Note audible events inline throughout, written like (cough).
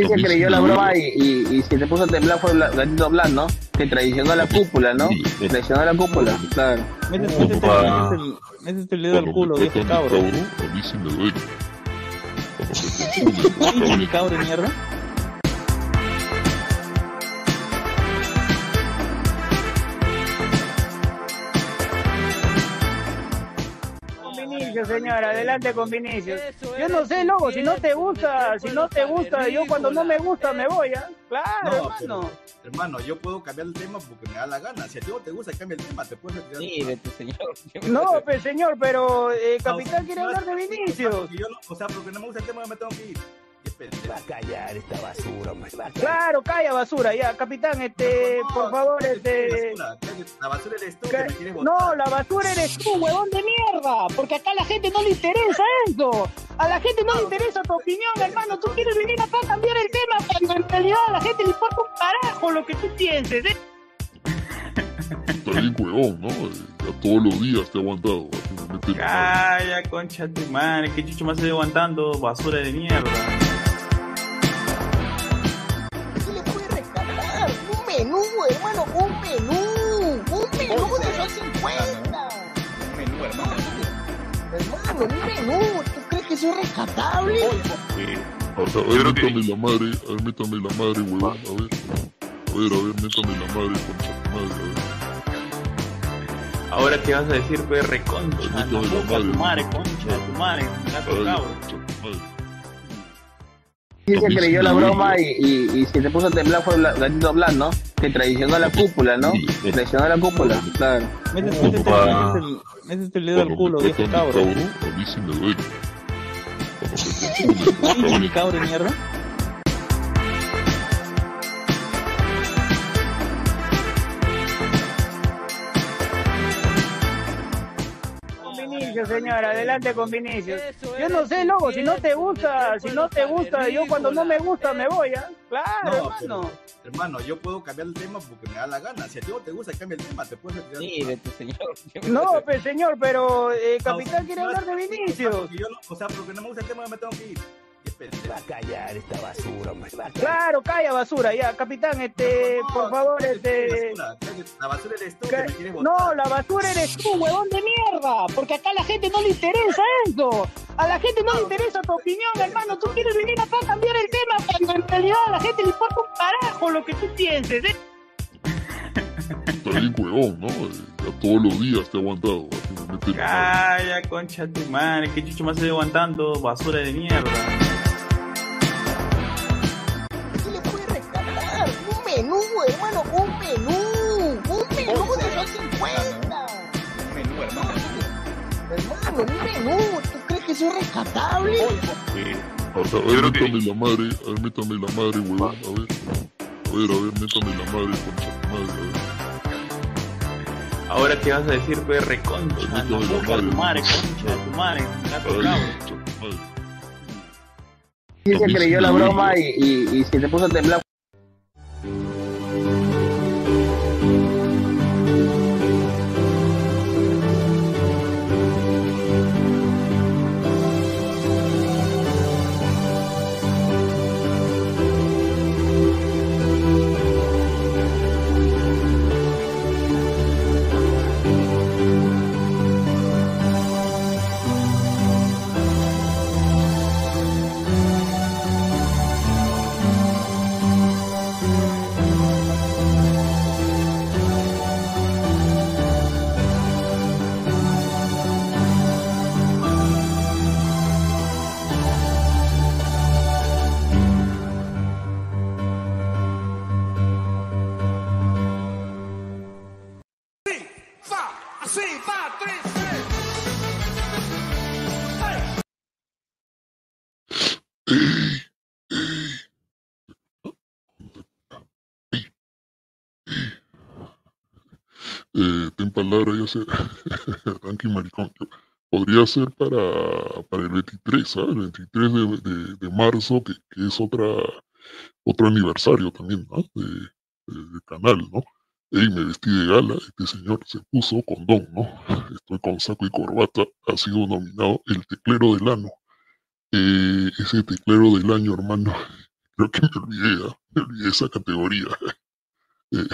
Sí se creyó la broma y, y, y si te puso a temblar fue el gatito Blas, ¿no? Que traicionó a la cúpula, ¿no? Traicionó a la cúpula, claro. Métete, métete, métete, métete el dedo al culo, viejo cabro. A mí sí me duele. Pinche (laughs) cabro de mierda. Vinicius, señora, adelante con Vinicius. Yo no sé, loco, si no te gusta, si no te gusta, yo cuando no me gusta me voy, ¿ah? Claro, No, hermano. pero, hermano, yo puedo cambiar el tema porque me da la gana. Si a ti no te gusta, cambia el tema, te puedes retirar. Sí, vete, señor. No, pues señor, pero eh, capitán No, quiere no, hablar de Vinicius. porque yo no- o sea, porque no me gusta el tema, yo me tengo que ir. Pendejo. Va a callar esta basura, hombre. Va a callar. Claro, calla basura, ya, capitán, este, No, por favor, ¿qué este. La basura eres tú que- que me quieres votar. No, la basura eres tú, huevón de mierda, porque acá a la gente no le interesa eso. A la gente no le interesa tu opinión, hermano. Tú quieres venir acá a cambiar el tema cuando en realidad a la gente le importa un carajo lo que tú pienses. ¿eh? Está bien huevón, ¿no? Ya todos los días te he aguantado. Calla, concha de tu madre, que chucho más estoy aguantando, basura de mierda. Menú, hermano, un menú. Un menú de esos 50. Menú, hermano. Hermano, un menú. ¿Tú crees que eso es rescatable? A ver, a ver, métame la madre, a ver, métame la madre, huevón, a ver. A ver, a ver, métame la madre, concha tu madre, a ver. Ahora qué vas a decir, pues reconcha, Ay, no, métame la concha de tu madre. madre, concha de tu madre, tu madre. Sí se creyó la broma y, y, y si te puso a temblar fue el gatito Blas, ¿no? Que traicionó a la cúpula, ¿no? Traicionó a la cúpula, claro. Métete, métete, métete, el- métete el dedo al culo, viejo cabro. a mí sí me duele. Cabro de mierda. Vinicius, señora, adelante con Vinicius. Yo no sé, loco, si no te gusta, si no te gusta, yo cuando no me gusta me voy, ¿ah? Claro, No, hermano. pero, hermano, yo puedo cambiar el tema porque me da la gana. Si a ti no te gusta, cambia el tema, te puedes retirar. Sí, vete, señor. (laughs) No, pues señor, pero eh, No, capitán quiere no, hablar de no, Vinicius. porque yo no- o sea, porque no me gusta el tema, yo me tengo que ir. Va a callar esta basura, hombre. Va a callar. Claro, calla basura, ya, capitán, este, No, por favor, ¿qué este. La basura eres tú que- me quieres. No, la basura eres tú, huevón de mierda, porque acá a la gente no le interesa eso. A la gente no le interesa tu opinión, hermano. Tú quieres venir acá a cambiar el tema cuando en realidad a la gente le importa un carajo lo que tú pienses. ¿eh? Está bien huevón, ¿no? Ya todos los días te he aguantado. Calla, concha de tu madre, que chucho más estoy aguantando, basura de mierda. Menú, hermano, un menú. Un menú de esos 50. Menú, hermano. Hermano, un menú. ¿Tú crees que eso es rescatable? A ver, a ver, métame la madre, a ver, métame la madre, huevón, a ver. A ver, a ver, métame la madre, concha tu madre, a ver. Ahora qué vas a decir, pues reconcha, Ay, no, métame la concha de tu madre. madre, concha de tu madre, gato cabro. concha tu madre. Sí A se mí sí creyó me la broma y, y, y si te puso a temblar Eh, ten palabra, ya sé. (laughs) Tranqui, maricón. Podría ser para, para el 23, ¿sabes? El 23 de, de, marzo, que, que es otra, otro aniversario también, ¿no? De, canal, ¿no? Y me vestí de gala, este señor se puso condón, ¿no? (laughs) Estoy con saco y corbata, ha sido nominado el teclero del año. Eh, ese teclero del año, hermano, (laughs) creo que me olvidé, ¿ah? me olvidé esa categoría. Eh,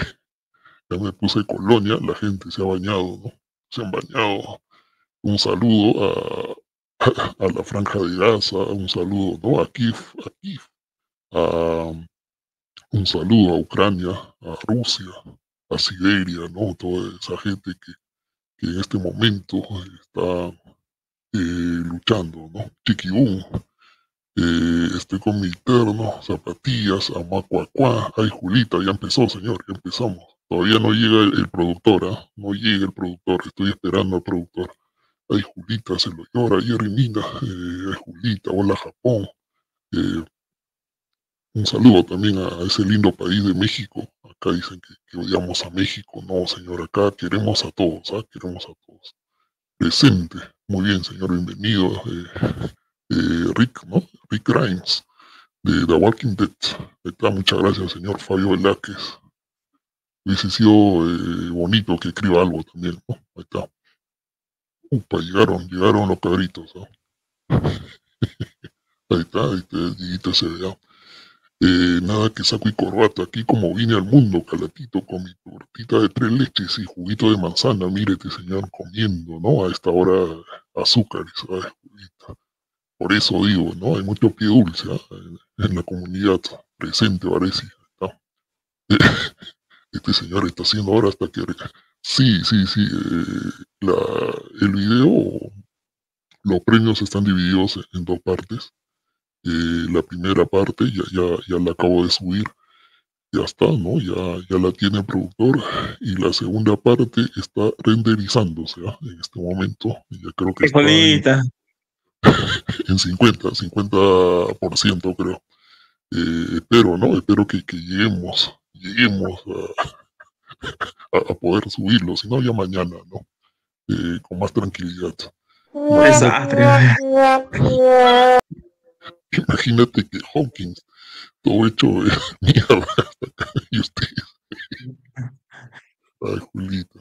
ya me puse colonia, la gente se ha bañado, ¿no? Se han bañado. Un saludo a, (laughs) a, la Franja de Gaza, un saludo, ¿no? A Kiev, a Kiev, a, un saludo a Ucrania, a Rusia, a Siberia, ¿no? Toda esa gente que, que en este momento está eh, luchando, ¿no? Chiquibum, eh, estoy con mi terno, zapatillas, amacuacuá. Ay, Julita, ya empezó, señor, ya empezamos. Todavía no llega el, productor, ¿ah? No llega el productor, estoy esperando al productor. Ay, Julita, se lo llora, Jerry Mina. Eh, Julita, hola, Japón. Eh, un saludo también a ese lindo país de México. Acá dicen que, odiamos a México. No, señor, acá queremos a todos, ¿ah? Queremos a todos. Presente. Muy bien, señor, bienvenido. Eh, Rick, ¿no? Rick Grimes, de The Walking Dead. muchas gracias, señor Fabio Velázquez. Hubiese sido eh, bonito que escriba algo también, ¿no? Ahí está. Upa, llegaron, llegaron los cabritos, ¿no? (laughs) ahí está, ahí te, se vea. Eh, nada que saco y corbata, aquí como vine al mundo, calatito, con mi tortita de tres leches y juguito de manzana, mírete señor comiendo, ¿no? A esta hora azúcares, ¿sabes? Por eso digo, ¿no? Hay mucho pie dulce ¿ah? en, la comunidad presente, parece. Este señor está haciendo ahora hasta que... Sí, sí, sí. Eh, el video, los premios están divididos en dos partes. Eh, la primera parte ya, ya, ya la acabo de subir. Ya está, ¿no? Ya, ya la tiene el productor. Y la segunda parte está renderizándose ¿ah? en este momento. Ya creo que está en 50, 50% (laughs) creo. Eh, espero, ¿no? Espero que, que lleguemos, lleguemos a, a, poder subirlo, si no ya mañana, ¿no? Eh, con más tranquilidad. Imagínate que Hawkins, todo hecho de (laughs) mierda, y ustedes. Ay, Julito.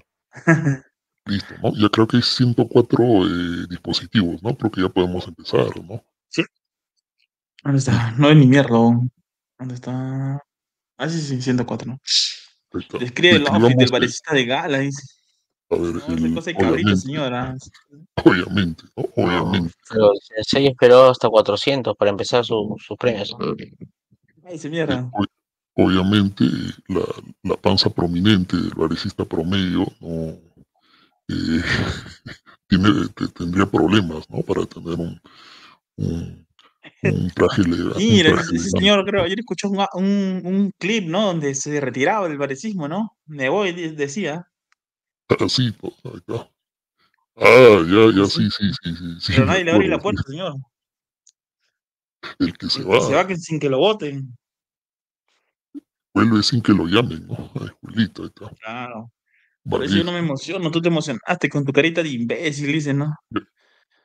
Listo, ¿no? Ya creo que hay 104 eh, dispositivos, ¿no? Creo que ya podemos empezar, ¿no? Sí. ¿Dónde está? No hay ni mierda. ¿Dónde está? Ah, sí, sí, 104, ¿no? Describe el outfit del barecista de gala, dice. A ver, no, el, cosa de cabrito, señora. Obviamente, ¿no? Obviamente. Pero se esperó hasta 400 para empezar sus su premios. Ay, se mierda. Obviamente, la, la panza prominente del barecista promedio no eh, (laughs) tiene, tendría problemas, ¿no? Para tener un, un, traje (laughs) legal. Mira, ese señor, creo, ayer escuchó un, un, un, clip, ¿no? Donde se retiraba del barecismo, ¿no? Me voy, decía. Ah, sí, pues, ahí está. Ah, ya, ya, sí, sí, sí, sí. Pero nadie le abre la puerta, señor. El que se va. se va sin que lo voten. Vuelve sin que lo llamen, ¿no? Ay, está. Claro. Por eso yo no me emociono, tú te emocionaste con tu carita de imbécil, dice, ¿no?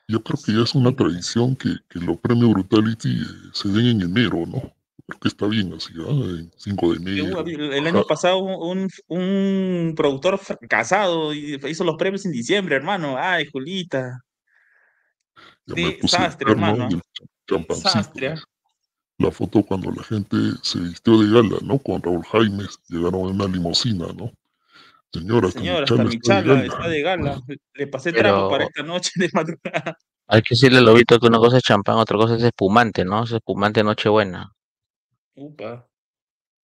Yo creo que ya es una tradición que, que los premios Brutality eh, se den en enero, ¿no? Creo que está bien así, ¿ah? En 5 de enero. El, año pasado un, un productor casado hizo los premios en diciembre, hermano. Ay, Julita. Hermano. Desastre. ¿ah? La foto cuando la gente se vistió de gala, ¿no? Con Raúl Jaimes llegaron en una limusina, ¿no? Señora, Señora, hasta mi chala está de gala. Le pasé trago para esta noche de (laughs) madrugada. Hay que decirle al lobito que una cosa es champán, otra cosa es espumante, ¿no? Es espumante Nochebuena. Upa.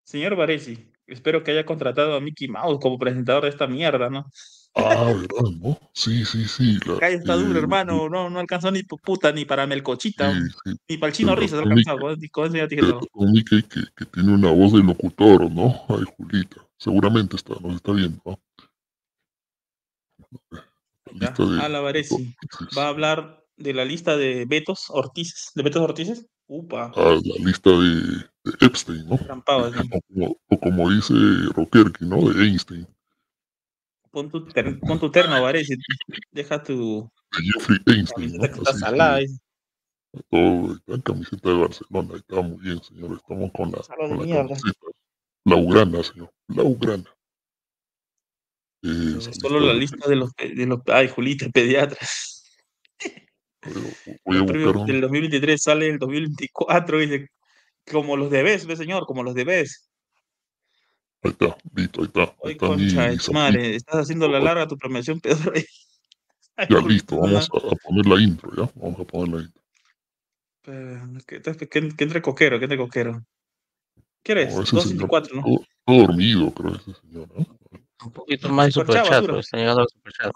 Señor Varesi, espero que haya contratado a Mickey Mouse como presentador de esta mierda, ¿no? Ah, (laughs) ¿verdad? ¿no? Sí, sí, sí. La, Calle está duro, eh, hermano. No, no alcanzó ni puta ni para Melcochita, ni para el chino Risa se alcanzó. Con eso ya te que, que, que tiene una voz de locutor, ¿no? Ay, Julita. Seguramente está, nos está viendo. ¿no? A la Varesi. Va a hablar de la lista de Betos Ortiz, ¿de Betos Ortiz? Upa. Ah, la lista de, Epstein, ¿no? o, como, dice Rokerki, ¿no? De Einstein. Pon tu, pon tu terno, Varesi. Deja tu. De Jeffrey Einstein. ¿no? Está salada. Todo, está en camiseta de Barcelona. Está muy bien, señor. Estamos con la, con la camiseta. La Ugrana, señor. La Ugrana. Eh, solo la lista de los, de los. Ay, Julita, pediatras. (laughs) Voy a buscar Del 2023 sale el 2024. Dice, Como los debes, ve señor, como los debes. Ahí está, listo, ahí está. Ahí está mi concha zapito. madre, estás haciendo la larga tu promoción, Pedro. (laughs) Ya listo, vamos a, a poner la intro, ¿ya? Vamos a poner la intro. Que, que, que entre coquero, que entre coquero. ¿Qué eres? No, ese señor 224, ¿no? todo, todo dormido, creo, ese señor, ¿no? Un poquito más de Superchat, pues, llegando el superchat.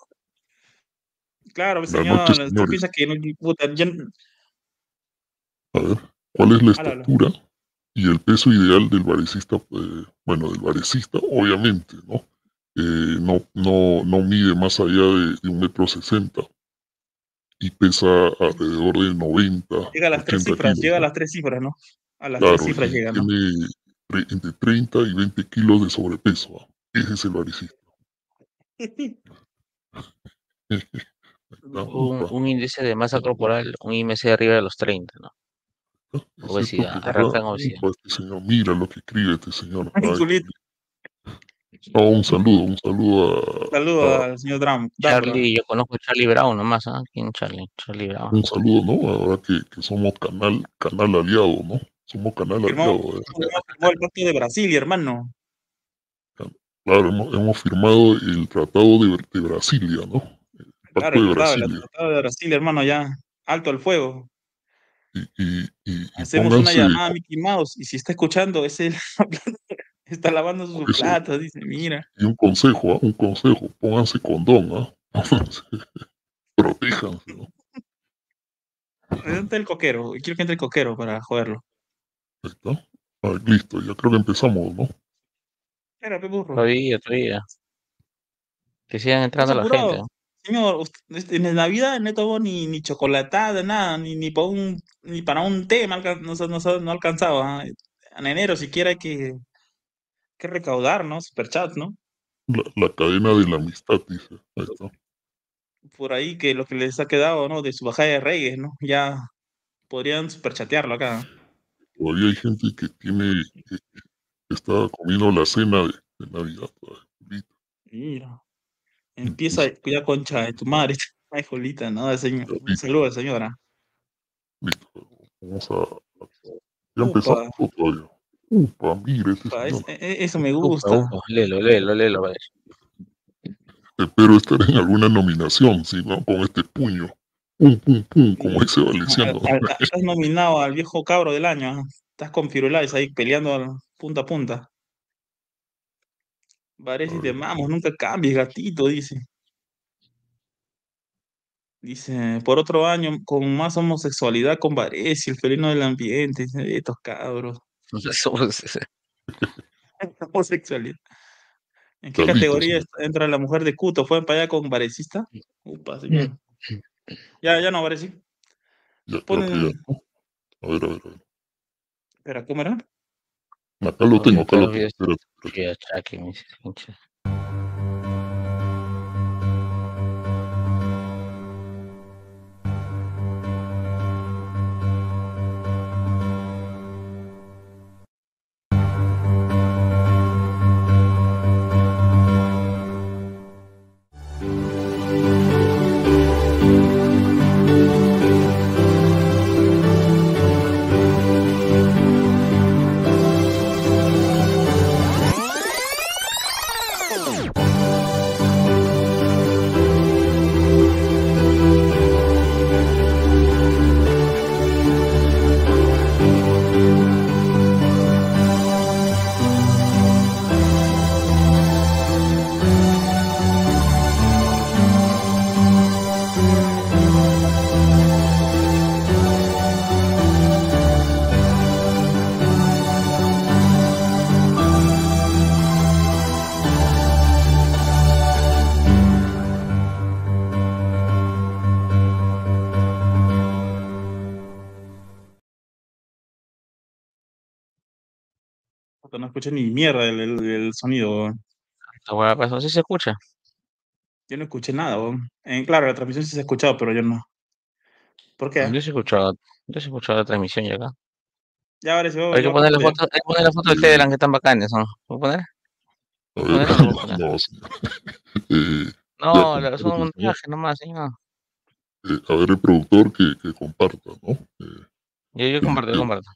Claro, mi señor, noches, usted señores. piensa que no, puta, ya- A ver, ¿cuál es la estatura y el peso ideal del varecista? eh, bueno, del varecista, obviamente, ¿no? Eh, no, no, no mide más allá de, de un metro sesenta y pesa alrededor de 90, llega a las tres 80 cifras, kilos, llega a las tres cifras, ¿no? A las Claro, tres cifras llega, ¿no? tiene tre- entre 30 y 20 kilos de sobrepeso. ¿ah? Ese es el está, (laughs) (laughs) Un, índice de masa corporal, un IMC arriba de los 30, ¿no? Es Obesidad, lo que arranca en da- obesidad. este señor, mira lo que escribe este señor. No, un saludo, un saludo a, a- al señor Dram. Charlie, yo conozco a Charlie Brown nomás, ¿ah? ¿Quién es Charlie? Charlie Brown. un saludo, ¿no? Ahora que, que somos canal, canal aliado, ¿no? Somos canal Firmó, aliado. ¿eh? firmó el pacto de Brasil, hermano. Claro, hemos, hemos firmado el Tratado de, de Brasilia, ¿no? El Pacto Claro, el de tratado, el Brasilia. tratado de Brasil, hermano, ya. Alto al fuego. Y, y, y, y Hacemos una llamada a Mickey Mouse y si está escuchando, es él (laughs) está lavando Por eso. platos, dice, mira. y un consejo, ¿ah? Un consejo, pónganse condón, ¿ah? (laughs) Protéjanse, ¿no? ¿Dónde está el coquero? Quiero que entre el coquero para joderlo. Ahí está. Ah, listo, ya creo que empezamos, ¿no? Espera, pe burro. Todavía, todavía. Que sigan entrando la apurado? gente. Señor, usted- en Navidad no tomó ni, ni chocolatada, nada, ni, ni, para un, ni para un té, no, alcanzaba. ¿ah? En enero siquiera hay que, que recaudar, ¿no? Superchats, ¿no? La, la cadena de la amistad, dice. Ahí está. Por ahí que lo que les ha quedado, ¿no? De su bajada de reyes, ¿no? Ya podrían superchatearlo acá. Todavía hay gente que tiene, que, que está comiendo la cena de, de Navidad. todavía. Mira. Empieza ya concha de tu madre. (laughs) Ay, Jolita, nada, señor. Un saludo, señora. Listo. Vamos a. Ya empezamos todavía. Upa, mire ese Upa, es- e- eso me Upa, gusta. upa, léelo, léelo, léelo. vale. Espero estar en alguna nominación, ¿sí? ¿no? Con este puño. Como dice Valenciano. Al- al- Estás nominado al viejo cabro del año. ¿ah? Estás con Firulais ahí peleando punta a punta. Varese, te amamos, nunca cambies, gatito, dice. Dice, por otro año, con más homosexualidad con Varese, el felino del ambiente. Dice, estos cabros. (laughs) (laughs) Homosexualidad. ¿En qué categoría sí. entra la mujer de Cuto? ¿Fue para allá con Varecista? Upa, señor. Ya, ya no, Varesi. Ya, Ponen-. A ver, a ver, a ver. Espera, ¿cómo era? Acá lo tengo, acá lo tengo. está- Espérate, Puta, No escuché ni mierda del, del- del sonido. Esta hueá pasó, sí se escucha. Yo no escuché nada. Eh, claro, la transmisión sí se ha escuchado, pero yo no. ¿Por qué? Yo sí he escuchado, yo sí he escuchado la transmisión ya acá. Ya, ahora sí, Hay que poner la foto, hay que poner la foto del Telegram que están bacanes, ¿no? ¿Puedo poner? A Bueno, ver, no, no, la- son un montaje nomás, señor. eh, a ver, el productor que, que comparta, ¿no? Eh, Yo, yo comparto, yo comparto.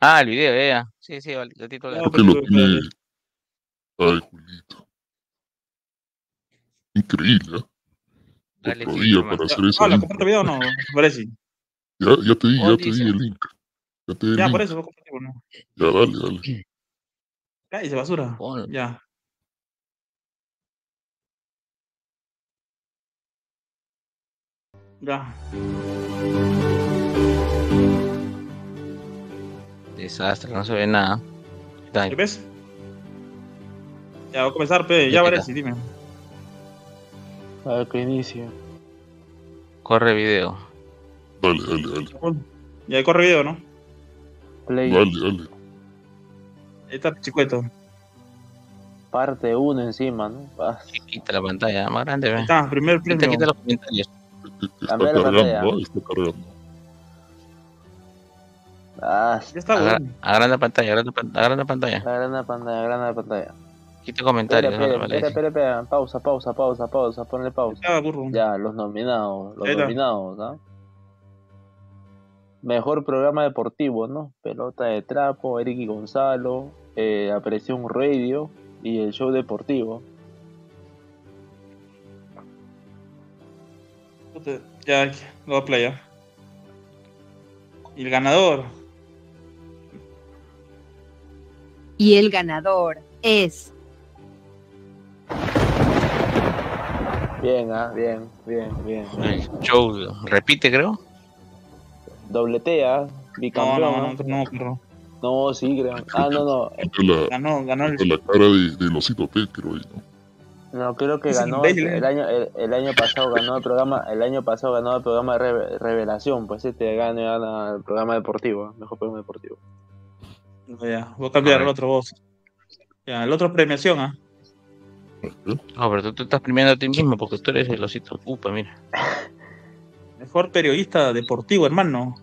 Ah, el video, ya, ya. Sí, sí, vale, el. No, Creo que lo tiene. Ay, Julito. Increíble, ¿eh? Dale, Otro sí, día hermano. para hacer eso. Hola, comparte video o no, parece. Ya, ya te di, ya te di el link. Ya te di el Ya, link. por eso, no compartimos, ¿no? Ya, dale, dale. Cállese, basura. Ponlo. Ya. Ya. Desastre, no se ve nada. ¿Qué ves? Ya va a comenzar, pe. Ya parece, dime. A ver que inicio. Corre video. Dale, dale, dale. Ya corre video, ¿no? Play Dale, dale. Ahí está chicueto. parte 1 encima, ¿no? Ah, Quita la pantalla, más grande, ve. está, primer Quita, premio. quita los comentarios. Está cargando, pantalla. ¿ah? Está cargando. Ah, está, Agra-. Agranda la pantalla, agranda, agranda la pantalla. agranda la pantalla, agranda pantalla. Quita comentarios. espera, no, vale. espera, espera, espera. Pausa, pausa, pausa, pausa. Ponle pausa. Ya, burro. Ya, los nominados, los nominados, ¿no? Mejor programa deportivo, ¿no? Pelota de trapo, Eric y Gonzalo, eh, Apareció un Radio y el show deportivo. Ya, lo voy a playar. Y el ganador. Y el ganador es Bien, ah, bien, bien, bien. El show repite, creo. Dobletea, bicampeón. no, ¿no? no, no, perro. No, sí, creo. Ah, no, no. Ganó, ganó el. la cara de, osito Pet, creo ahí, ¿no? No, creo que Es ganó ¿eh? el año el, el año pasado ganó el programa el año pasado ganó el programa de Reve- Revelación, pues este gana, gana el programa deportivo, mejor programa deportivo. No, ya, voy a cambiar el otro voz. Ya, el otro premiación, ¿ah? No, pero tú te estás premiando a ti mismo porque tú eres el osito. Upa, mira. Mejor periodista deportivo, hermano.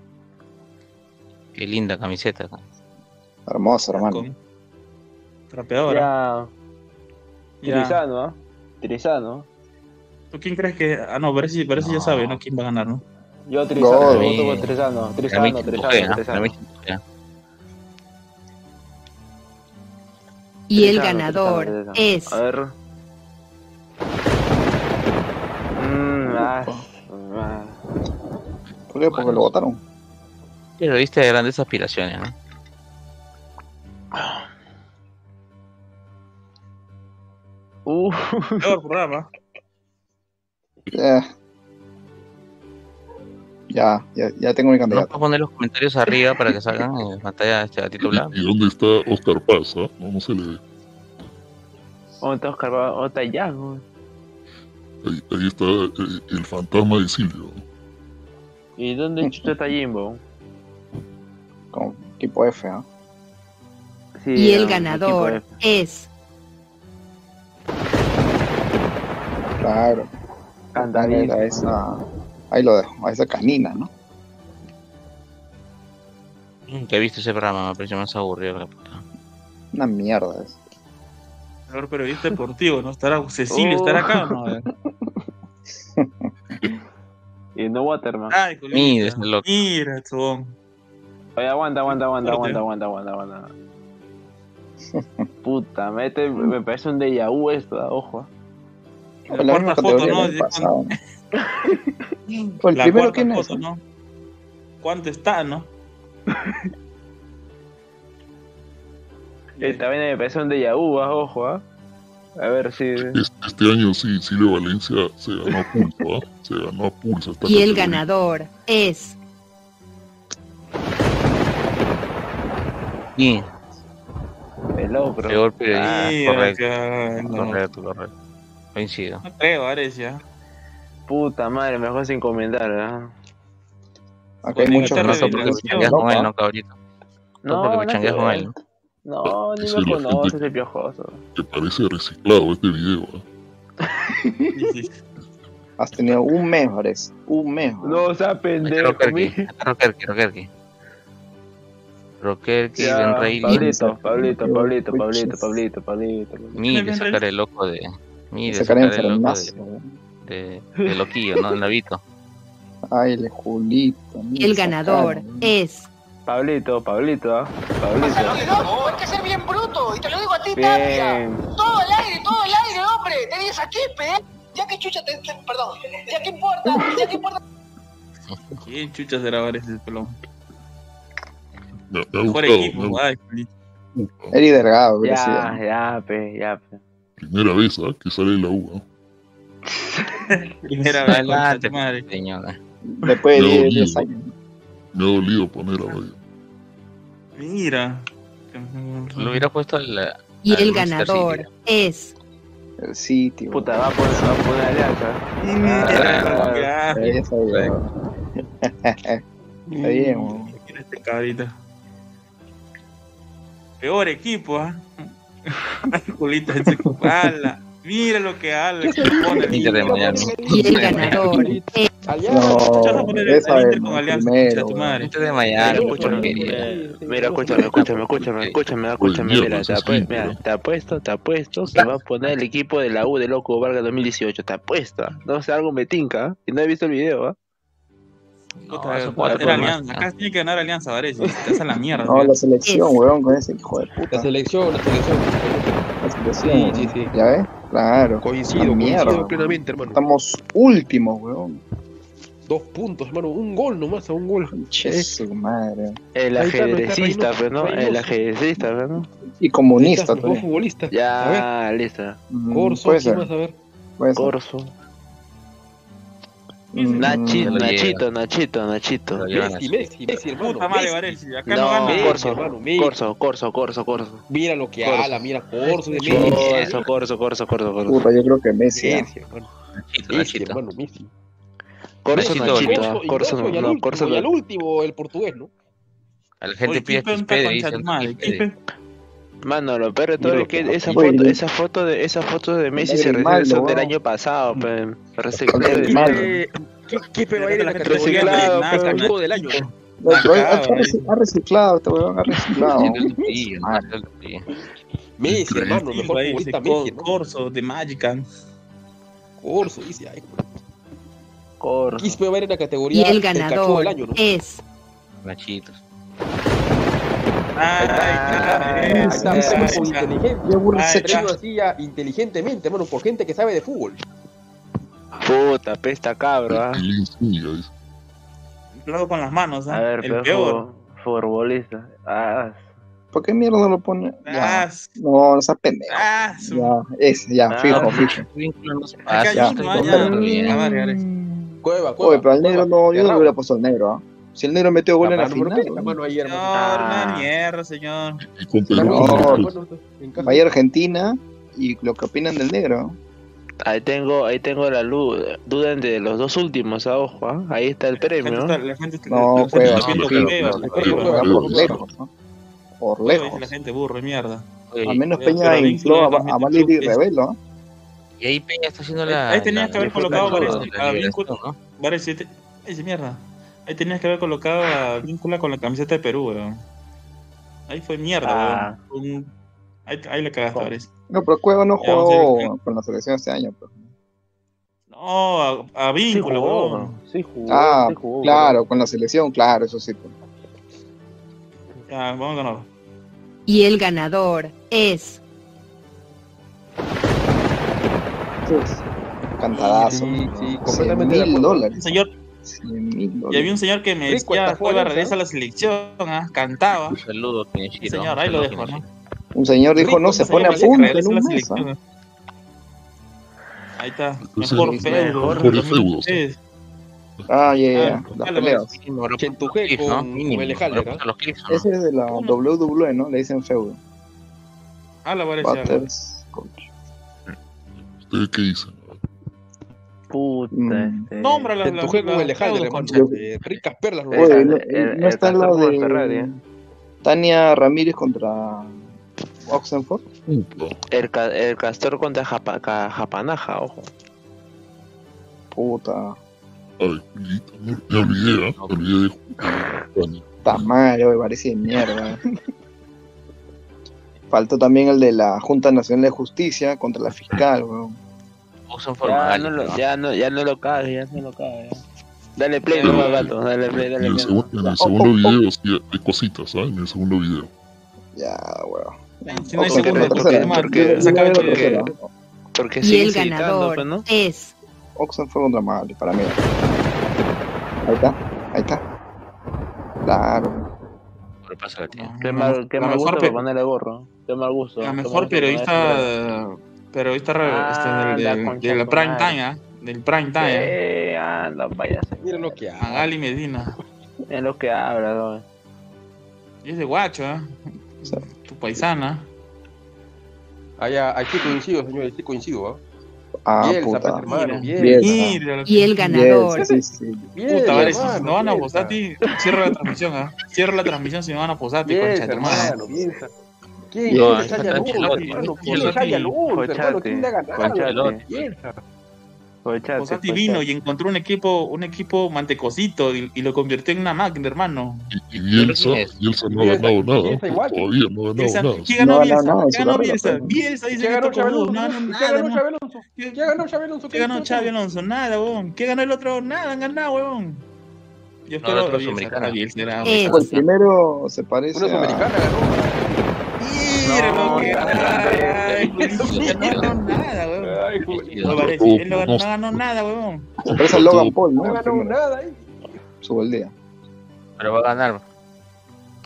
Qué linda camiseta. Hermoso, hermano. Con trapeadora. Ya, Ya. Trizano, ¿ah? Trizano. ¿Tú quién crees que.? Ah, no, parece, parece ya sabe, ¿no? ¿Quién va a ganar, no? Yo Trizano, voto por Trizano, Trizano. Y el ganador es A ver. Mm, ah, ah. ¿Por qué? Porque lo votaron. Pero viste de grandes aspiraciones, ¿no? Uf, Peor programa. Eh. Ya, ya, ya tengo mi candidato. puedo poner los comentarios arriba para que salgan en pantalla este gatito blanco. ¿Y, y dónde está Oscar Paz? ah? No, no se le ve. ¿dónde está Oscar? Ba- ¿Dónde está? Ahí, ahí está eh, el fantasma de Silvio. ¿Y dónde (laughs) chucha está Jimbo? Con equipo F, ¿ah? Sí, y el ganador es Claro. Cantadísimo. A esa, ahí lo dejo, a esa canina, ¿no? Nunca he visto ese programa, me pareció más aburrido que la puta. Una mierda es. Mejor periodista deportivo, ¿no? ¿Estará Cecilia? ¿Estará acá o no? (laughs) Y no Waterman. Ay. Mira, ese loco. Mira, chubón. Oye, aguanta, aguanta, aguanta, aguanta, aguanta, aguanta, aguanta. Puta, mete, me parece un déjà vu esto, ojo. la misma Cuarta foto, (laughs) el La primero quién es. ¿no? ¿Cuánto está, no? Esta vaina me parece un vu, ah, ojo, ah. A ver si. Este, este año sí, Silvio Valencia se ganó a pulso, ¿ah? Se ganó a pulso. esta y el ganador es pero. peor correcto, correcto, correcto. Coincido. no creo, Arecia. Puta madre, mejor sin comentar, ¿ah? Acá hay muchos de Porque pichangueas con él, ¿no, cabrito? No, porque nada pichangueas que con él, ¿no? No, ni me conoces ese piojoso. Que parece reciclado este video. sí. (laughs) Has tenido un mes, parece. Un mes. No, o sea, pendejo. Rokerki, Rokerki, Rokerki. Ben Rey, Pablito, Pablito, Pablito, Pablito. Pablito, Pablito, Pablito. Mire, cara de loco de. Mire, cara de loco de. De, de loquillo, ¿no? El navito. Ay, el Julito. el ganador cara, ¿no? es Pablito, Pablito, ¿ah? Pablito. Pásalo de loco, hay que ser bien bruto. Y te lo digo a ti, Tapia. Bien. Todo el aire, todo el aire, hombre. Te dices a Quispe, ¿eh? Ya que chucha, te, te- perdón. Ya que importa, ya que importa. ¿Quién chucha será ahora ese pelón? Me ha Mejor gustado, equipo, ay. Eri Delgado, Ya, gracias. ya, pe, ya, pe. Primera vez ¿ah? que sale la U. (laughs) ¿ah? primera vez, Adelante, tu madre. señora. Después de No, 10 no. 10 años. Me ha dolido poner a Valle. Mira. Lo hubiera puesto al. Y al el ganador City. es. El City. Puta, va a poner, va a poner ya sabía, weón. Está bien, weón. Mira este cabrito. Peor equipo, ¿ah? Julita ese ala. Mira lo que que pone el Inter de Miami. Y el ganador es. No, Vas a poner el esa es con el Alianza, tu madre. De eh, mira, escúchame, escúchame, escúchame, escúchame, escúchame, mira, te, apuesto, te apuesto que va a poner el equipo de la U de Loco Vargas 2018, te apuesto, no sé, algo me tinca, y no he visto el video, ¿ah? Puta, Alianza. Acá tiene que ganar Alianza, Varese. Te hace la (laughs) mierda. No, la selección, weón, con ese hijo de puta. La selección, la selección. Sí, sí, sí. ¿Ya ves? Claro. Coincido, mierda. coincido plenamente, hermano. Estamos últimos, weón. Dos puntos, hermano. Un gol nomás, a un gol. Che, su madre. El ajedrecista, pues, ¿no? El ajedrecista, ¿no? Y comunista también. futbolistas. A ver, Ya, listo. Mm, Corso, Puede ¿quién ser. más? A ver. Corso. Nachi, Nachito, Nachito, Nachito. Messi. Messi, Messi, hermano. Puta madre. Varese. Acá No, no gana. Corso, hermano, Messi. Corso, Corso, Corso, Corso. Mira lo que Corso. ala, mira Corso de Messi. Corso, Corso, Corso, Corso, Corso. Puta, yo creo que Messi. ah. Messi, hermano. Nachito, Messi, Nachito. hermano, Messi. Corso, Nachito, Nachito. Corso, y Corso, Corso y al no, último, Corso, y al último, el portugués, ¿no? A la gente Oye, pide Mano, lo peor de todo es que esa foto, esa foto de, esa foto de Messi se Grimaldo, recicla del weón. año pasado, el. Eh, ¿Qué, va a ir en la Reciclado, categoría del año? Ha, reciclado este weón, ha reciclado. Messi, hermano, mejor Ahí futbolista Messi. Corso de Magican. Corso, dice. Ay, Corso. Quispe va a ir en la Y categoría el del cachudo ganador del año, ¿no? es. Nachitos. Ay, Ah, inteligente. Yo aburro Ah, ese ya. Premio así ya inteligentemente, hermano, por gente que sabe de fútbol. Puta, pesta ah. El Insigne, dice. Luego con las manos, ¿ah? A ver, El pero peor. futbolista. Ah, ¿Por qué mierda no lo pone? Ya. Ah, No, no seas pendejo. ah, su- Ya, ese, ya, Ah. fijo, fijo. Ya. ah, ya. Ah. Cueva, cueva. Oye, pero al negro no, yo no le hubiera puesto al negro, ¿ah? Si el negro metió gol en la final. ¿qué es la ¿no? mano ahí, hermano? Señor, Ah. mierda, señor. No. Vaya Argentina y lo que opinan del negro. ahí tengo, ahí tengo la luz. Duda entre los dos últimos, a ojo, ah. Ahí está el premio. está, la gente está, No, Juega por lejos, ¿no? Por dice lejos. la gente burro, mierda. Al menos Pero- Peña infló a, Víncula a Valeri y también es- Revelo, ¿ah? Y ahí Peña está haciendo la. ahí tenías que haber colocado varios-. Ese mierda. Ahí tenías que haber colocado a Víncula con la camiseta de Perú, weón. Ahí fue mierda, Ah. weón. Ahí, ahí le cagaste. Vares. No, pero Cueva no jugó con la selección este año. pues. No, a, a Sí jugó, weón. sí jugó, Ah, sí jugó, claro, con la selección, claro, eso sí. pues. Ya, vamos a ganar. Y el ganador es. Entonces, Cantadazo. Sí, sí, completamente de mil dólares. señor, y había un señor que me decía, Cueva regresa a la selección, ah, cantaba. Un saludo, Kenichiro. Señor, ahí un lo dejo, ¿no? Un señor dijo, Rico, no, se pone a punto en un la mes. ¿ah? selección. Ahí está, mejor. Sí. Ah, ya, ya, Ah, las dale, peleas. Chentujé con- habrá ¿no? Ese es de la. WWE, ¿no? Le dicen feudo. Ah, la coach. ¿Ustedes qué dicen? Puta, Mm. este. Nómbrala, la- con la- el. Eh, Ricas perlas, ¿no? El- Oye, no, el- no el está Castor con de Ferrari, ¿eh? Tania Ramírez contra Oxenford. Puta, El, ca- el castor contra Japa- ca- Japanaja, ojo. Puta. ay, me olvidé, ¿ah? Me olvidé de. Está mal, me parece de mierda. Faltó también el de la Junta Nacional de Justicia contra la fiscal, weón. Usan Ya formales, no, ya, no, ya no lo cague, ya no lo cague. Dale play, no gato. Dale play, En dale el, play. segun- en el segundo video sí hay cositas, ¿sabes? En el segundo video. Ya, weón. Si no hay segundo, porque- porque porque- porque se acaba el porque- video. Porque Y sigue el ganador pues, ¿no? es Oxen fue contra Mali, para mí. Ahí está, ahí está. Claro. Pero pasa la tía. Qué mal, qué mal gusto pe- ponerle gorro. Qué mal gusto. la qué mal mejor periodista, periodista re- Ah, este, la del, del, concha del de prime time, ¿ah? Del prime time. ¿ah? Eh, anda, vaya. Mira lo que hace. Magali Medina. Es lo que habla, ¿no? Y es de guacho, ¿ah? Tu paisana. Allá, aquí coincido, señor, aquí coincido, ¿ah? Ah, Bielsa, puta. pues, hermano, Mira, Bielsa. mira. y el ganador Sí, sí, sí. Bielsa, Puta, vale, hermano, si no van a Bielsa. Posati, cierra la transmisión, ¿ah? Cierra la transmisión si no van a Posati, concha Bielsa, hermano, Bielsa. ¿Quién Bielsa. No? ¿Quién ¿Quién. Bielsa. Vino y encontró un equipo, un equipo mantecosito y, y lo convirtió en una máquina, hermano. Y, y Bielsa, quién es? Bielsa no ha Bielsa, ganado nada. Bielsa. Todavía no ha Bielsa, ganado nada. ¿Quién ganó No, no, Bielsa? no, ¿Quién ganó no, Bielsa? Bielsa dice ¿Qué que tocó? No, no, ¿Qué nada, ganó Alonso? ¿Qué ganó Xabi Alonso? ¿Qué ganó Xavi Alonso? Nada, huevón. ¿Qué ganó el otro? Nada, han ganado, huevón. Yo No, espero el otro Bielsa, Bielsa, era- es El primero se parece Una a... sudamericana ganó. No, que no, no ganó nada. No él no ganó, no huevón. Se parece Logan Paul, ¿no? No ganó nada ahí. Su el día. Pero va a ganar.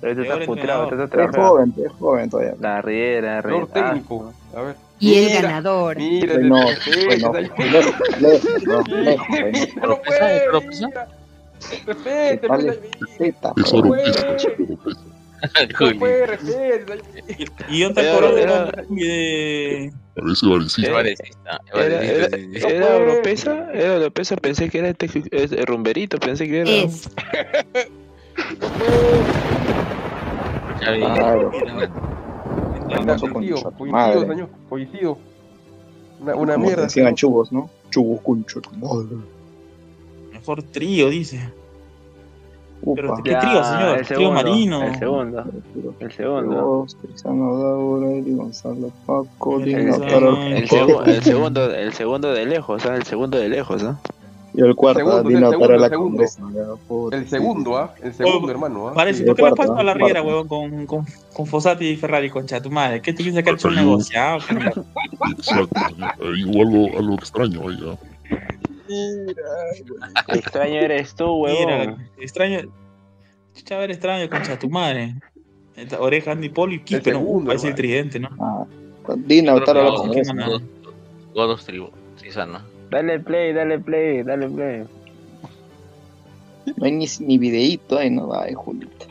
Peor está puteado, entrenador. ahorita Es está trabajando. joven, es joven todavía. La riera, la riera. técnico. A ver. y el Mira, ganador Mira, lejos, lejos, lejos. No (laughs) lo puede, dónde Era- de Parece varecista. Varecista, Era, era, varecista. era Oropesa, era Oropesa, pensé que era este este rumberito, pensé que era. es Claro. Con coincido. Una, una Como mierda. decían chubos, ¿no? Chubos con mejor trío, dice. Pero Upa. ¿qué trío, señor? el Trío segundo, marino. El segundo, el segundo. Cristiano Gonzalo, Paco, El segundo. El El, segu- el segundo, el segundo de lejos, ¿ah? El segundo de lejos, ¿ah? Y el cuarto, Segundo, Dino el segundo, la segundo. El segundo, ¿ah? El segundo, Oh, hermano, ¿ah? Parece, Sí, ¿por qué has a la cuarto. riera, huevón, con, con, con Fossati y Ferrari, concha tu madre? ¿Qué te piensas que ha hecho un. Hay algo, algo extraño ahí, ¿ah? Extraño eres tú, Mira, huevón. extraño. Chucha, a ver, extraño, concha tu madre. Esta Oreja, Andy Polo y Quispe, ¿no? Parece el tridente, ¿no? Ah, Dino Creo que Taro la. ¿qué Godos- tribu. Dale play, dale play, dale play. No hay ni, ni videíto ahí, no va, Julita.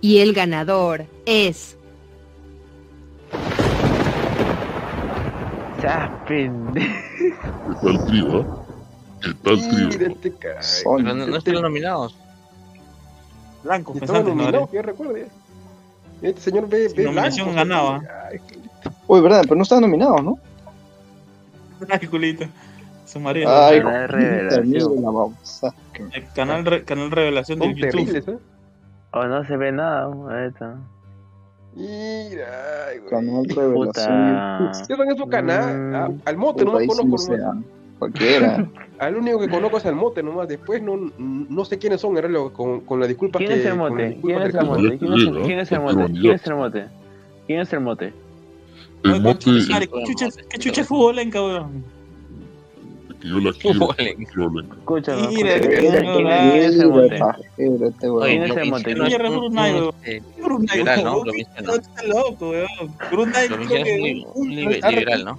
y el ganador es Ya, pendejo. ¿Qué tal trío, Son- Pero no, no están nominados. Blanco, Estaba nominado, que yo recuerde. Este señor ve, ve nominación blanco, ganaba. Ay, Uy, verdad, pero no estaban nominados, ¿no? Ay, culito. Su marido. Ay, Canal Revelación. El canal, re- canal Revelación de Son YouTube. ¿eh? Oh, no se ve nada, ahí está. Mira, ay, güey. Canal Puta. Revelación. Cierran en su canal. Mm. Ah, Al mote no conozco. Cualquiera. (laughs) Al único que conozco es al mote nomás. Después no, no sé quiénes son, en con, con la disculpa ¿Quién que. es el la mote? ¿Quién es el mote? ¿Quién es el- quién es el mote? ¿Quién es el mote? ¿Quién es el mote? El mote, ¿Qué chucha, qué chucha es futbolenca, weón? Que yo la quiero. Escúchame, Mira, este liberal, ¿no?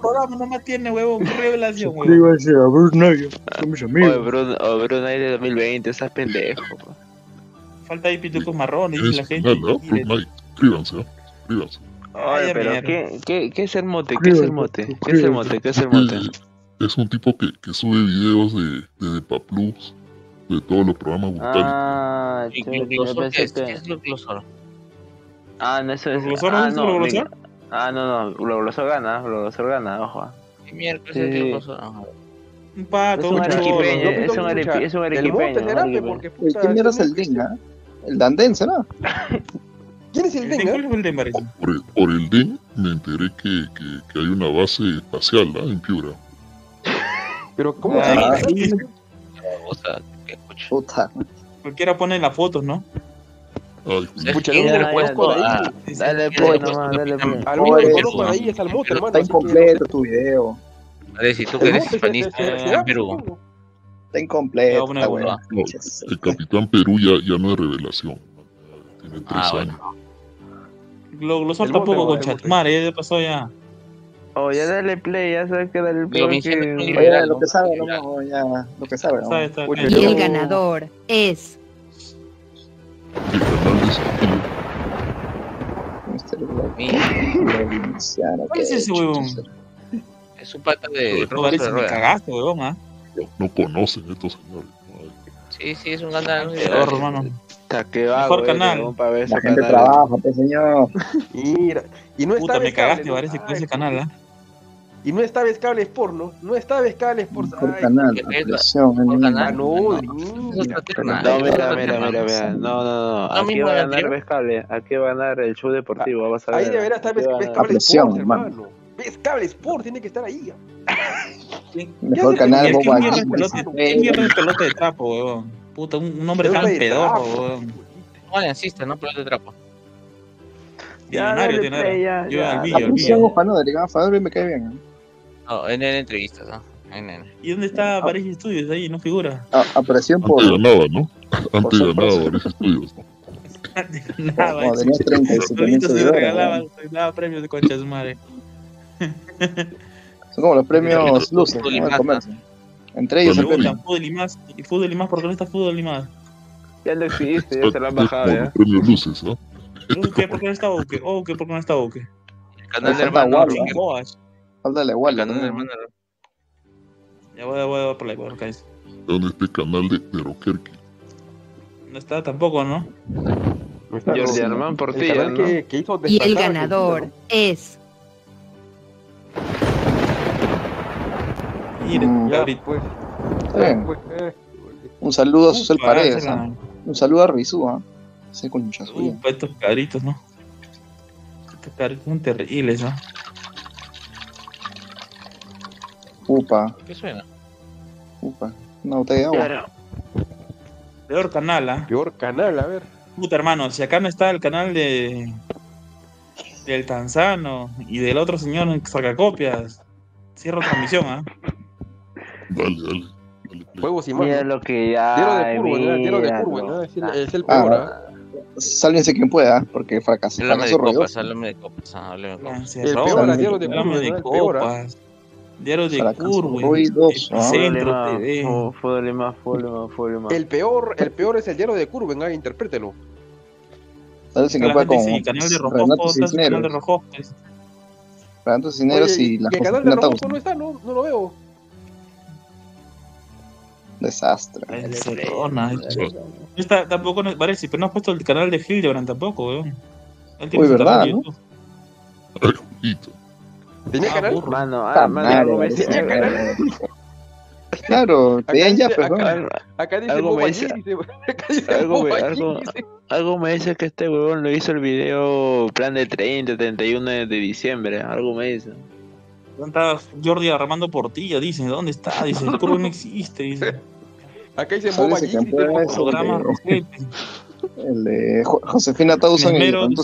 tiene, revelación, weón. Digo así, a Brunei, son mis Oye, amigos. Bruno, oh, Brunei de 2020, estás pendejo. Falta ahí pitucos marrones y la gente. Oye, Ay, pero mierda. ¿qué, qué, ¿qué es el mote? ¿Qué es el mote? ¿Qué es el mote? ¿Qué es el mote? Es un tipo que, que sube videos de, de Depaplus, de todos los programas brutales. Ah, ¿Y yo- Glo- yo Glosor pensé qué es? que- ¿Qué es lo glosor? Ah, no, eso es. ¿Glosor? Ah, ¿Has visto no, lo mi- glosor? Ah, no, no, lo glosor gana, lo glosor gana, ojo. ¿Qué miércoles Sí. es el glosor? Un pato, Es un arequipeño, es un Escucha, arequi- es un arequipeño, arequipeño. ¿Quién era ese el Dinga? ¿El Dandén será? (laughs) ¿Quién es el ¿El Denga? ¿Cuál fue el de? Por el, por el DEN me enteré que, que, que hay una base espacial en Piura. Pero, ¿cómo que escucha Puta. Cualquiera pone las fotos, ¿no? Pucha, ¿Quién no me Ya, le ya, conozco de ya. ahí. Dale ¿Quién play le puso nomás, dale play. Al conozco de ahí es al Mote, hermano. Está incompleto tu video. Vale, si tú que eres hispanista en Perú. Está incompleto. El Capitán Perú ya, ya no es revelación. Tiene tres Ah, años. bueno. Lo, lo bote, poco con el bote. Chatmare, ya pasó ya. Oh, ya dale play, ya sabes que dale play. Lo que- sabe, no, ya, lo que sabe. ¿no? está, Pucha, está. Y el ganador es ¿Cuál es ese huevón? es un pata de Roberto Rueda. cagaste, weón, ¿ah? No, no conocen estos señores. Sí, sí, es un canal. Peor, hermano. Está que va, Mejor canal. para ver La gente canal. trabaja, pues, señor. Mira, y no Puta, está me cagaste, parece, con ese canal, ¿ah? Y no está Vez Cable Sport, ¿no? No está Vez Cable Sport. Mejor Ay, canal, qué Mejor eh, canal. Ah, no, No. No, mira, mira, mira, mira. No, no, no. ¿No Aquí va a ganar anterior? Vescable. Aquí va a ganar el show deportivo. Vamos a Ahí ver. deberá estar Vez Vez. Cable Sport, hermano. Vez Cable Sport tiene que estar ahí. Mejor ¿Qué canal, Boba es mierda de pelota, de pelota de trapo, weón. Puta, un, hombre tan pedorro. No, aliancista, no pelota de trapo. Ya, Millonario, dale play, ya, millonario. Yo ya. al La Villa, al Villa. no, me cae bien. No, en en entrevistas, ¿no? En en. ¿Y dónde está París Studios? Ahí no figura. Ah, Apreciación por. Antes ganaba, ¿no? Antes ganaba varios estudios, ¿no? Nada, Cuando tenía 37 mil Solito se seguidores. regalaba, ¿no? se daba premios de concha de su madre. Son como los premios luces, ¿no? más, El comercio. Entre ellos el premio. fútbol y más. Y fútbol y más, ¿por qué no está fútbol y más? Ya no existe, ya se lo han bajado, ya. premios luces, ¿no? ¿Qué? ¿Por qué no está? Oh, ¿qué? ¿Por qué no está Boque? El canal de hermano. Boas. Falta la El igual. canal de hermano. Ya voy, voy, voy por la por acá. Donde este canal de, de Roquerque. No está tampoco, ¿no? No está, Jordi no. Armán El Portilla, ¿no? que, que hizo y el ganador es Mire, Mm. Ya, cabrito. pues. Está. Ya, pues, eh. Un saludo a Susel Paredes. era- Un saludo a Rizú. ¿ah? Ese concha suya. Estos cabritos, ¿no? Estos cabritos son terribles, ¿no? Upa, ¿Qué suena? upa. Una botella de agua. Claro. Peor canal, ¿ah? Peor canal, a ver. Puta, hermano, si acá no está el canal de. del Tanzano y del otro señor en sacacopias, cierro transmisión, ¿ah? Dale, dale. dale. Juegos y más. Mira lo que ya. Diero de curva, ¿no? Diero de míralo. curva, ¿no? Es el, es el Ah, peor, ¿ah? Sálvense quien pueda, ¿ah? porque fracasó. Háblame de copas, háblame de copas, háblame de copas. Se El roba, peor, diario de Háblame curva, de ¿no? El peor, copas, diario de Fútbol y TV. Fútbol y más, y más, más. El peor, el peor es el diario de Curven, ah, interprételo. Quien pueda gente con el canal de Rojo, Renato el canal de Cisneros. Rojo. pues. Renato Cisneros Oye, y la el canal de Rojo no está, no, no lo veo. Desastre. El Cerrona. No está, tampoco no, parece, pero no has puesto el canal de Hildebrand tampoco, weón. Uy, ¿verdad, no? ¿Tenía Ah, canal? Mano, ah, mano, me ese- dice. Claro, Acá pedían ya, pero acá- Algo, Acá dice Algo me dice- (laughs) acá dice algo me- algo- dice. algo me dice que este huevón lo hizo el video plan de 30, 31 de diciembre. Algo me dice. ¿Dónde está Jordi Armando Portilla? Dice, ¿dónde está? Dice, el no existe, dice. (laughs) Acá dice Boba G. Programa, el de Jo- Josefina y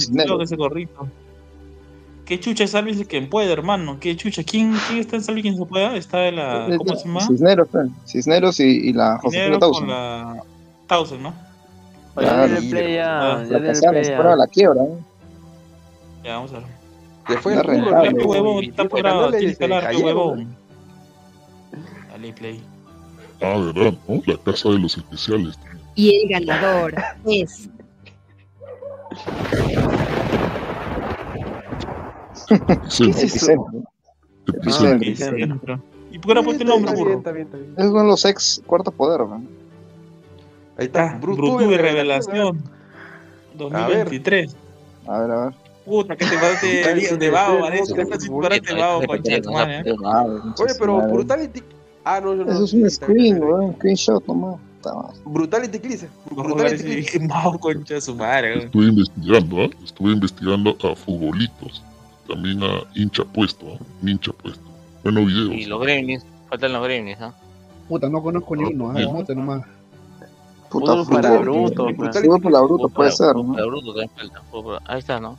ese gorrito. ¿Qué chucha es Sálvese quien puede, hermano? ¿Qué chucha? ¿Quién, quién está en Sálvese quien se pueda? Está de la. ¿Cómo se llama? Cisneros, pues. Cisneros y, y la Josefina con la. Tausen, ¿no? Play ya. Ah, ya play se ya. fueron a la quiebra. ¿eh? Ya, vamos a ver. Se fue el rentable. Huevón, está apurado, tienes que hablar, huevón. Dale play. Ah, ¿verdad? ¿No? La casa de los especiales. y el ganador es Epicentro. Epicentro. Epicentro. Ah, Epicentro. ¿Y por qué no el nombre, Está bien, burro? está bien, está bien. Los ex cuarto poder, ¿no? Ahí está, Ah, Brutuve Brutube Revelación. Revelación. A ver. 2023. A ver, a ver. Puta, que te Está de, (laughs) de vago, Te madre. ¿eh? Oye, pero. Brutality. Ah, no, no, no. Eso es un screen, weón. Screenshot nomás. Brutality Eclipse. Como Brutality Eclipse. vago, (laughs) concha de su madre. Estuve investigando, ¿ah? Estuve investigando a futbolitos. También a hincha puesto, ¿ah? Un hincha puesto. Bueno, videos. Y los gremlins, faltan los gremlins, ¿ah? Puta, no conozco ni uno, ah, Sí. mote nomás. Puta Fútbol para eh, pues. Fútbol para bruto puede para- ser, ¿no? para bruto también falta, Ahí está, ¿no?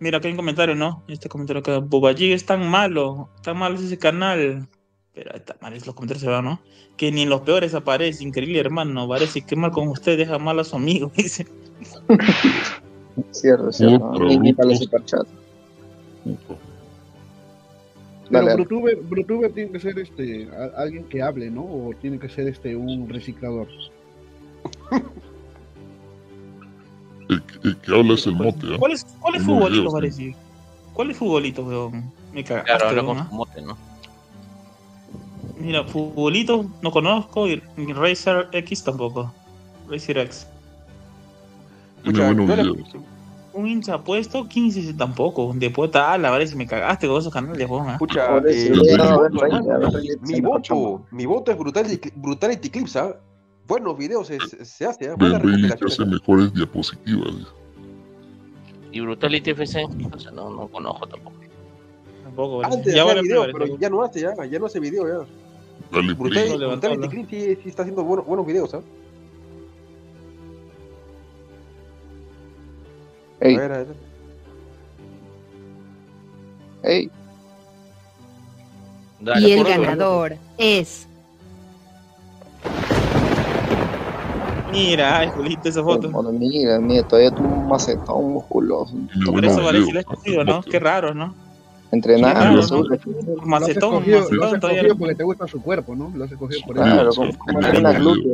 Mira, aquí hay un comentario, ¿no? Este comentario acá. Boballí es tan malo, tan malo es ese canal. Pero está mal, es los comentarios se van, ¿no? Que ni en los peores aparece. Increíble, hermano. Parece que mal con usted deja mal a su amigo. (laughs) Dice. Cierto, cierto. Ni para los superchats. Pero. Brutuber, Brutuber tiene que ser este a- alguien que hable, ¿no? O tiene que ser este un reciclador. El, que- el que habla es el mote, ¿ah? ¿Cuál es, cuál es futbolito, videos, parece? ¿Cuál es futbolito, weón? Me cagaste, Claro, habla con ¿ah? mote, ¿no? Mira, futbolito no conozco y y Razer X tampoco. Razer X. Videos. Un hincha puesto, 15 tampoco. De puta ala, parece me cagaste con esos canales, weón. Escucha, eh, ya, mi voto, mi voto, es Brutality, Brutality Clips, ¿ah? Buenos videos se, se- hace, ¿ah? Reilly que hace mejores diapositivas. Y Brutality FC, o sea, no, no conozco tampoco. Tampoco, parece. Antes Ya hacía video, pero ya no hace, ya, ya no hace video, ya. Dale Brutality. Clips sí, sí está haciendo buenos, buenos videos, ¿ah? Ey, A ver, a ver. ey. Dale, Y el ganador es Mira, ay, Julito, esa foto. Bueno, mira, mira, todavía tú un macetón musculoso. Por eso videos. la ¿ah? escogido, ¿no? Qué raro, ¿no? Entrenando, Claro, ¿no? Lo Macetón, escogido, lo has macetón, todavía. escogido porque te gusta su cuerpo, ¿no? Lo has escogido por eso. Claro, como, buenos glútea.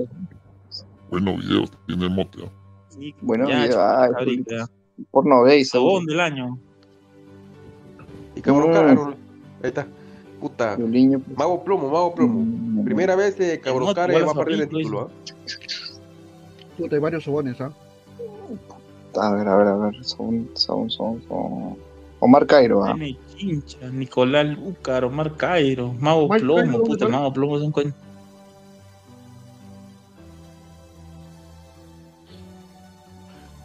Buenos videos. Tiene mote. ¿ah? Sí, Bueno, ya, video, ay, ahorita. Porno gay. Sobón del año. Y cabrón, Mm. caro. Ahí está. Puta. Pues. Mago plomo, mago plomo. Mm, Primera vez que El Cabrón Care va a perder el título, ¿ah? Puta, hay varios sobones, ¿ah? A ver, a ver, a ver. Son, son, son, son. Omar Cairo, ah. Nicolás Lúcar, Omar Cairo, Mago Omar Plomo, Cairo, puta, ¿no? Mago Plomo es un coño.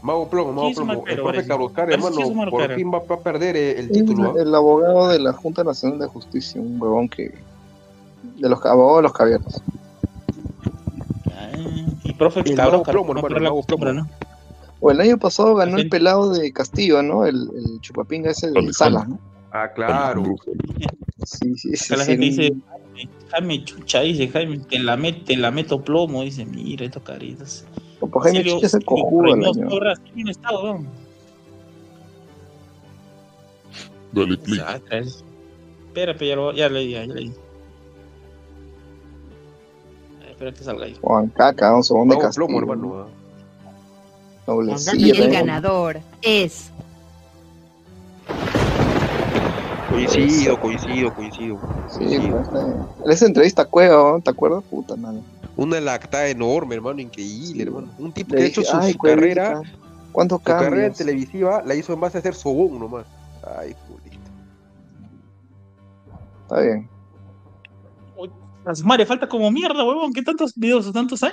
Mago plomo, mago ¿Quién es plomo. El profe que es hermano, por fin va, a perder eh, el título, ¿ah? El abogado de la Junta Nacional de Justicia, un huevón que. De los abogados de los caballeros. Ah, Y profe Mago Plomo, no hermano, Plomo. ¿no? O el año pasado ganó el pelado de Castillo, ¿no? El, el chupapinga ese de. Salas, ¿no? Ah, claro. Sí, sí, (laughs) la gente dice, Jaime, Jaime Chucha, dice Jaime, te la, met, te la meto plomo, dice, mira estos caritas. Pues Jaime Chicha es el cojudo del año. estado. Dale Espera, pero ya, lo, ya leí, ya leí. Eh, Espera que salga ahí. Juan Caca, un segundo de y el ganador es Coincido, coincido, coincido. Sí, pues, eh. Esa entrevista a Cueva, ¿no? ¿te acuerdas? Puta madre. Una lactada enorme, hermano, increíble, Sí. hermano. Un tipo Le que ha hecho dije, su, ay, su carrera, Cuevita, ¿Cuántos su carrera en televisiva la hizo en base a hacer sobón nomás. Ay, Julito. Está bien. Madre, falta como mierda, huevón. ¿Qué tantos videos o tantos hay?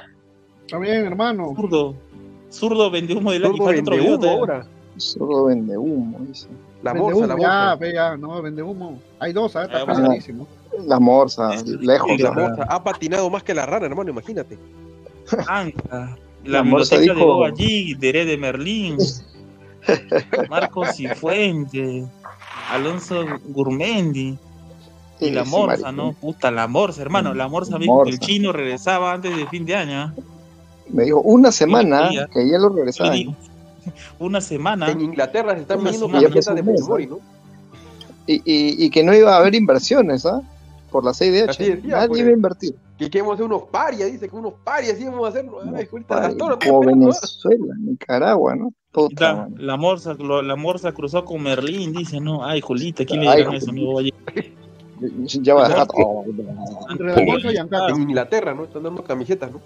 Está bien, hermano. Zurdo. Zurdo vendió humo Todo falta otro vende video. humo ahora. Solo vende humo, dice. La Vende morsa, la humo, ya, ve, ya, no, vende humo. Hay dos, ¿ah? Está Ah, peleadísimo. La morsa, Es- lejos. La morsa ha patinado más que la rana, hermano, imagínate. Anca. La La Morsa biblioteca de dijo- Boba G, Deré de Merlín. (laughs) Marcos Cifuentes. Alonso Gurmendi. Y la morsa, maricón. ¿no? Puta, la morsa, hermano. La morsa La dijo que el chino regresaba antes de fin de año. ¿ah? Me dijo una semana que ya lo digo, (laughs) Una semana. En Inglaterra se están Una vendiendo semana. camisetas de Fujimori, ¿no? Y, y, y que no iba a haber inversiones, ¿ah? Por la 6DH. Así decía, Nadie pues. iba a invertir. Que, que íbamos a hacer unos parias, dice que unos parias íbamos a hacer. Como ¿ah? Venezuela, Nicaragua, ¿no? Puta, mano. la morsa, lo- la morsa cruzó con Merlín, dice, no, ay, Julita, ¿quién le dirán eso, amigo? Oye, (laughs) Ya va a dejar. Entre la morsa y Ancaca. En Inglaterra, ¿no? Están dando camisetas, ¿no?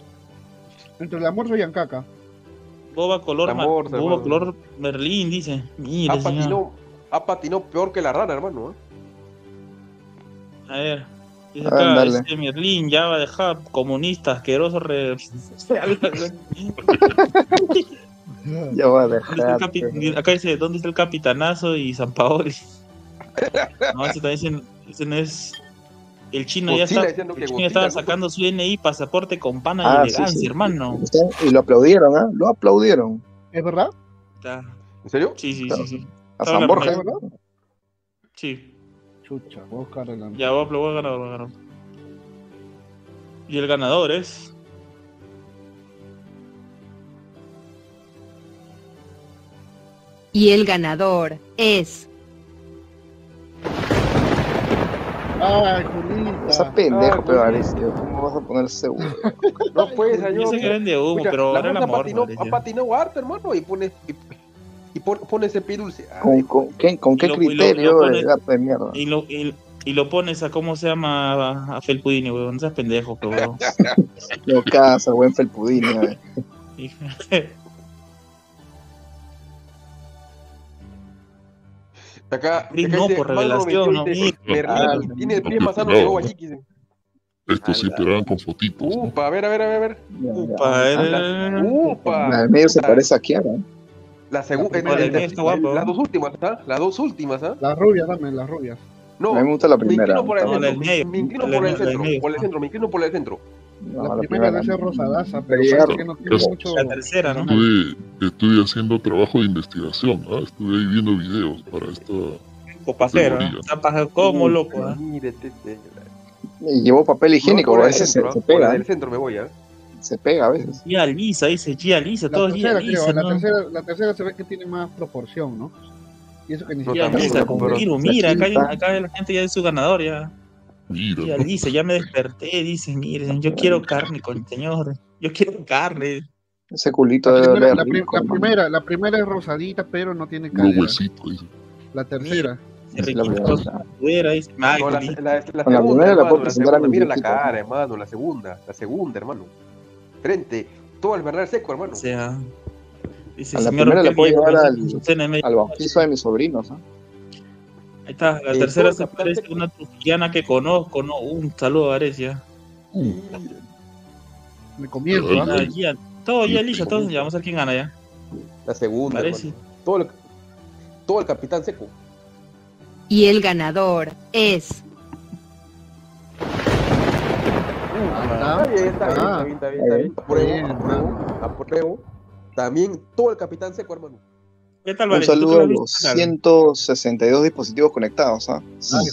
Entre la morsa y Ancaca. Boba color, La morsa, boba hermano. color Merlín, dice, mire, Ha patinado, ha patinado peor que la rana, hermano. ¿ah? A ver, dice Ah, acá, este Merlín ya va a dejar comunista, asqueroso, re... (laughs) (laughs) Ya va a ¿Dónde está el dejar. Acá dice, ¿dónde está el capitanazo y San Paoli? No, ese también ese, ese no es... El chino ya está, diciendo el que chino estaba sacando su DNI, pasaporte con pana Ah, y elegancia, sí. hermano. Y lo aplaudieron, ¿ah? Lo aplaudieron. ¿Es verdad? Está- ¿En serio? Sí, sí, Claro. sí, sí. A San Borja. ¿Es verdad? Sí. Chucha, voy a buscar el Ya voy a a ganar, voy a ganar. Y el ganador es. Y el ganador es. Ay, Julita. Esa pendejo, Ah, pero ¿cómo vas a poner ese huevo? No puede, Yo señor. sé que vende humo, pero la el monja amor. patinó, patinado harto, hermano, y pone, y, y pon- pone ese pi dulce. Ay, ¿Con, con, qué, con qué Y lo- y lo- criterio lo de pones- gato de mierda? Y lo, y, y lo pones a cómo se llama a, a Felpudini, weón. No seas pendejo, (laughs) weón. Lo casa, buen felpudín. eh. Acá, Chris, acá no, dice, por revelación, 28 dice, no, Merlín, no, tiene el no, pie no, más sano no, que no. Guayiquis. Estos sí esperaban con fotitos. ¿no? Upa, a ver, a ver, a ver. Upa, eh. La- Upa. Medio se parece a Kiara. ¿Eh? La segunda, guapo. las dos últimas, ¿ah? Las dos últimas, ¿ah? Las rubias, dame, las rubias. No, A mí me gusta la me primera. inclino por el No, centro, del medio. me, me inclino por el del- del centro, por el centro, me inclino por el centro. No, La la primera debe ser rosadaza, pero parece que no tiene mucho. La tercera, ¿no? Estuve, estuve haciendo trabajo de investigación, ¿ah? estuve ahí viendo videos para esta... Copajero, ¿eh? Teoría. Está paja como loco, ¿eh? Mírete, llevó papel higiénico, por a veces se, se ¿ah? Por pega. del ¿eh? centro me voy, ¿ah? Se pega a veces. Gia Lisa, dice Gia Lisa, La todo Gia tercera. Lisa, La ¿no? tercera, la tercera se ve que tiene más proporción, ¿no? Y eso que ni siquiera. Confirmo. Mira, acá, hay- acá la gente ya es su ganador, ya. Mira. Lisa, ya me desperté, dice, miren, yo quiero carne con el señor. Yo quiero carne. Ese culito La debe primera, la, rico, la primera, la primera es rosadita, pero no tiene dice. La tercera. Sí, la la, la, la la segunda, la puedo la presentar a mi mira la cara, hermano, la segunda, la segunda, hermano. Frente, todo el Bernal seco, hermano. o sea, dice, A la señor, primera la ¿qué puedo llevar al-? Al bautizo de mis sobrinos. ¿ah? Ahí está, la Eh, tercera se parece una trujillana que conozco, ¿no? Un saludo a Arecia. Me ¿ah? Ah, Gia- todo ya Lisa, todo, ya vamos a ver quién gana ya. La segunda, Parece. Todo el, todo el capitán seco. Y el ganador es. Ah, Está bien, está bien, ah. está bien, está bien, está bien. Apruebo, Bien, apruebo, apruebo. También todo el capitán seco, hermano. ¿Qué tal, Un saludo a los visto? ¿Qué tal? 162 dispositivos conectados. ¿ah?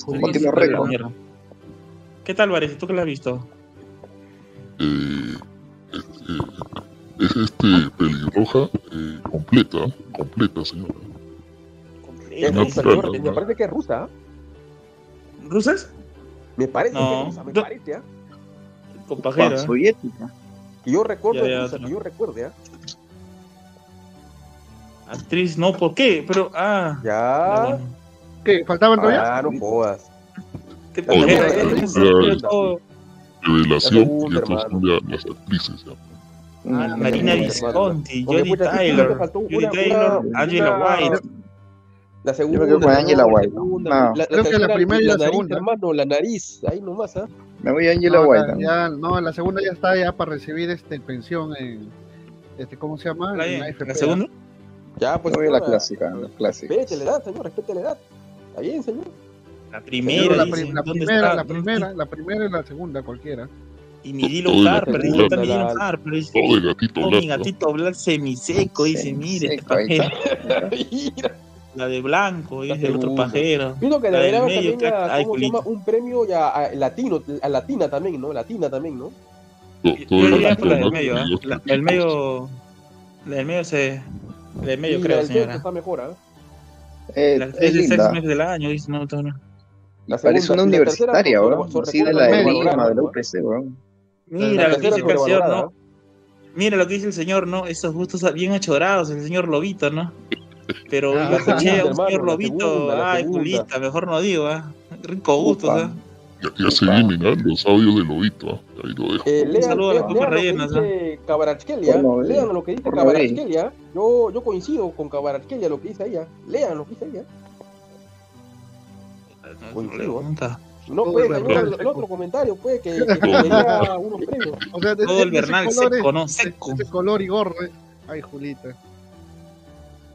Último Sí, récord. ¿Qué tal, Valeria? ¿Tú qué la has visto? eh, es, eh, es este pelirroja eh, completa, completa, señora. Es rusa, no. me parece que es rusa. ¿ah? ¿Rusas? Me parece No. que es rusa, me No. parece, ¿ah? Con pajera. soviética. Que yo recuerdo, Ya, ya, que yo recuerde, ¿ah? Actriz, no, ¿por qué? Pero, ah. Ya. ¿Qué? ¿Faltaban todavía? Ah, no jodas. Qué pajera. eh, eh, eh, eh, eh. Revelación, y estas son ya las actrices. Ya. Ah, Marina hermano. Visconti, sí, Taylor, una- Taylor, Angela White. La segunda. Yo quedo con la Angela White. La, segunda, No. la, la Creo que la primera y la segunda. hermano, la nariz. Ahí nomás, ¿ah? Me voy a Angela No, White. ¿no? ya, no, la segunda ya está ya para recibir este pensión en este ¿cómo se llama? ¿La, En la AFP, segunda? Ya, pues. Voy a la clásica, la clásica. Respete la edad, señor, respete la edad. Está bien, señor. La primera, la, dicen, la ¿dónde primera, está? la primera, la primera y la segunda, cualquiera. Y mi Dylan Todo el Harper, dice, mi. Dylan Harper, dice, Todo el gatito oh, mi blanco. gatito black semiseco, dice, mire. (laughs) (laughs) Mira. La de blanco, La dice el otro pajero. Pienso que La debería haber medio, también, que- a- ay, ¿cómo se llama? Julito. Un premio ya a latino, a latina también, ¿no? Latina también, ¿no? Yo el por la del medio, gatitos. el medio, la del medio se, la del medio Y creo, la del señora. está mejor, ¿ah? Eh, La es actriz del linda. sexto mes del año, dice, no, no, no. La Parece una universitaria, weón. Así de la de Lima, de la. UPC, weón. Mira La lo que dice el señor. ¿no? Mira lo que dice el señor, ¿no? Esos gustos bien achorados, el señor Lobito, ¿no? Pero Ah, yo escuché a un hermano, señor Lobito, ay. Julita, mejor no digo, ¿ah? Rico gusto. ¿sabes? Ya, ya se vienen ¿ah? los audios de Lobito. ¿ah? Ahí lo dejo. Eh, Un lean, saludo a las lean papas lo que rellenas, dice Cabarachkelia, Porno, eh. lean lo que dice Cabarachkelia. Yo, yo coincido con Cabarachkelia, lo que dice ella. Lean lo que dice ella. Coincido. Pregunta. No Todo puede que el, el otro comentario, puede que, quería unos premios. O sea, de, Todo el Bernal color seco, ¿no? Seco. Ese color y gorro. eh. Ay, Julita.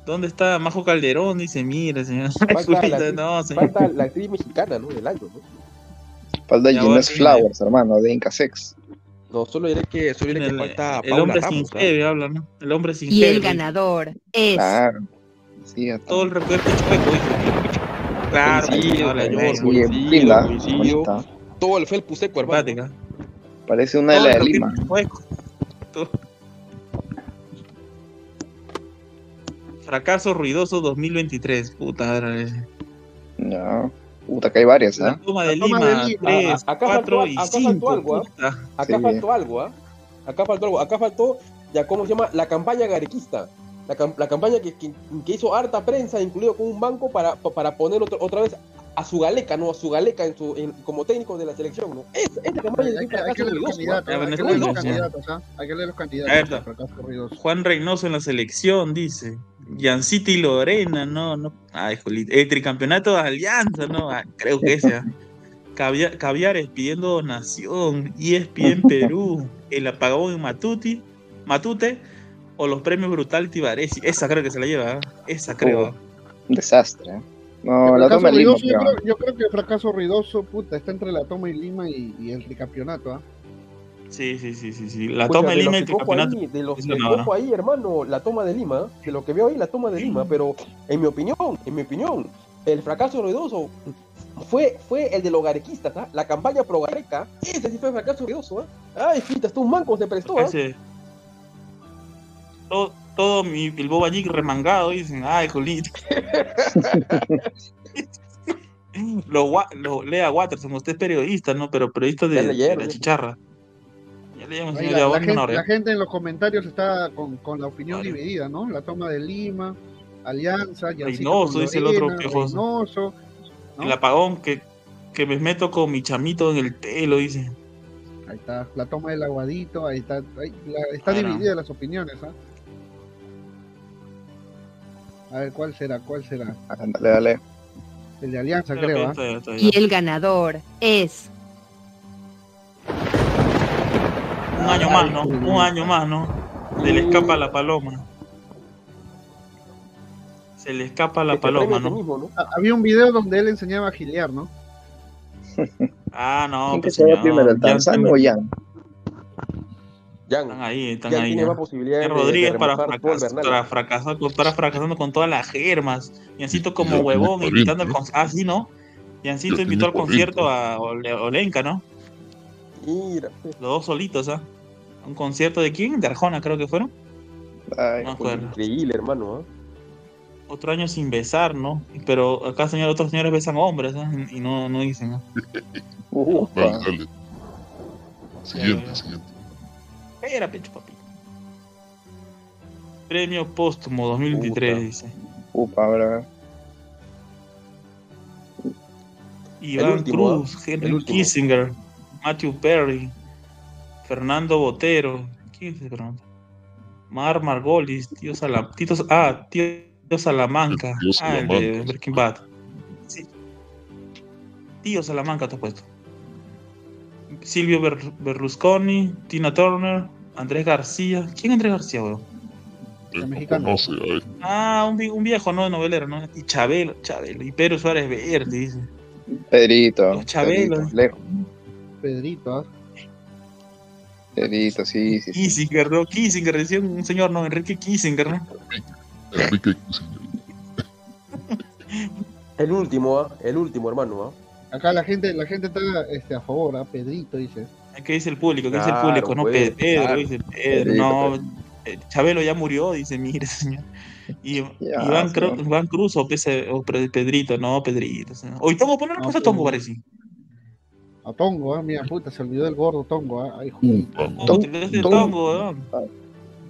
¿Dónde está Majo Calderón? Dice, mire, señor. Falta (laughs) la Julita, actriz- no, señor. Falta la actriz mexicana, ¿no? Del año, ¿no? Falta Ginés Flowers, hermano, de Inca Sex. No, solo diré que, solo diré que El, falta el Paula hombre Ramos. sin ¿ah? fe, habla, ¿no? El hombre sin Y fe. el ganador es. Claro. Sí, Todo el recuerdo chueco. Claro, Coincido, sí. Todo el felpu seco, hermano. Parece una de Todo la el de Lima. Todo. Fracaso ruidoso 2023. Puta, madre. No. Puta, que hay varias, La ¿ah? toma de La toma Lima, de Lima. 3, A- acá 4 faltó- y acá faltó 5. algo, ¿ah? puta. Acá Sí. faltó algo, ¿ah? Acá faltó algo. Acá faltó, ya, ¿cómo se llama? La campaña garequista. La, cam- la campaña que, que- que hizo harta prensa, incluido con un banco, para, pa- para poner otro- otra vez a su galeca, ¿no? A su galeca en su, en- como técnico de la selección, ¿no? Es, esta campaña que fracaso leer los ruidoso, hay que leer los candidatos, ¿ah? Juan Reynoso en la selección, dice. Yancita y Lorena, no, no. Ay, Jolita. El tricampeonato de Alianza, no. Ah, creo que sea. Cavia- Caviares pidiendo donación. ESPN (laughs) Perú. El apagón en Matuti, Matute. O los premios Brutality Varesi. Esa creo que se la lleva. ¿ah? Esa creo. Oh. Un desastre, ¿eh? No, El la toma de Lima, yo, creo. creo, yo creo que el fracaso ruidoso, puta, está entre la toma y Lima y, y el tricampeonato, ¿ah? Sí, sí, sí, sí, sí. La Pucha, toma de Lima y el ahí, de lo es que cojo ahí, hermano, la toma de Lima, de lo que veo ahí, la toma de Lima, pero en mi opinión, en mi opinión, el fracaso ruidoso fue, fue el de los garequistas, ¿ah? La campaña pro gareca, ese sí fue el fracaso ruidoso, ¿ah? Ay, fitas, tú un manco se prestó, ¿ah? Ese- Todo, todo mi, el Boba Chic remangado, dicen, ay, Jolita. (laughs) lo, lo, Lea Watterson, usted es periodista, ¿no? Pero periodista de, la chicharra. La, gente, no, la gente en los comentarios está con, con la opinión Vale. dividida, ¿no? La toma de Lima, Alianza, Reynoso, dice el otro piojoso. Reynoso, ¿no? El apagón que, que me meto con mi chamito en el pelo, dice. Ahí está, la toma del aguadito, ahí está, ahí, la- está dividida las opiniones, ¿ah? A ver, ¿cuál será? ¿Cuál será? Dale, dale. El de Alianza, creo, ¿ah? Y el ganador es. Un año más, ¿no? Un año más, ¿no? Se le escapa la paloma. Se le escapa la paloma, ¿no? mismo, ¿no? Ah, Había un video donde él enseñaba a gilear, ¿no? (laughs) Ah, no, ¿Quién que pues señor. primero, el ya Tanzano o Jan? Jan, Están ahí, están Jan ahí. tiene ya. más posibilidades Que de, de Rodríguez para, fracas- para fracasar, con- para fracasando con todas las germas. Yancito como huevón, invitando al 40, concierto. Ah, sí, ¿no? Yancito Ya invitó al concierto a Ole- Olenka, ¿no? Mira, pues. Los dos solitos, ¿ah? Un concierto de quién? De Arjona, creo que fueron. Ay, No increíble, hermano, ¿ah? Otro año sin besar, ¿no? Pero acá señor, otros señores besan hombres, ¿ah? Y no, no dicen, ¿ah? (laughs) ufa. Dale, dale. Siguiente, siguiente. Espera, pecho, papi. Premio póstumo 2023, Puta. dice. Ufa, a ver, a ver. Iván último, ¿ah? Cruz, Henry. Kissinger, Matthew Perry, Fernando Botero, ¿quién es ese Fernando? Mar Margolis, tío Salam, Tito, ah, tío, tío Salamanca, Tío ah, el de Salamanca. Breaking Bad. Sí. Tío Salamanca te has puesto. Silvio Ber- Berlusconi, Tina Turner, Andrés García. ¿Quién es Andrés García, weón? No mexicano. conoce, a ver. Ah, un, vi- un viejo, ¿no? Novelero, ¿no? Y Chabelo, Chabelo. Y Pedro Suárez Verde, dice. Pedrito. Los Chabelos. Pedrito. Pedrito, Pedrito, sí, sí, sí. Kissinger, ¿no? Kissinger, decía un señor, ¿no? Enrique Kissinger, ¿no? Enrique Kissinger. (laughs) El último, ¿ah? El último, hermano, ¿ah? Acá la gente, la gente está este, a favor, ¿ah? Pedrito dice. ¿Qué dice el público? ¿Qué dice el público? No, pues, Pedro, claro. dice Pedro. Pedrito, No, eh, Chabelo ya murió, dice, mire, (laughs) señor. Y Ya, Iván, Cru- señor. Iván Cruz o, Pese- o Pedrito, no, Pedrito. señor. Hoy Tongo, poner No, pues a Tongo, pues, parece. A Tongo, ¿ah? Mira, puta, se olvidó del gordo Tongo, ¿ah? Ay, Mm. joder. Ton- te olvidaste de Ton- Tongo, weón.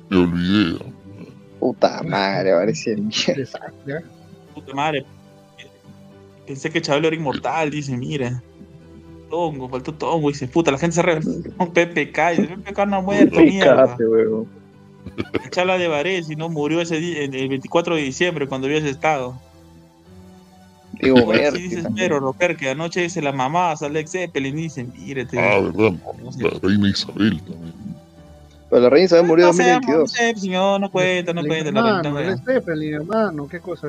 Me olvidé. Puta madre, parece el mierda. ¿ah? Puta madre. Pensé que Chabelo era inmortal, dice, mira. Tongo, faltó Tongo, dice, puta, la gente se re... (laughs) con PPK, dice, PPK no ha muerto, mierda. Chala de Varese, no murió ese día, el el 24 de diciembre cuando vio ese estado. Digo, Ahora sí dices, también. pero Roper, que anoche dice la mamá, a Alex Zeppelin, dicen, mírate. Ah, verdad, no, la reina Isabel también. Pero la reina Isabel murió en no sé, no 2022. sé, señor, no cuenta, no cuenta. La hermano, reina, el Zeppelin, hermano, qué cosa.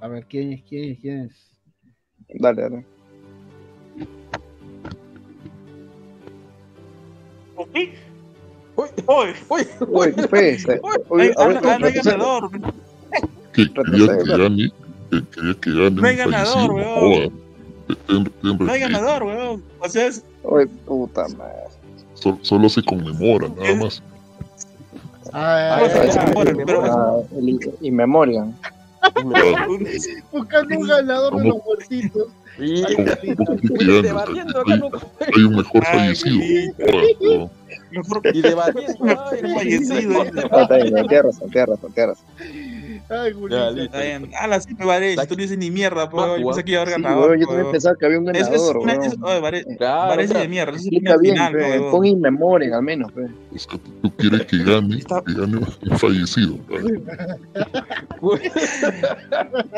A ver, ¿quién es? ¿Quién es? ¿Quién es? Dale, dale. Uy, Uy, uy, uy, Uy, ¿qué fue ese? Uy, hay- hay retrocede. ganador, Que quería que Retrocede. gane, que quería que gane No hay ganador, weón. no hay ganador, weón. O sea, es, Uy, puta madre. Sol- Solo se conmemora, nada más. Ah, pero- Ah, Memoriam. buscando un ganador de los muertitos. Y- Hay, un mejor fallecido. Y debatiendo. (laughs) ay, fallecido. Ah, tienes razón, tienes razón, tienes razón. Ay, Ya, Julito. listo. Está bien. Ah, la sí me parece. Tú no dices ni mierda, pues. Yo pensé que iba a haber Sí, ganador. weón, yo pues, también weón. pensaba que había un Es, es ganador, es, parece de mierda. Eso es bien, final, pon In al menos. O sea, tú, quieres que gane, Está- que gane un fallecido. ¿vale? (laughs)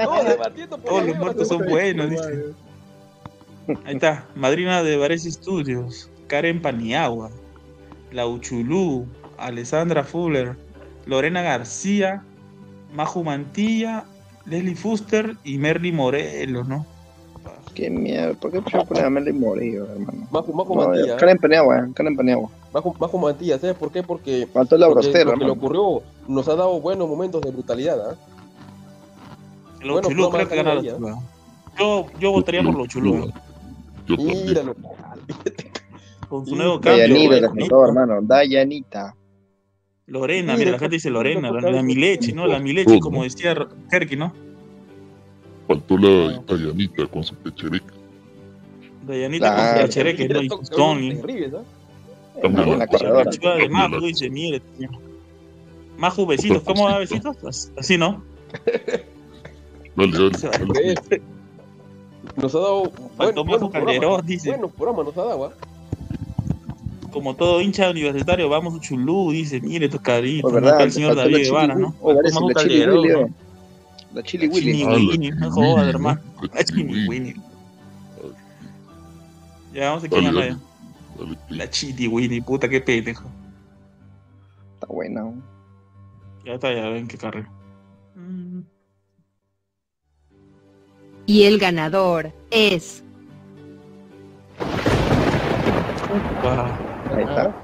No, debatiendo por Todos los muertos son no. buenos, dice. Ahí está. Madrina de Varese Studios. Karen Paniagua. La Uchulú. Alessandra Fuller. Lorena García. Maju Mantilla. Leslie Fuster y Merly Morelos, ¿no? Qué mierda, ¿por qué se pone a Meli Morillo, hermano? Majo, Majo No, Mantilla. Karen Paniagua, Karen Paniagua. Majo, Majo Mantilla, ¿sabes por qué? Porque Faltó la Porque brostera, lo que le ocurrió nos ha dado buenos momentos de brutalidad, ¿ah? La Bueno, Uchulú, Pluma creo que gana la todavía. Uchulú. Yo, yo votaría por. Yo también. (laughs) Míralo. Con su nuevo cambio. Dayanita, faltó, hermano. Dayanita. Lorena, Mira, la gente dice Lorena, la, la Milechi, ¿no? La Milechi, como decía Kerky, ¿no? Faltó la Dayanita con su pechereca. Dayanita con su pechereque, ¿no? Y Tony. También la. Chiva de Maju dice, mire, tío. Maju, besitos, ¿cómo va besitos? As- Así, ¿no? Dale, dale. Pues, Nos ha dado buen, Faltó Majo Calderón, dice. Buenos programas nos ha dado, ¿ah? Como todo hincha universitario, vamos a Chulú, dice, mire, estos caritos, Pues, ¿no? verdad, el señor la David Chili Guevara, Willy. ¿no? Oh, parece Majo la Chili Willy, ¿no? La Chili Willy. La no Chili jodas, Willy, hermano. ¿no? La La Chini Chili Winnie. Ya vamos a quién Dale, gana dale. ya. Dale, play. La Chiti Winnie, puta, qué pendejo. Está buena. Ya está, ya ven qué carrera. Y el ganador es Ah, Ahí está.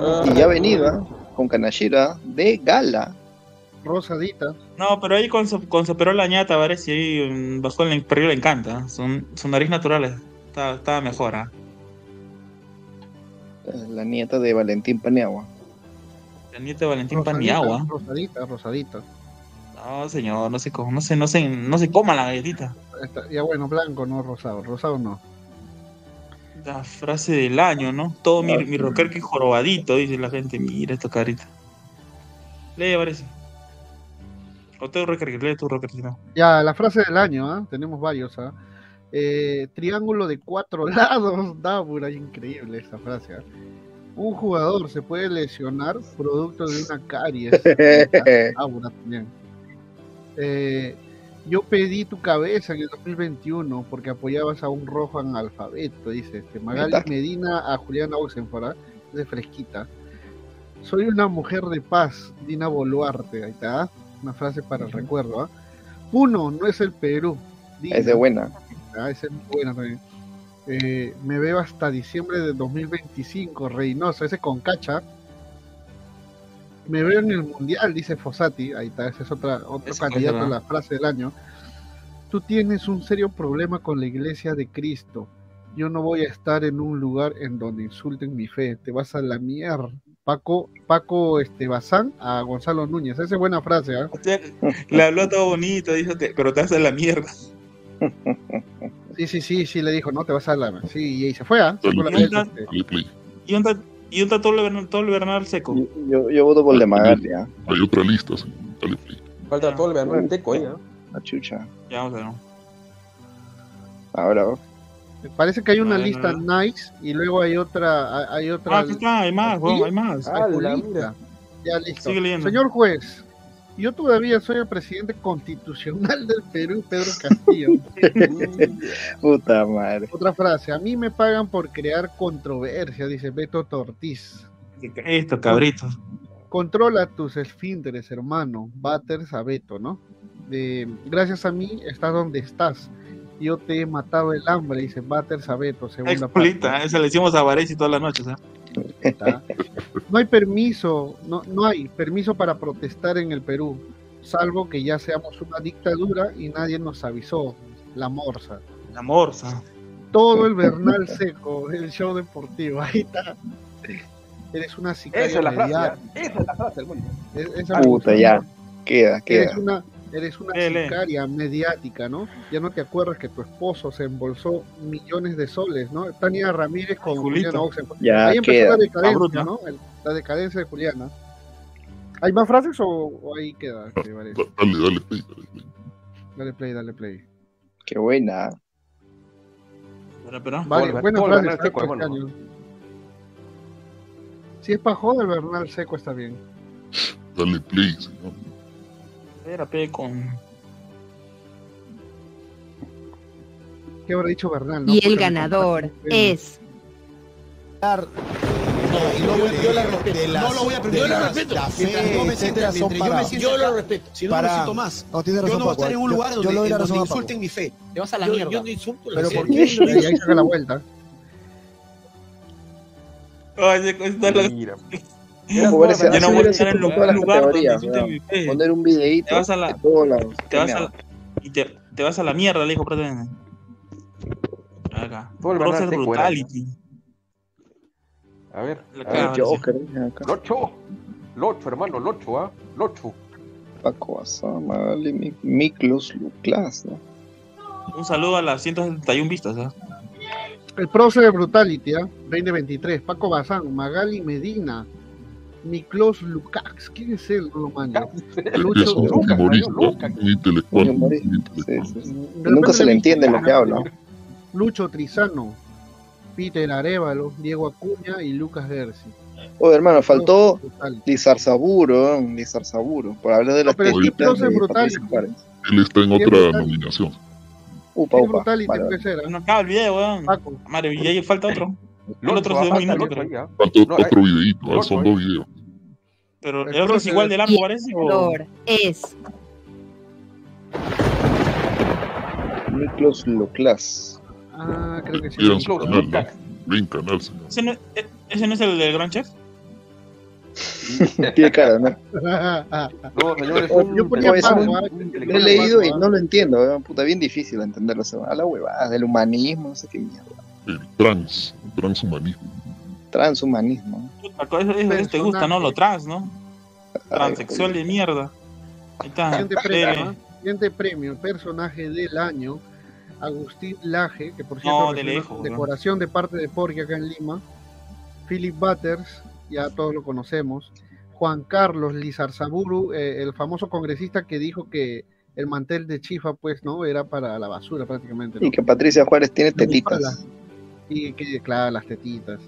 Ah, Y ya ha venido, ¿ah? Con Kanashira de gala. Rosadita. No, pero ahí con su, con su perola ñata, parece, ahí mm, bajo el perrillo le encanta. ¿eh? Son, son nariz naturales. Está, está mejor, ¿ah? eh, La nieta de Valentín Paniagua. La nieta de Valentín Rosadita, Paniagua. Rosadita, rosadita. No, señor, no se, no se, no se, no se coma la galletita. Está- ya bueno, blanco, no rosado. Rosado no. La frase del año, ¿no? Todo mi, mi rocker que jorobadito, dice la gente. Mira esta carita. Lee, parece. O tu rocker, lee tu rocker, si no. Ya, la frase del año, ¿ah? Tenemos varios, ¿ah? Eh, triángulo de cuatro (laughs) lados. Dabura, increíble esa frase, ¿ah? Un jugador se puede lesionar producto de una caries. (laughs) Dabura también. Eh, yo pedí tu cabeza en el 2021 porque apoyabas a un rojo analfabeto, dice este Magali. Medina a Juliana Oxenford, ¿ah? de fresquita. Soy una mujer de paz, Dina Boluarte, ahí está, una frase para el recuerdo. ¿ah? Puno no es el Perú. Dina. Es de buena. Ah, es buena también. Eh, me veo hasta diciembre de 2025, Reynoso, ese con cacha. Me veo en el mundial, dice Fossati. Ahí está, ese es otra, otro Ese candidato a la frase del año. Tú tienes un serio problema con la iglesia de Cristo. Yo no voy a estar en un lugar en donde insulten mi fe. Te vas a la mierda. Paco, Paco este, Bazán a Gonzalo Núñez. Esa es buena frase, ¿ah? O sea, le habló todo bonito, dijo, "Te- pero te hace la mierda. Sí, sí, sí, sí, le dijo, no, te vas a la. Sí, y ahí se fue, ¿ah? Este. Y un, ta- y un todo Bernal, todo Bernal seco. Yo, yo, yo voto por el de Magali, ¿ah? Hay otra lista, sí. Dale, play. Falta todo el Bernal Teco ahí, ¿ah? La chucha. Ya vamos a ver. Ahora, Parece que hay una lista nice y luego hay otra, hay otra. Ah, aquí está, hay más, ¿Sí? hay más. Ah, la Julita. mira. Ya listo. Sigue leyendo. Señor juez, yo todavía soy el presidente constitucional del Perú, Pedro Castillo. (laughs) puta madre. Otra frase, a mí me pagan por crear controversia, dice Beto Tortiz. Esto, cabritos. Controla tus esfínteres, hermano. Batters a Beto, ¿no? de gracias a mí estás donde estás. Yo te he matado el hambre, dice Bater Sabeto, segunda parte. Explita, esa le decimos a Varese todas las noches. ¿ah? No hay permiso, no, no hay permiso para protestar en el Perú, salvo que ya seamos una dictadura y nadie nos avisó. La morsa. La morsa. Todo el Bernal seco, el show deportivo. Ahí está. Eres una sicaria Esa es la frase, mediática. esa es la frase. Es- esa Puta, ya. Queda, Eres queda. una, eres una sicaria mediática, ¿no? Ya no te acuerdas que tu esposo se embolsó millones de soles, ¿no? Tania Ramírez con Julito. Juliana Oxenford. Ya Ahí empezó queda. la decadencia. ¿no? El- la decadencia de Juliana. ¿Hay más frases o, o ahí queda? este, (laughs) Dale, dale, play, dale, play. Dale play, dale play. Qué buena. Vale, Todo el- buena todo el frase, Bernal Seco, hermano. Ascanio. Si es para joder, el Bernal Seco está bien. Dale play, señor. Pe, con. ¿Qué habrá dicho Bernal? no? Y el ganador es No, no, yo la respeto. No lo voy a permitir. Yo la respeto. Me sienta, yo me yo lo respeto. Si no, no me siento más. No, tiene Yo no voy a estar en un lugar Yo- donde, yo donde insulten mi fe. Te vas a la Yo- mierda. Yo no insulto la Pero fe. ¿por qué? (laughs) Y ahí saca la vuelta. Ay, ese- ese- la- Mira. Parece, Ya no voy a estar en las lugar donde. Poner un videíto Te vas a la- de todos lados. Te vas a Genial. la, y te, te vas a la mierda, le dijo Pretende. Acá. Brutality. A ver. La a. Locho. Locho, hermano, Locho, ¿ah? Locho. Paco Asama, Miklos Luclas, ¿no? Un saludo a las 171 vistas. ¿ah? El proce de Brutality, ¿ah? 2023. Paco Bazán, Magali Medina, Miklos Lukács. ¿Quién es él, Romano? Es Lucho un Lucas, humorista, Mario Lucas. muy intelectual. Un humorista, muy Sí, intelectual. sí, sí. De Nunca se le entiende lo que habla. Lucho Trizano, Peter Arevalo, Diego Acuña y Lucas Gersi. Oye, hermano, faltó Brutal. Lizarzaburo, ¿eh? Lizarzaburo, por hablar de las es tetitas Proce de Brutal. Él está en otra brutal. nominación. Upa, upa. Ser, ¿ah? No acaba el video, weón. Mario, y ahí falta otro. El otro ah, hace dos falta ¿ah? No, otro ah, Locho son dos videos. Pero El el otro es igual de largo, parece. o- es Miklos Luclas. Ah, creo que sí. Sigan su canal, ¿no? Canal, señor. ¿Ese no, e- ¿Ese no es el del Gran Chef? Tiene cara, ¿no? (laughs) No, señor, es Yo ponía eso un Lo he leído y no lo entiendo, puta, bien difícil entenderlo. A la huevada, del humanismo, no sé qué mierda. El trans, el transhumanismo. Transhumanismo. Eso- eso te gusta, ¿no? Lo trans, ¿no? Transexual de mierda. Ahí está. Siguiente premio. Siguiente premio, personaje del año, Agustín Laje, que por cierto No, de recibió lejos, decoración de parte de Porky acá en Lima, Philip Butters, ya todos lo conocemos, Juan Carlos Lizarzaburu, eh, el famoso congresista que dijo que el mantel de Chifa, pues, ¿no? Era para la basura prácticamente. ¿no? Y que Patricia Juárez tiene tetitas. Y que, claro, las tetitas.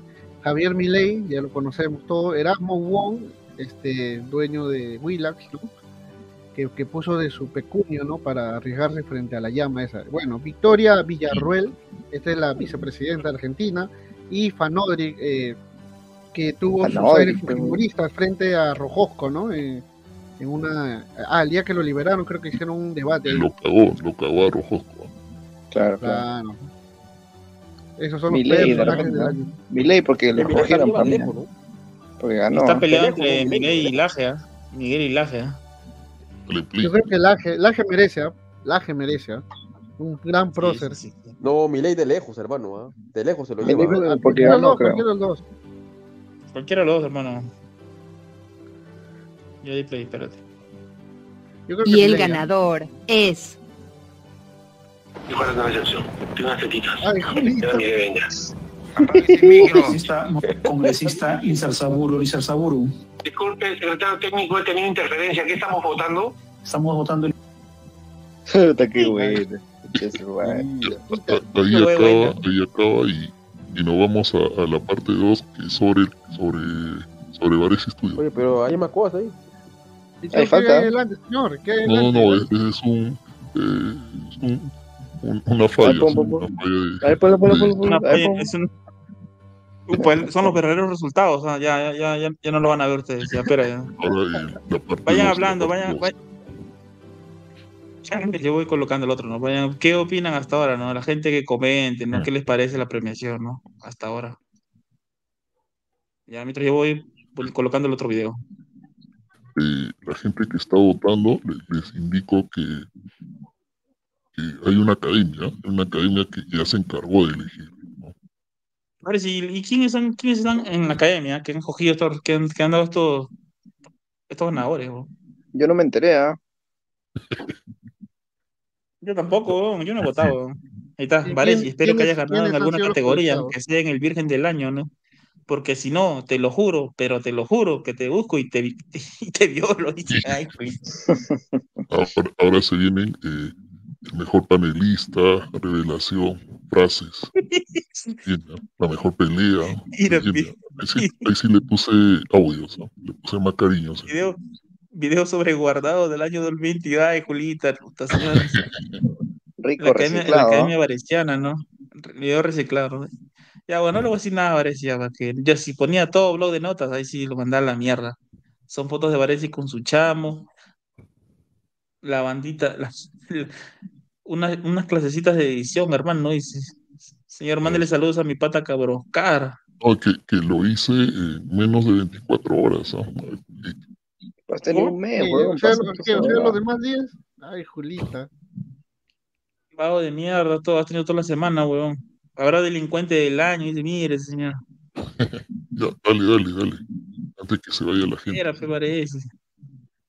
Javier Milei, ya lo conocemos todo. Erasmo Wong, este dueño de Willax, ¿no? que, que puso de su pecunio, ¿no? Para arriesgarse frente a la llama esa. Bueno, Victoria Villarruel, esta es la vicepresidenta de Argentina, y Fanodri, eh, que tuvo sus aires fujimoristas frente a Rojosco, ¿no? Eh, en una... Ah, el día que lo liberaron, creo que hicieron un debate. Lo cagó, lo cagó a Rojosco. Claro, claro. Claro. Esos son los Milei, de personajes repente, del ¿no? año. Milei porque lo El cogieron para mí. lejos, ¿no? Porque ganó. Está ¿no? peleado entre ¿no? Miguel y Laje, ¿ah? Miguel y Laje, play. Yo creo que Laje, Laje merece, ¿ah? Laje merece, ¿ah? Un gran prócer. Sí, sí, sí. No, Milei de lejos, hermano, ¿ah? De lejos se lo lleva. porque- porque Cualquiera de los ganó, dos, creo. cualquiera de los dos. Cualquiera de los dos, hermano. Yo di play, espérate. Yo creo que y el Milei, ¿ah? ganador es ¿Cuál es la excepción? Tiene unas tetitas. Ay, Julito. Congresista, congresista Insarzaburu, Insarzaburu. Disculpe, secretario técnico, he tenido interferencia. ¿Qué estamos votando? Estamos votando el Puta, qué bueno. A- Ahí acaba, bueno. ahí acaba y, y nos vamos a, a la parte 2 que es sobre, sobre, sobre varios estudios. Oye, pero hay más cosas ahí. ¿Y Ahí qué hay falta. adelante, señor? ¿Qué hay No, no, no, es, es un, eh, es un- una falla, son los verdaderos resultados. ah, Ya, ya, ya, ya, ya no lo van a ver ustedes. Ya, espera, ya. Vayan hablando, vayan, vayan. Yo voy colocando el otro, ¿no? Vayan, ¿Qué opinan hasta ahora, no? La gente que comente, ¿no? ¿Qué les parece la premiación, no? Hasta ahora. Ya, mientras yo voy colocando el otro video. Eh, la gente que está votando, le- les, indico que hay una academia, una academia que ya se encargó de elegir. A ver, si, ¿y quiénes son, quiénes están en la academia que han cogido estos, que han, que han dado estos, estos ganadores, ¿no? Yo no me enteré, ¿ah? (laughs) Yo tampoco, yo no he votado. Ahí está, ¿Y Varese, quién- espero que hayas ganado en alguna categoría, aunque sea en el Virgen del Año, ¿no? Porque si no, te lo juro, pero te lo juro que te busco y te, (laughs) y te violo. Dice, ay, pues. (laughs) Ahora, ahora se vienen eh, mejor panelista, revelación, frases, (laughs) la mejor pelea. Ahí, sí, ahí sí le puse audios, ¿no? le puse más cariño. ¿sí? Video, video sobreguardado del año 2022, ay, Julita, puta señora. Rico, La academia, la reciclado. academia ¿ah? varesiana, ¿no? Video reciclado. ¿no? Ya, bueno, no le voy a decir nada a Varese, ya, porque yo si ponía todo blog de notas, ahí sí lo mandaba a la mierda. Son fotos de Varese con su chamo, la bandita, (laughs) las, unas, unas clasecitas de edición, hermano, ¿no? Dice, señor, mándele saludos a mi pata cabroscar. No, que, que lo hice en menos de 24 horas. ¿no? Pues tenía un mes, Sí, weón. los demás días. Ay, Julita. Vago de mierda, todo, has tenido toda la semana, weón. Habrá delincuente del año, dice, mire, señor. (laughs) Ya, dale, dale, dale. Antes que se vaya la gente. Era, pe, parece.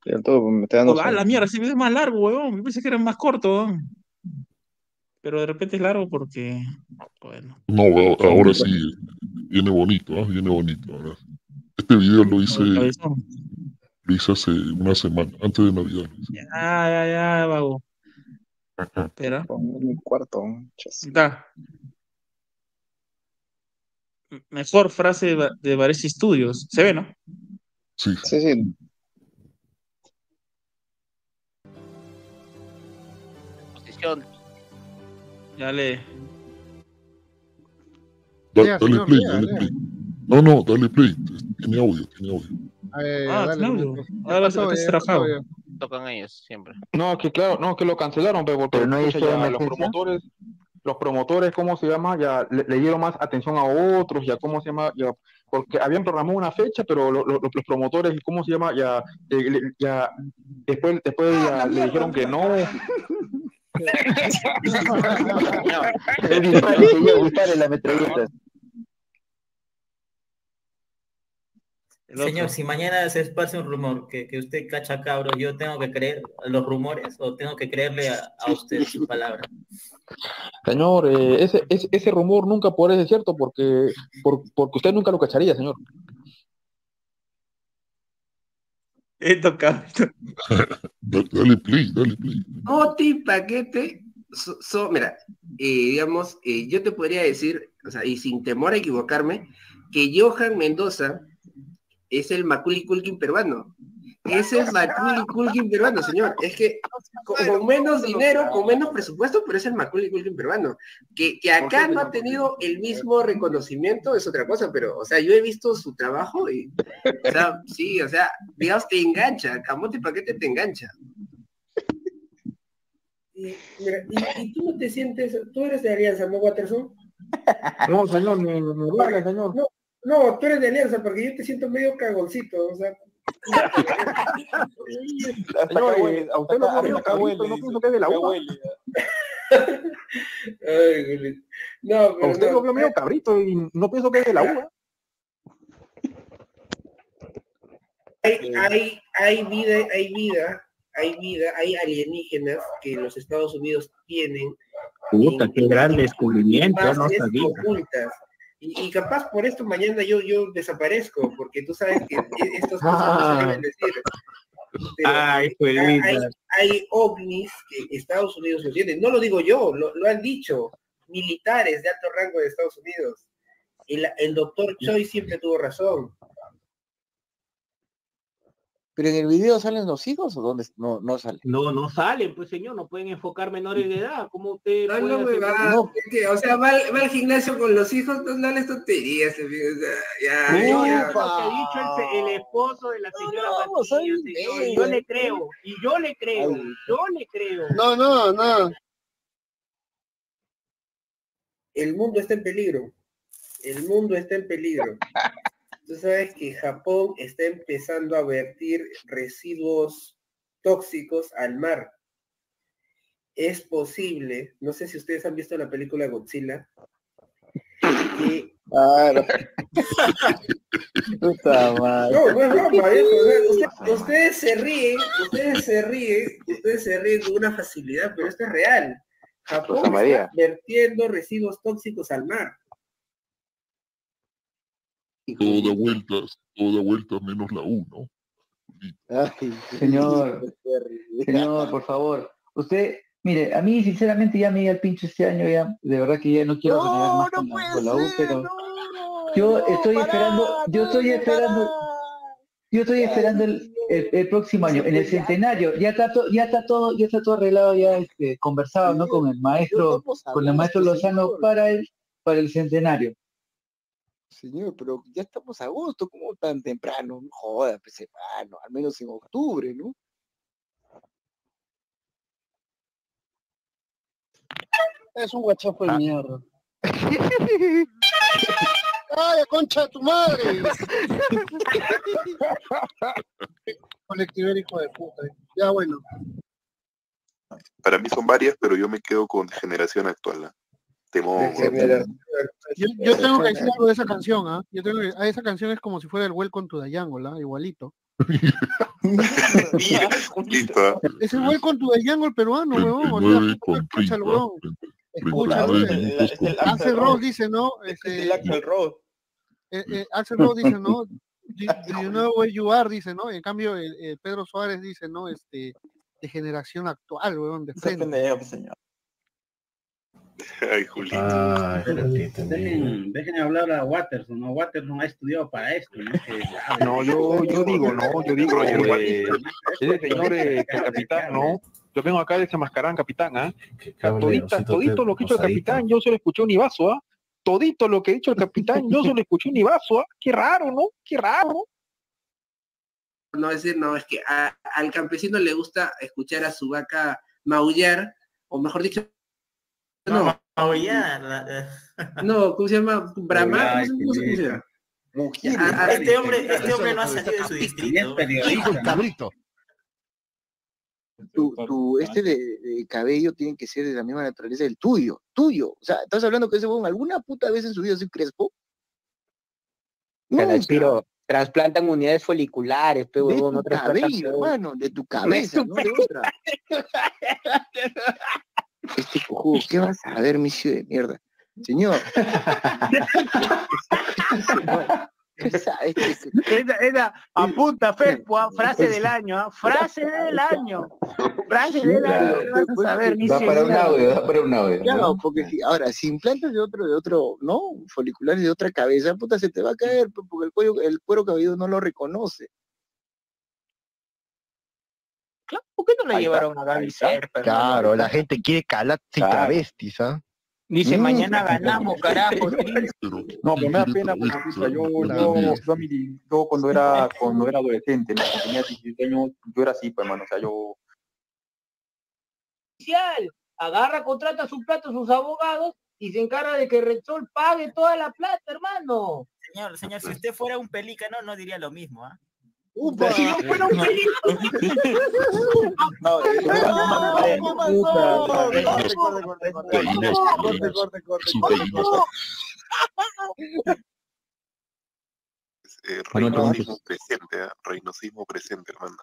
Ya todo, me está dando Oh, sueño. la mierda, ese video es más largo, weón. Yo pensé que era más corto, weón. Pero de repente es largo porque, bueno. No, ahora sí, viene bonito, ¿ah? viene bonito. ahora. Este video lo hice, lo hice hace una semana, antes de Navidad. Ya, ya, ya, vago. Espera. Pongo mi cuarto. Da. Mejor frase de Varese Studios. Se ve, ¿no? Sí. Sí, sí. Posición. Da- dale señor, play, lea, dale lea. play. No, no, dale play. Tiene audio, tiene audio. Eh, Ah, dale, pues, pues, ya Ahora pasó, ya. Tocan ellos siempre. No, que claro, no, que lo cancelaron, pero porque Pero no hay ya los promotores, los promotores, ¿cómo se llama? Ya le, le dieron más atención a otros, ya cómo se llama, ya, porque habían programado una fecha, pero lo- lo- los promotores, ¿cómo se llama? Ya, eh, le- ya después, después ya le dijeron que no. Que dispare, señor, dispare la metralleta. El otro. Señor, si mañana se esparce un rumor que, que usted cacha cabros, ¿yo tengo que creer los rumores o tengo que creerle a, a usted su palabra? Señor, eh, ese, ese, ese rumor nunca puede ser cierto porque, por- porque usted nunca lo cacharía, señor. Esto, cabrón. Da- Dale play, dale play. Oti paquete. so- so- mira, eh, digamos, eh, yo te podría decir, o sea, y sin temor a equivocarme, que Johan Mendoza es el Macaulay Culkin peruano. Es el Macaulay Culkin peruano, señor. Es que con, con menos dinero, con menos presupuesto, pero es el Macaulay Culkin peruano. Que, que acá no ha tenido el mismo reconocimiento es otra cosa, pero, o sea, yo he visto su trabajo y, o sea, sí, o sea, digamos, te engancha, camote paquete te engancha. Y, mira, y, y tú no te sientes, tú eres de Alianza, ¿no, Watterson? No, señor, me, me duele, señor. No, no, tú eres de Alianza, porque yo te siento medio cagoncito, o sea. Señor, a usted lo (laughs) medio cabrito y no pienso que es de la. Ay, Julio. no, A pero usted no, lo veo medio cabrito y no pienso que es de la UA. hay, hay, hay vida, hay vida, hay vida, hay alienígenas que los Estados Unidos tienen Puta, qué gran descubrimiento, no sabía. ocultas. Y, y capaz por esto mañana yo, yo desaparezco, porque tú sabes que (laughs) e- estas cosas no se deben decir. Pero Ay, hay, hay, Juelita. hay ovnis que Estados Unidos los tiene. No lo digo yo, lo, lo han dicho militares de alto rango de Estados Unidos. El, el doctor Choi siempre tuvo razón. ¿Pero en el video salen los hijos o dónde no, no salen? No, no salen, pues señor, no pueden enfocar menores de edad. ¿Cómo usted No, No, ¿qué? O sea, va, al- va al gimnasio con los hijos, no, no les tonterías, amigo, o sea, ya, No, ya. es lo que ha dicho el, esposo de la señora señor, yo le creo, y yo le creo, yo le creo. No, no, no. El mundo está en peligro. El mundo está en peligro. Tú sabes que Japón está empezando a vertir residuos tóxicos al mar. Es posible, no sé si ustedes han visto la película Godzilla, que Claro. (laughs) Puta madre. No, no es broma, ¿eh? Ustedes se ríen, ustedes se ríen, ustedes se ríen con una facilidad, pero esto es real. Japón está vertiendo residuos tóxicos al mar. Todo da vueltas, todo da vueltas menos la U, ¿no? Señor, (laughs) señor, por favor. Usted, mire, a mí sinceramente ya me dio el pincho este año, ya, de verdad que ya no quiero renegar más con, la, con la U, pero yo estoy esperando, yo estoy esperando, yo estoy esperando el, el- el próximo año, en el centenario, ya está, to- ya está todo, ya está todo arreglado, ya este, conversado, ¿no? Con el maestro, con el maestro Lozano para el, para el centenario. Señor, pero ya estamos a agosto, ¿cómo tan temprano? No joda, pues hermano, al menos en octubre, ¿no? Es un guachapo de mierda. (laughs) ¡Ay, concha de tu madre! Colectivero hijo de puta. Ya bueno. Para mí son varias, pero yo me quedo con generación actual. ¿ah? Temón. Yo, yo tengo que decir algo de esa canción, ¿ah? Yo tengo que- ah, esa canción es como si fuera el Welcome to the Jungle, ¿ah? Igualito. (laughs) ¿ah? Es el Welcome to the Jungle peruano, huevón. O sea, 29 con escúchalo, 30. huevón. Escúchalo. 29 minutos con Axel 30. Rose dice, ¿no? Este, el Axel Rose. eh, eh, Axel Rose dice, ¿no? Do, do you know where you are? Dice, ¿no? En cambio, el Pedro Suárez dice, ¿no? Este, de generación actual, huevón, de frente. (laughs) Ay, Julito. Dejen, dejen hablar a Watterson, ¿no? Watterson ha estudiado para esto, ¿no? Que. (laughs) No, yo, yo digo, no, yo digo, eh, ese señor, eh, capitán, no, yo vengo acá desenmascarado capitán, ¿ah? O sea, todita- todito lo que ha dicho el capitán, yo solo escuché un Ibazo, ¿ah? Todito lo que ha dicho el capitán, yo solo escuché un Ibazo, ¿ah? Qué raro, ¿no? Qué raro. No decir, no, es que a- al campesino le gusta escuchar a su vaca maullar, o mejor dicho, no, Maullar, la- no, ¿cómo se llama? Sé cómo se llama. A- a- Este hombre, este hombre no ha salido de su distrito. cabrito. Tu, tu, este de, de cabello tiene que ser de la misma naturaleza del tuyo, tuyo. O sea, ¿estás hablando que ese huevón alguna puta vez en su vida sido crespo? Pero. Spiro, trasplantan unidades foliculares, pe, De huevón, tu no trasplantan cabello, hermano, de tu cabeza, no de otra. (laughs) Este cojudo, ¿qué vas a ver, misio de mierda? Señor. Esa, esa, apunta, Fespo, ah, frase del año, ah, frase del año. Frase del año. ¿qué vas a mi Da para un audio, da para un audio. Claro, ¿no? porque si, ahora, si implantas de otro, de otro, ¿no? Foliculares de otra cabeza, puta, se te va a caer, porque el cuello, el cuero cabelludo no lo reconoce. Claro, ¿Por qué no la Ahí está, llevaron a Gaby. Serpa? Claro, la gente quiere calar Claro. travestis, ¿ah? Dice, Mm. mañana ganamos, carajo. No, pero me da pena porque puta, yo, yo, yo, a mí- yo cuando era, cuando era adolescente, ¿no? cuando tenía 17 años, yo era así, pues, hermano, o sea, yo, Oficial, agarra, contrata a su plata a sus abogados y se encarga de que Repsol pague toda la plata, hermano. Señor, señor, si usted fuera un pelícano, no diría lo mismo, ¿ah? Upa, si no fuera un. Eh, entonces- reinosismo presente, ¿ah? reinosismo presente, hermano.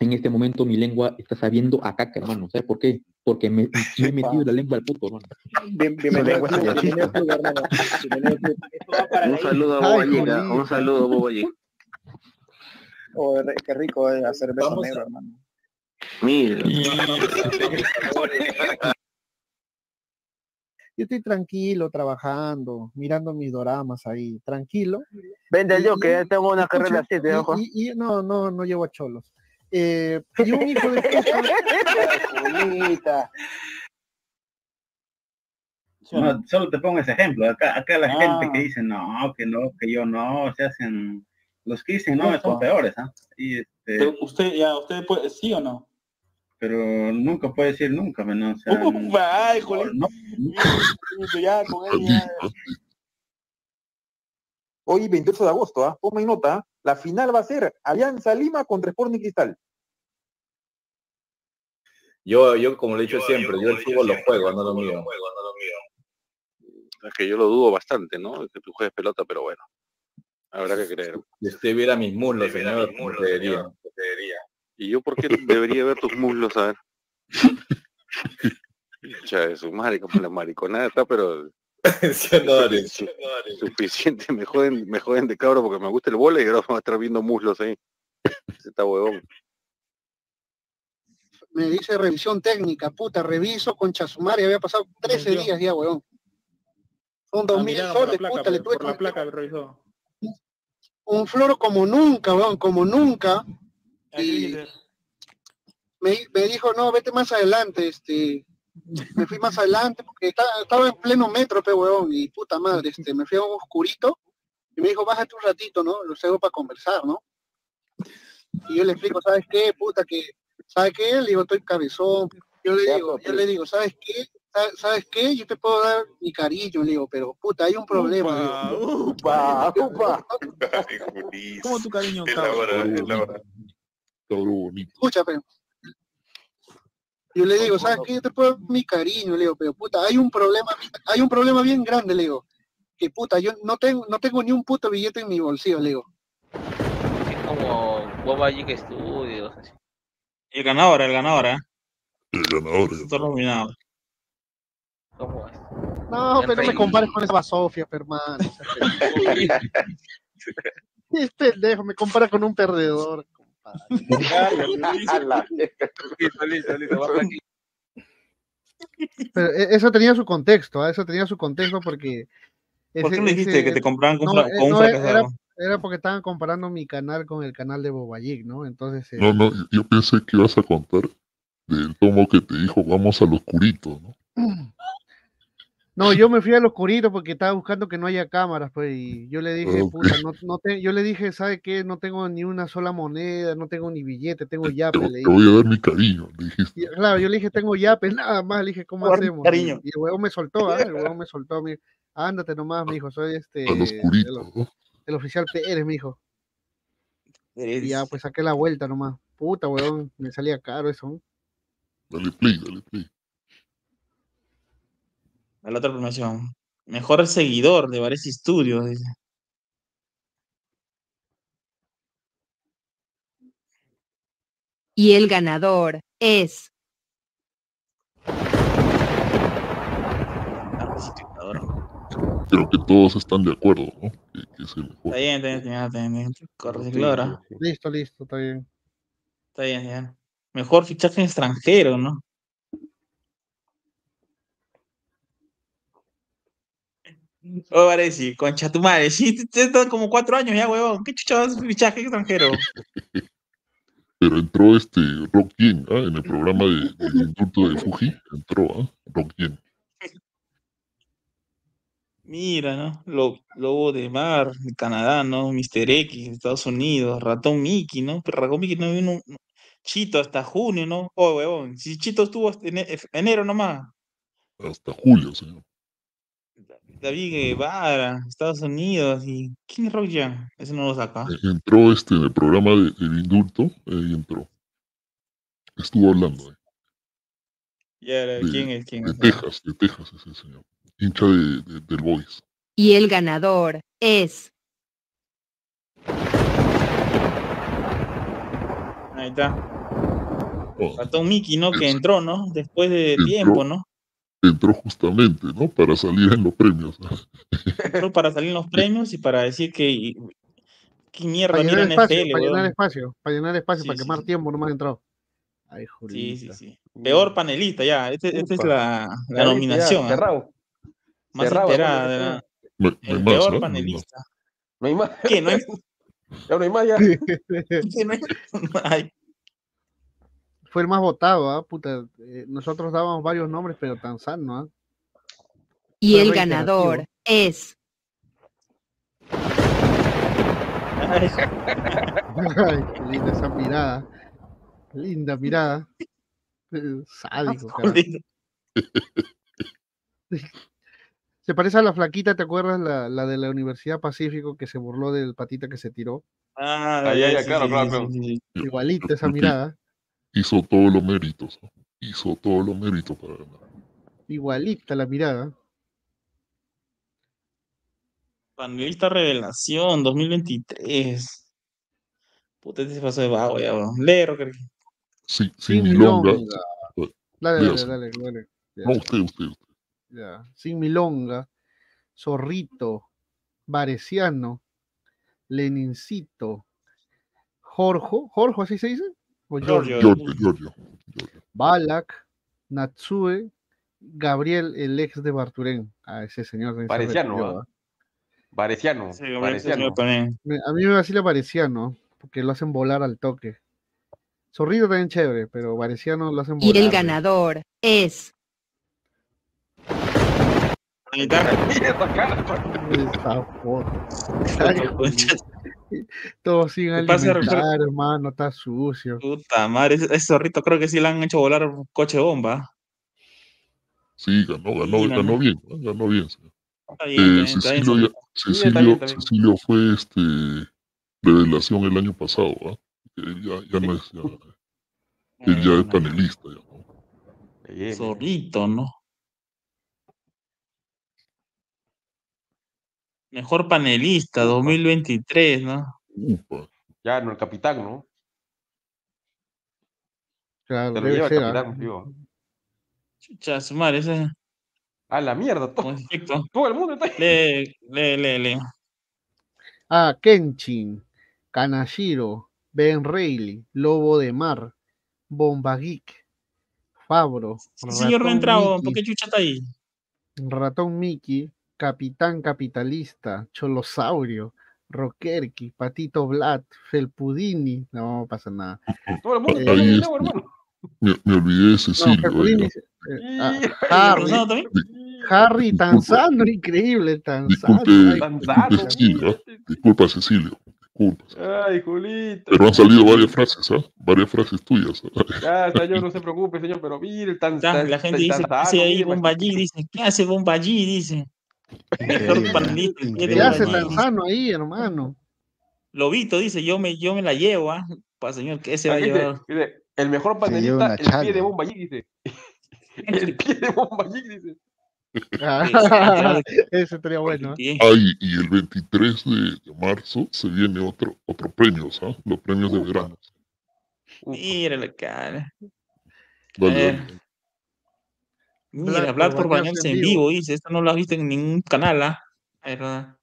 en este momento mi lengua está sabiendo a caca, hermano, ¿sabes por qué? Porque me, me he metido la lengua al puto, hermano. bienvenido hermano. Un saludo a Bobo un saludo a Bobo. Oh, qué rico es hacer beso Vamos a- negro, hermano. Mira. (laughs) Yo estoy tranquilo, trabajando, mirando mis doramas ahí, tranquilo. Vende yo, que tengo una carrera así, te y- ojo. y- y- no, no, no llevo a cholos. Eh, y un hijo de (laughs) puta. No, solo te pongo ese ejemplo. Acá, acá la Ah. gente que dice no, que no, que yo no, se hacen. Los que dicen no son peores, ¿ah? Y este, Usted, ya, usted puede, sí o no. pero nunca puede decir nunca, ¿no? O sea, Upa, ay, Julián. no, Ya, con (laughs) él, ya. Hoy, 28 de agosto, ¿ah? Tomen nota, ¿ah? la final va a ser Alianza Lima contra Sporting Cristal. Yo, yo como le he dicho siempre, yo el fútbol lo juego, no lo mío. Es que yo lo dudo bastante, ¿no? Que tú juegues pelota, pero bueno. Habrá que creer. Si usted viera mis muslos, señor, te diría. ¿Y yo por qué debería ver tus muslos? A ver. (laughs) De su madre, como la mariconada está, pero (laughs) Sí, no, Ari. su- suficiente. Me joden, me joden de cabro porque me gusta el bola y ahora vamos a estar viendo muslos ahí. Ese está huevón. Me dice revisión técnica, puta, reviso con Chasumari, había pasado 13 Vendió. días ya, weón. Son dos Ah, mil mirado por la soles, placa, puta, le tuve por la placa revisó. Un floro como nunca, weón, como nunca. Y me, me dijo, no, vete más adelante, este, me fui más adelante porque estaba, estaba en pleno metro, pe, weón, y puta madre, este, me fui a un oscurito y me dijo, bájate un ratito, ¿no? Los hago para conversar, ¿no? Y yo le explico, ¿sabes qué? Puta, que, ¿sabes qué? Le digo, estoy cabezón. Yo le digo, yo le digo, ¿sabes qué? ¿Sa- ¿Sabes qué? Yo te puedo dar mi cariño, le digo, pero puta, hay un problema. le digo. Upa, upa. ¿Cómo tu cariño, Es la hora, es la hora. Cabrón bonito. Escucha, pero. Yo le digo, ¿sabes qué? Yo te puedo dar mi cariño, le digo, pero puta, hay un problema, hay un problema bien grande, le digo. Que puta, yo no tengo, no tengo ni un puto billete en mi bolsillo, le digo. Es como Boba Studios. así. El ganador, el ganador, ¿eh? El ganador. Todos los nominados. ¿Cómo es? No, El pero no me compares con esa basofia, hermano. (laughs) Es pendejo, me compara con un perdedor. (laughs) Listo, listo, listo, va tranquilo. Pero e- eso tenía su contexto, ¿ah? eso tenía su contexto porque... ¿Por qué me dijiste ese- que te compraban con, no, fra- eh, con un no, era, fracasado? era porque estaban comparando mi canal con el canal de Bobayic, ¿no? Entonces... eh, No, no, yo pensé que ibas a contar del tomo que te dijo, vamos al oscurito, ¿no? (clears throat) No, yo me fui al oscurito porque estaba buscando que no haya cámaras, pues, y yo le dije, puta, no, no te, yo le dije, ¿sabe qué? No tengo ni una sola moneda, no tengo ni billete, tengo yape, Te, voy a dar mi cariño, le dijiste. Y, claro, yo le dije, tengo yape, (laughs) nada más, le dije, ¿cómo hacemos? cariño. Y, y el huevón me soltó, ¿ah? El huevón me soltó, me dijo, ándate nomás, me dijo, soy este, Al el, oscurito, ¿no? el oficial Pérez, me dijo. Y Eres- ya, pues saqué la vuelta nomás. Puta, huevón, me salía caro eso. Dale play, dale play. La otra premiación. Mejor seguidor de Varese Studios. dice. Y el ganador es Creo que todos están de acuerdo, ¿no? Que, que es el mejor. Está bien, está bien, está bien, está bien. Corre, Sí, recicladora. Listo, listo, está bien. Está bien, está bien. Mejor fichaje extranjero, ¿no? Oh, Varese, concha tu madre. Sí, están como cuatro años ya, huevón. ¿Qué chucha vas a fichaje extranjero? (laughs) Pero entró este Rock Yen, ¿ah? En el programa de, del indulto de Fuji, entró, ¿ah? Rock Yen. Mira, ¿no? Lo- Lobo de Mar, de Canadá, ¿no? Mr. X, Estados Unidos, Ratón Mickey, ¿no? Pero Ratón Mickey no vino. no- Chito hasta junio, ¿no? Oh, huevón. Si Chito estuvo ene- enero nomás. Hasta julio, señor. David Guevara, Estados Unidos. ¿Y quién es Rock Jan? Ese no lo saca. Eh, Entró este en el programa de- del indulto, ahí entró. Estuvo hablando, ¿eh? Ya, De, ¿quién es? ¿Quién de es? Texas, de Texas ese señor. Hincha de, de- del Boys. y el ganador es Ahí está. Oh, Ratón Mickey, ¿no? Que entró, ¿no? Después de Entró. tiempo, ¿no? Entró justamente, ¿no? Para salir en los premios. (laughs) Entró para salir en los premios y para decir que. ¿Qué mierda Para mira llenar espacio, NFL, para llenar espacio, para llenar espacio, Sí, para sí, quemar sí. tiempo, no me han entrado. Ay, Sí, sí, sí. Peor panelista, ya. Este- Esta es Upa. la, la nominación. cerrado. Más Cerraba, enterada, ¿no? de la- No, no el hay más, peor ¿ah? No panelista. No hay más. ¿Qué? No hay, (laughs) Ya no hay más ya. (laughs) ¿qué no hay? Ay, Fue el más votado, ¿ah? Puta, eh, nosotros dábamos varios nombres, pero tan sano, ¿ah? Y Fue el ganador es ay, qué linda esa mirada. Linda mirada. Eh, Sádico. (laughs) Se parece a la flaquita, ¿te acuerdas? La, la de la Universidad Pacífico que se burló del patita que se tiró. Ah, Ah, ya, ya, sí, claro, sí, claro. Igualita esa mirada. Hizo todos los méritos. Hizo todos los méritos para ganar. Igualita la mirada. Panelista Revelación 2023. Puta, este se pasó de vago ya, weón. Lee, Rocker. Sí, Sin sin milonga. Dale, dale, dale, dale. Ya, No, usted, usted, usted. ya. Sin milonga. Zorrito. Varesiano. Lenincito. Jorge. ¿Jorge así se dice? ¿O Giorgio. Giorgio? Giorgio, Giorgio. Balak, Natsue, Gabriel, el ex de Barturén. Ah, ese señor Pareciano. Varesiano. Sí. Me- A mí me vacila Varesiano, porque lo hacen volar al toque. Zorrito también chévere, pero Varesiano lo hacen y volar. el ganador es Ahí está. Esa cara, Esa foto. Todos sin ¿Qué pasa, alimentar, hermano, está sucio. Puta madre, ese, ese zorrito creo que sí le han hecho volar un coche bomba. Sí, ganó, ganó, Sí, ganó ganó. bien, ganó bien. sí. Está bien, Eh, está bien, está bien, Cecilio, ya- zorrito. Sí, está Cecilio, bien, está bien. Cecilio fue este revelación el año pasado. Que ya, ya no es, ya, él ya es panelista. Zorrito, ¿no? Mejor panelista 2023, ¿no? Ya, no, el capitán, ¿no? Claro, Te lo lleva el ser. ¿ah? capitán, tío. Chucha, su madre, ese. A la mierda, todo, todo el mundo está ahí. Lee, lee, lee, lee. Ah, Kenshin, Kanashiro, Ben Reilly, Lobo de Mar, Bomba Geek, Fabro, Sí, señor no entrado, ¿por qué chucha está ahí? Ratón Mickey, Capitán Capitalista, Cholosaurio, Rockerki, Patito Vlad, Felpudini, no pasa nada. (laughs) Todo el mundo está Eh, ahí, Ahí ¿no, está. hermano? Me, me olvidé de No, Cecilio. Eh, (laughs) ah, Harry. Harry Tanzano, increíble, Tanzano. Disculpe, disculpe Cecilio, ¿ah? disculpa Cecilio, disculpa. Ay, Julito. Pero han salido varias frases, ¿ah? Varias frases tuyas. ¿ah? Ya, señor, (laughs) no se preocupe, señor, pero mire el tan, Ya, tan- la gente tan- dice, ¿qué Tanzano, hace ahí mire, Bomba G? Dice, ¿qué hace Bomba G? Dice. Mejor panelista. ¿qué ¿Qué de hace. Tanzano ahí, hermano? Lobito dice, yo me, yo me la llevo, ¿ah? Pa, señor, ¿qué se va a llevar? dice, el mejor panelista, (laughs) el pie de. Bomba Geek, dice. El pie de Bomba Geek, dice. Ah, (laughs) ese estaría bueno. ¿eh? Ay, y el 23 de, de marzo se viene otro, otro premios, ¿ah? Los premios de verano. Mira la cara. Dale, Eh, dale. Mira, hablar por bañarse bañarse en vivo. vivo, dice. Esto no lo has visto en ningún canal, ¿ah? Es verdad.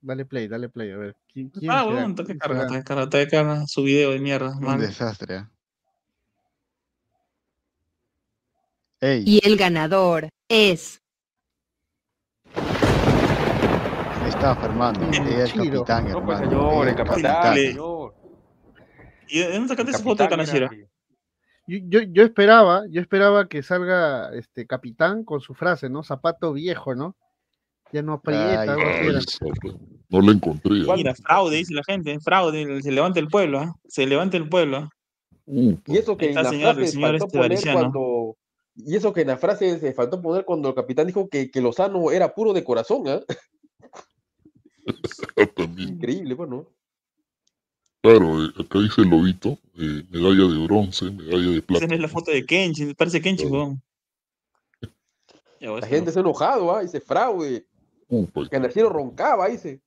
Dale play, dale play, a ver. ¿Quién, quién Ah, bueno, toque ¿Quién carga, toque carga, toque carga su video de mierda, Un man. desastre. ¿ah? Ey, y el ganador es ahí está Fernando. Ella es Chiro. capitán, No, pues hermano. señor, el capitán, señor. ¿Y de dónde sacaste El esa foto de? Yo, yo, yo esperaba, yo esperaba que salga este capitán con su frase, ¿no? Zapato viejo, ¿no? Ya no aprieta, algo así pues, no la encontré. Mira, fraude, dice la gente, fraude, se levanta el pueblo, ¿ah? Se levanta el pueblo. Y eso que en la señor, el frase señor faltó este poner Variciano. cuando... Y eso que en la frase se faltó poner cuando el capitán dijo que, que Lozano era puro de corazón, ¿ah? (laughs) También. Increíble, bueno. Claro, eh, acá dice Lobito, eh, medalla de bronce, medalla de Esa plata. no es la foto de Kenshin, parece Kenshin, weón. (laughs) La gente se ha enojado, ¿ah? Dice fraude. Upa, Que Naciro roncaba, dice.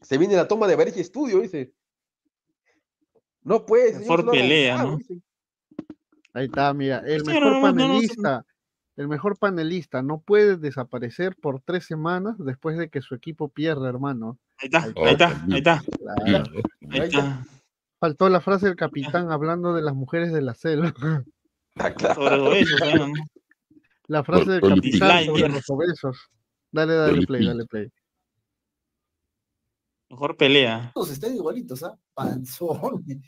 Se viene la toma de Varese Estudio, dice. No puede, Mejor pelea, ¿no? dice. Ahí está, mira, el mejor no, no, no, no, no, panelista, el mejor panelista no puede desaparecer por tres semanas después de que su equipo pierda, hermano. Ahí está, Ahí ahí está, ahí está. Claro. Faltó la frase del capitán hablando de las mujeres de la selva. Sobre los besos, ¿no? La frase del capitán sobre los obesos. Dale, dale play, dale play. Mejor pelea. Todos están igualitos, ¿ah? Panzones,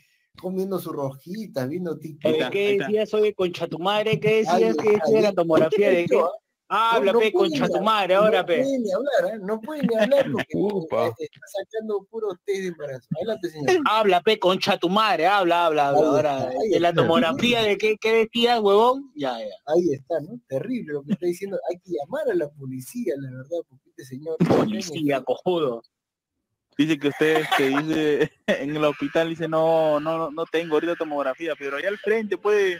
comiendo sus rojitas, viendo TikTok. ¿Qué decías, oye, concha tu madre? ¿Qué decías? ¿Qué decías de la tomografía? ¿De qué? no, Habla, no pe, puede concha tu madre, ahora, no pe. puede ni hablar, ¿eh? No puede ni hablar (laughs) porque Upa. está sacando puro test de embarazo. Adelante, señor. (laughs) Habla, pe, concha tu madre, habla, habla, habla. Ahora, está, de la tomografía, ¿de qué, qué decías, huevón? Ya, ya. Ahí está, ¿no? Terrible lo que está diciendo. Hay que llamar a la policía, la verdad, porque este señor... Policía, cojudo. Dice que usted que dice (laughs) en el hospital dice no, no, no- tengo ahorita tomografía, pero allá al frente puede,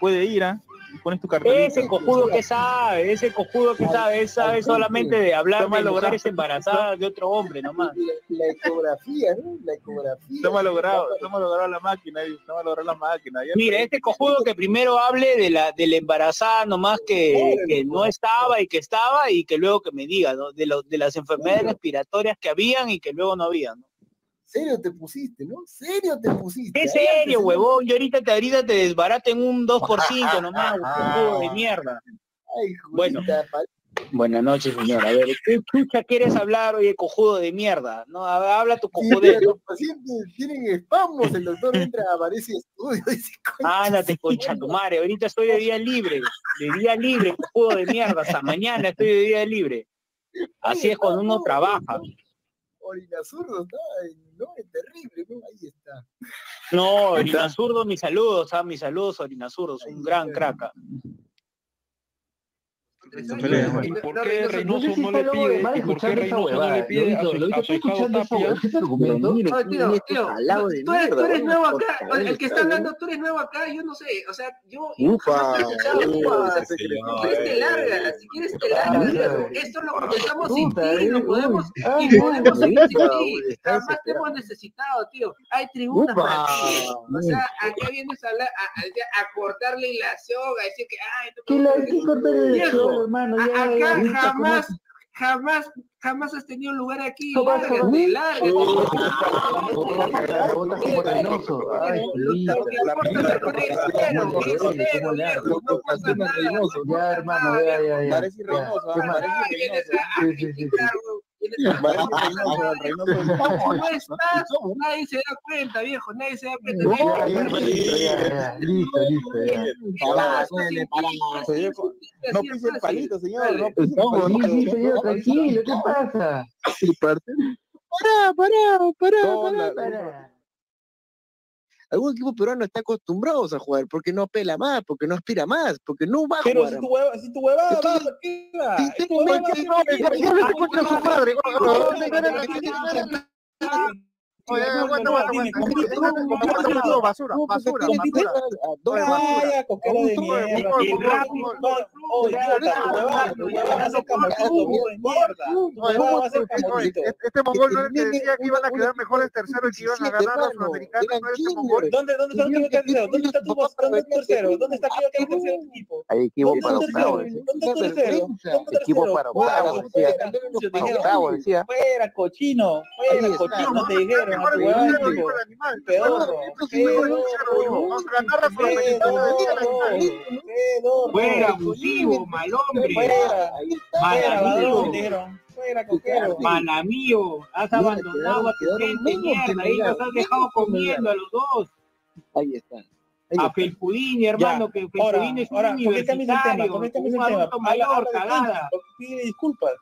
puede ir, ¿ah? Pones tu cartelito. Ese cojudo que sabe, ese cojudo que sabe, él sabe solamente de hablar de mujeres embarazadas de otro hombre nomás. La, ecografía, ¿no? La ecografía. Mal logrado, mal logrado la máquina, mal logrado la máquina. Mira, este cojudo que primero hable de la, de la embarazada nomás que, que no estaba y que estaba y que luego que me diga, ¿no? De, lo- de las enfermedades respiratorias que habían y que luego no habían, ¿no? Serio te pusiste, ¿no? Serio te pusiste. ¿Qué serio, huevón? Yo ahorita te, ahorita te desbarato en un 2% (laughs) nomás, cojudo de mierda. Ay, Bueno. Buenas noches, señor. A ver, ¿qué chucha quieres hablar, oye, cojudo de mierda? No, habla tu Sí, cojudez, pero ¿no? los pacientes tienen espasmos, el doctor entra, aparece estudio, (laughs) dice, Ándate, concha tu madre. Ahorita estoy de día libre. De día libre, cojudo de mierda. Hasta mañana estoy de día libre. Así es cuando uno trabaja. Orina zurdo, está, no, es terrible, ¿no? Ahí está. No, Orina Zurdo, mis saludos, ah, mis saludos, Orina Zurdo, es un gran crack. ¿Y por qué Reynoso no le pide? ¿Y por qué Reynoso no le pide a su, hijado Tapia? Tú, eres, nuevo acá, el que está hablando, tú eres nuevo acá, yo no sé, o sea, yo Upa, si quieres te largas, si quieres te largas, esto lo comenzamos sin ti, lo podemos, y podemos seguir sin ti, jamás te hemos necesitado, tío, hay tribunas para ti, o sea, acá vienes a hablar, a, a- a cortarle la soga, a decir que, ay, no ¿Qué hermano? Ya, acá ya, ya, jamás, ¿cómo- jamás, jamás has tenido lugar aquí, ¿Cómo vas a lárgate, ver? lárgate. Botas como Reynoso. Ay, Julita. Ya, hermano, ya, ya, ya. Parece Ya, Reynoso, ¿qué ah. Parece Reynoso, (laughs) estás, nadie se da cuenta, viejo, nadie se da cuenta. Listo. Listo. No pise el palito, señor. No pise el palito. sí, señor, tranquilo, ¿qué pasa? Pará, pará, pará, pará. Algún equipo peruano está acostumbrados a jugar porque no apela más, porque no aspira más, porque no va a Pero jugar. si tu hueva, si tu huevada. Sinceramente, no, huevada su madre. Oye, aguanta, aguanta, aguanta. Basura, basura, basura. Vaya, coquero de mierda. Este mongol no que decía que iban a quedar mejores tercero y que iban a ganar los sudamericanos. ¿Dónde, dónde está el tercero? ¿Dónde está tu? ¿Dónde está tu tercero? ¿Dónde está el tercero equipo? Hay equipo ¿Dónde para está tu tercero? octavos. ¿Dónde está tu tercero? ¿Dónde está tu Equipo tercero? para Fuera, octavos, fuera, cochino. Fuera, cochino, te dijeron. A tu huevada, tipo. Pedorro. Vamos a ganar la Sudamericana. Fuera, abusivo, mal hombre. Fuera. Malamío. has abandonado a tu gente mierda, ahí los has dejado comiendo a los dos. Ahí está. A Felpudini, hermano, que Felpudini es un ahora, ¿por qué cambias el universitario, ¿Por qué cambias un el adulto mayor, cagada. Pídele disculpas.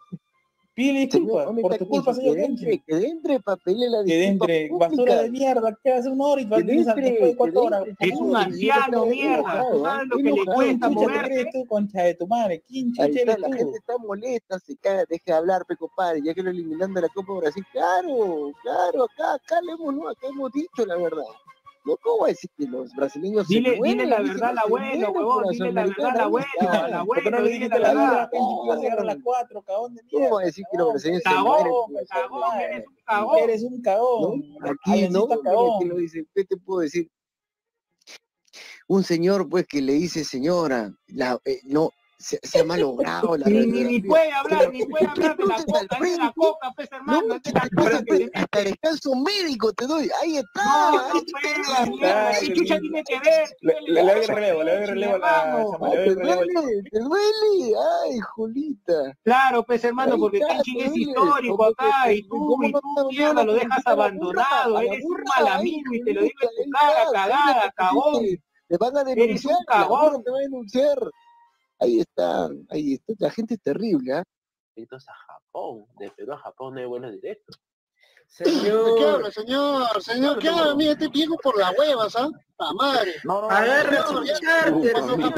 Pídele disculpas. ¿dónde Por tu culpa, señor Que entre, que entre pedirle la Que entre, basura de mierda, que hace una hora y va a después de cuatro que horas. Es un anciano, mierda. Tú sabes lo Está que le cuesta ¿Quién chucha te moverse. crees tú, concha de tu madre? ¿Quién eres la gente está molesta, se caga, deja de hablar, pe compadre, ya que lo eliminando de la Copa Brasil, claro, claro, acá, acá le hemos, no, acá hemos dicho la verdad. No, ¿cómo va a decir que los brasileños se Dile, la verdad al abuelo, huevón, dile la verdad al abuelo, al ¿Por qué no abuelo, le dijiste la verdad? verdad. Kenchi, que iba a llegar a las cuatro, cagón de mierda. ¿Cómo va a decir que los brasileños se mueren cagón, eres un cagón. Eres un. Aquí no, lo dice, ¿qué te puedo decir? Un señor, pues, que le dice, señora, la, eh, no, se, se ha malogrado la Ni, ni, puede hablar, ni puede hablar de la coca, es de la coca, pues hermano, No, es de la coca que hasta descanso médico te doy. Ahí está. No, no ahí puede, mierda, ¿qué chucha tiene que ver? Le, doy relevo, le doy relevo a ¿Te duele? ¿Te duele? Ay, Julita. Claro, pues hermano, porque está, Kenshin es histórico ¿Cómo acá y tú, y tú, mierda, lo dejas abandonado, eres un malamino y te lo digo en tu cara, cagada, cagón. Te van a denunciar, te va a denunciar. Ahí está, ahí está. La gente es terrible, ¿ah? Directos a Japón. De Perú a Japón no hay vuelos directos. ¿De qué habla, señor? Señor, ¿qué habla? Mira, este viejo por las huevas, ¿ah? ¡La madre! No, no, Agarra Señor, ya- charter, señor,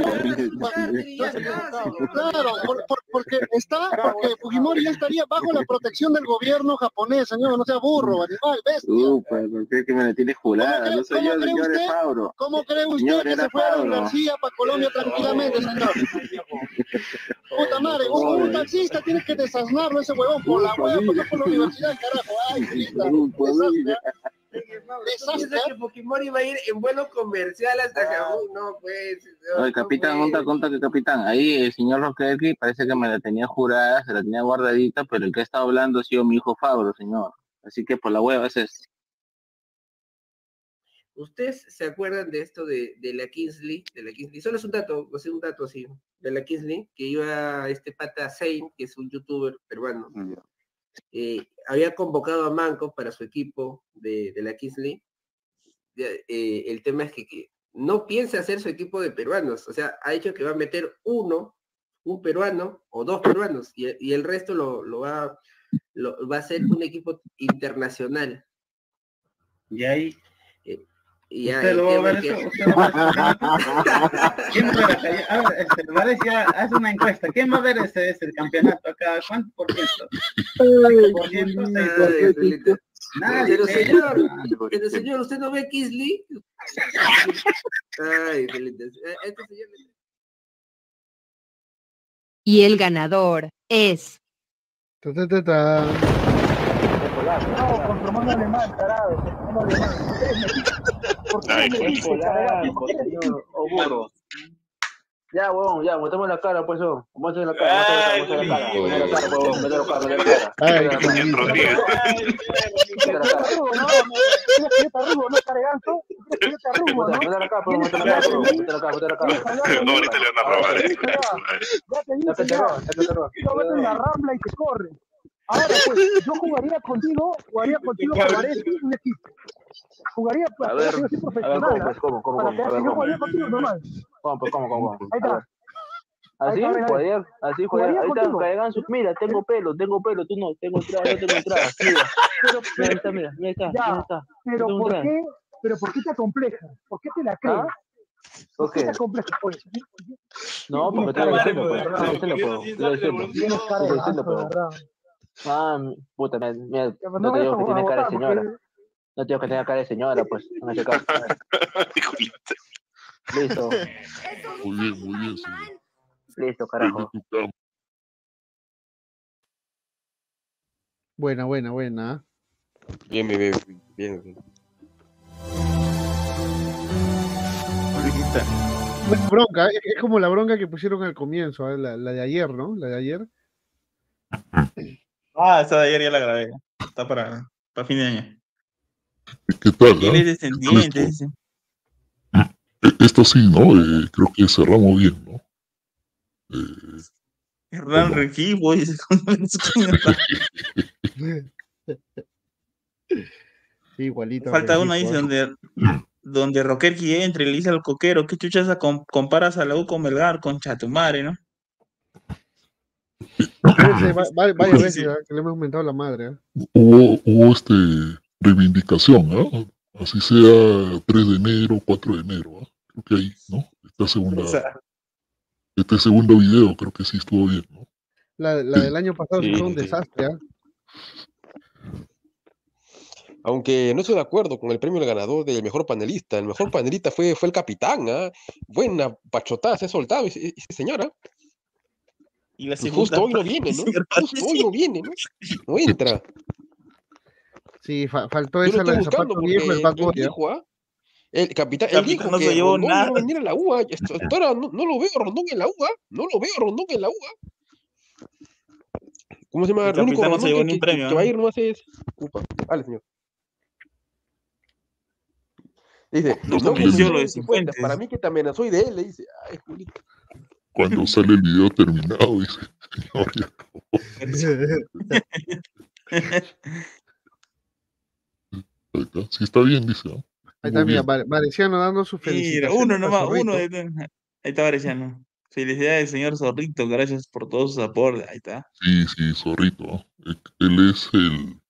señor. Claro, por- por- porque está, porque Fujimori ya estaría bajo la protección del gobierno japonés, señor, no sea burro, animal, bestia. Uh, pues, ¿por qué que me la tiene jurada? No soy ¿Cómo yo, cree señor, usted? Fabro. ¿Cómo cree usted Señor, que se fue a Pablo. García para Colombia tranquilamente, señor? Puta madre, un, un taxista tiene que desasnarlo ese huevón por la hueva, no por la universidad, carajo. Ay, Desastre. Que Fujimori va a ir en vuelo comercial hasta Japón. No, pues. Capitán, conta, conta que capitán. Ahí el señor Roquelki parece que me la tenía jurada, se la tenía guardadita, pero el que ha estado hablando ha sido mi hijo Fabro, señor. Así que por la hueva es eso. ¿Ustedes se acuerdan de esto de, de la Kingsley? De la Kingsley. Solo es un dato, o sea, un dato así, de la Kingsley, que iba este pata Zayn, que es un youtuber peruano, eh, había convocado a Manco para su equipo de, la Kingsley. Eh, el tema es que, no piensa hacer su equipo de peruanos, o sea, ha dicho que va a meter uno, un peruano o dos peruanos, y, el resto lo va, lo, va a ser un equipo internacional. Y ahí. Y ya, ¿Usted el lo va a ver es que- eso? ¿Usted lo va a ver ¿Quién va a ver acá? A ver, este, una encuesta. ¿Quién va a ver ese, ese campeonato acá? ¿Cuánto por ciento? Pero señor, pero señor, ¿usted no ve Kisley? Ay, Felipe, eh, este señor Y el ganador es Ta, ta, ta, ta. No, con Román Alemán, tarado, con Román Alemán. ¿Por. Ya, huevón, ya, muéstrame la cara, pues, oh. Muéstrame la cara, muéstrame la cara, muéstrame la cara, huevón, métele la cara, la cara. Ay, cara. Rodríguez. La cara. ¿Quieres que yo te arrugo, no, carganzo? ¿Quieres que yo te arrugo, no? Métele la cara, pues, métele la cara, pues, métele la cara, métele la cara. Ahorita le van a robar, eh. Ya te Ya te dije, ya. ya te enterró. Lo metes en la rambla y te corre. Ahora pues, yo (laughs) jugaría contigo, jugaría contigo para ver un equipo. Jugaría A para ver, a ver, profesional. ¿cómo, ¿ah? pues, cómo, cómo, Para cómo? que A ver, yo ¿cómo? jugaría contigo normal. ¿Cómo, pues, cómo, cómo, cómo? Ahí ver. está. Así, está. así, Jugaría jugaría. Ahí está, contigo. Caiganzo. Mira, tengo pelo, tengo pelo, tú no, tengo entrada, yo tengo entrada. (laughs) Mira, Pero, mira, ahí está, mira, mira, ahí está, ya, está. Pero ¿por qué? Pero ¿por qué te acomplejas? ¿por qué te la crees? ¿Ah? ¿Por ¿Por qué qué? te acomplejas? Pues, No, porque diciendo, pues, estoy diciendo, pues, cara de Estoy diciendo, pues. Ah, puta, mira, mira, no no te digo que tiene cara de señora. porque- No te digo que tenga cara de señora, pues, en ese caso. (laughs) Listo, (laughs) Muy bien, muy bien, señor. listo, carajo. Buena, buena, buena. Bien, bien, bien, bien, bien. Bronca, es, es como la bronca que pusieron al comienzo, ¿eh? la, la de ayer, ¿no? La de ayer. Ah, esa de ayer ya la grabé. Está para, para fin de año. ¿Qué tal? Él ah? es descendiente. Esto, dice. eh, esto sí, ¿no? Eh, creo que cerramos bien, ¿no? Eh, Hernán dice. (laughs) Sí, igualito. Falta Rengifo, uno, dice, ¿eh? donde, donde Roquerqui entre y le dice al coquero, ¿qué chuchas comparas a la U con Melgar, con Chatumare, no? Varias Sí, veces. ¿eh? que le hemos aumentado la madre. ¿eh? hubo, hubo este reivindicación, ¿ah? Así sea 3 de enero, 4 de enero, ¿ah? Creo que ahí, ¿no? Esta segunda, Esa- este segundo video creo que sí estuvo bien, ¿no? La, la del año pasado sí fue un desastre. ¿ah? Aunque no estoy de acuerdo con el premio del ganador del mejor panelista. El mejor panelista fue, fue el capitán, ¿ah? Buena pachotada se ha soltado ese, ese señor, ¿ah? Y, la segunda (laughs) justo hoy no viene, ¿no? Justo hoy no viene, ¿no? No entra. Sí, fa- faltó Yo esa, la estoy de buscando zapato viejo, el Bad Boy. ¿ah? dijo, ¿ah? El capitán, dijo no que se llevó nada. venir a la UA. Esto- (laughs) esto ahora no, no lo veo Rondón en la UA. No lo veo Rondón en la UA. ¿Cómo se llama? El El único no se Rondón llevó que, ni un que- premio, que va a ¿no? ir nomás es. Upa. Dale, señor. Dice, No, no lo de para mí que te amenazó y de él, le dice, ay, Julito. Cuando (laughs) sale el video terminado, dice, señor, ya acabó. Ahí (laughs) está. Sí está bien, dice. ¿ah? Ahí está, mira, Vareciano dando su Mira, felicitación. uno nomás, uno. Ahí está, ahí está Vareciano. Felicidades, señor Zorrito. Gracias por todos sus aportes. Ahí está. Sí, sí, zorrito. ¿ah? Él- es el,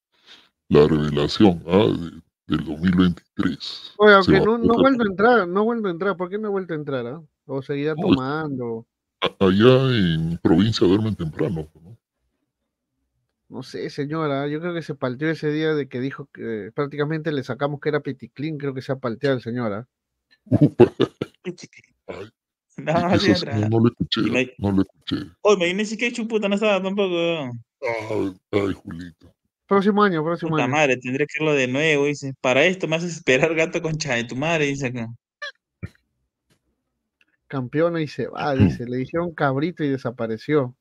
la revelación ¿ah? de- del 2023. Oye, aunque no, no vuelto a entrar, no ha vuelto a entrar. ¿Por qué no ha vuelto a entrar? ah? O seguirá tomando. Allá en provincia duermen temprano. ¿no? No sé, señora. Yo creo que se palteó ese día de que dijo que prácticamente le sacamos que era Peticlin. Creo que se ha palteado el señora. (laughs) No, entra. no, no lo escuché, no lo escuché. Oye, Mayonesa que chuputa no estaba tampoco. Ay, ay, Julito. Próximo año, próximo Puta año. madre, tendré que irlo de nuevo, dice. Para esto me haces esperar gato concha de tu madre, dice acá. Campeona y se va, dice. Le dijeron cabrito y desapareció.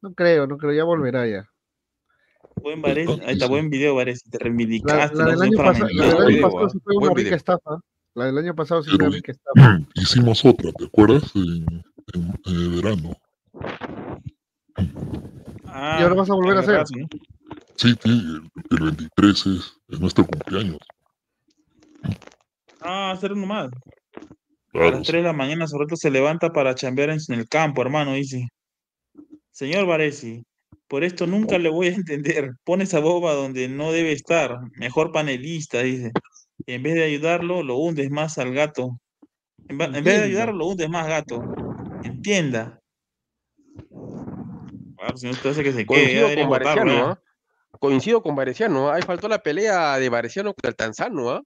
No creo, no creo. Ya volverá ya. Buen Varese, ahí está, buen video, Varese. Te La, reivindicaste, la no del año, para pasa- la del año pasado sí fue Buen una rica estafa. La del año pasado sí fue una rica estafa. hicimos otra, ¿te acuerdas? En, en- en el verano. Ah, Y ahora vas a volver a hacer. ¿no? Sí, sí, el, el 23 es, es nuestro cumpleaños. Ah, hacer uno más. A las 3 de la mañana Sorreto se levanta para chambear en el campo, hermano, dice. Señor Varesi, por esto nunca le voy a entender. Pone esa boba donde no debe estar. Mejor panelista, dice. Y en vez de ayudarlo, lo hundes más al gato. En, vez de ayudarlo, lo hundes más gato. Entienda. Ah, si no, usted hace que se ya Coincido con Vareciano, ya. ¿ah? Coincido con Vareciano, ¿ah? Ahí faltó la pelea de Vareciano contra el Tanzano, ¿ah?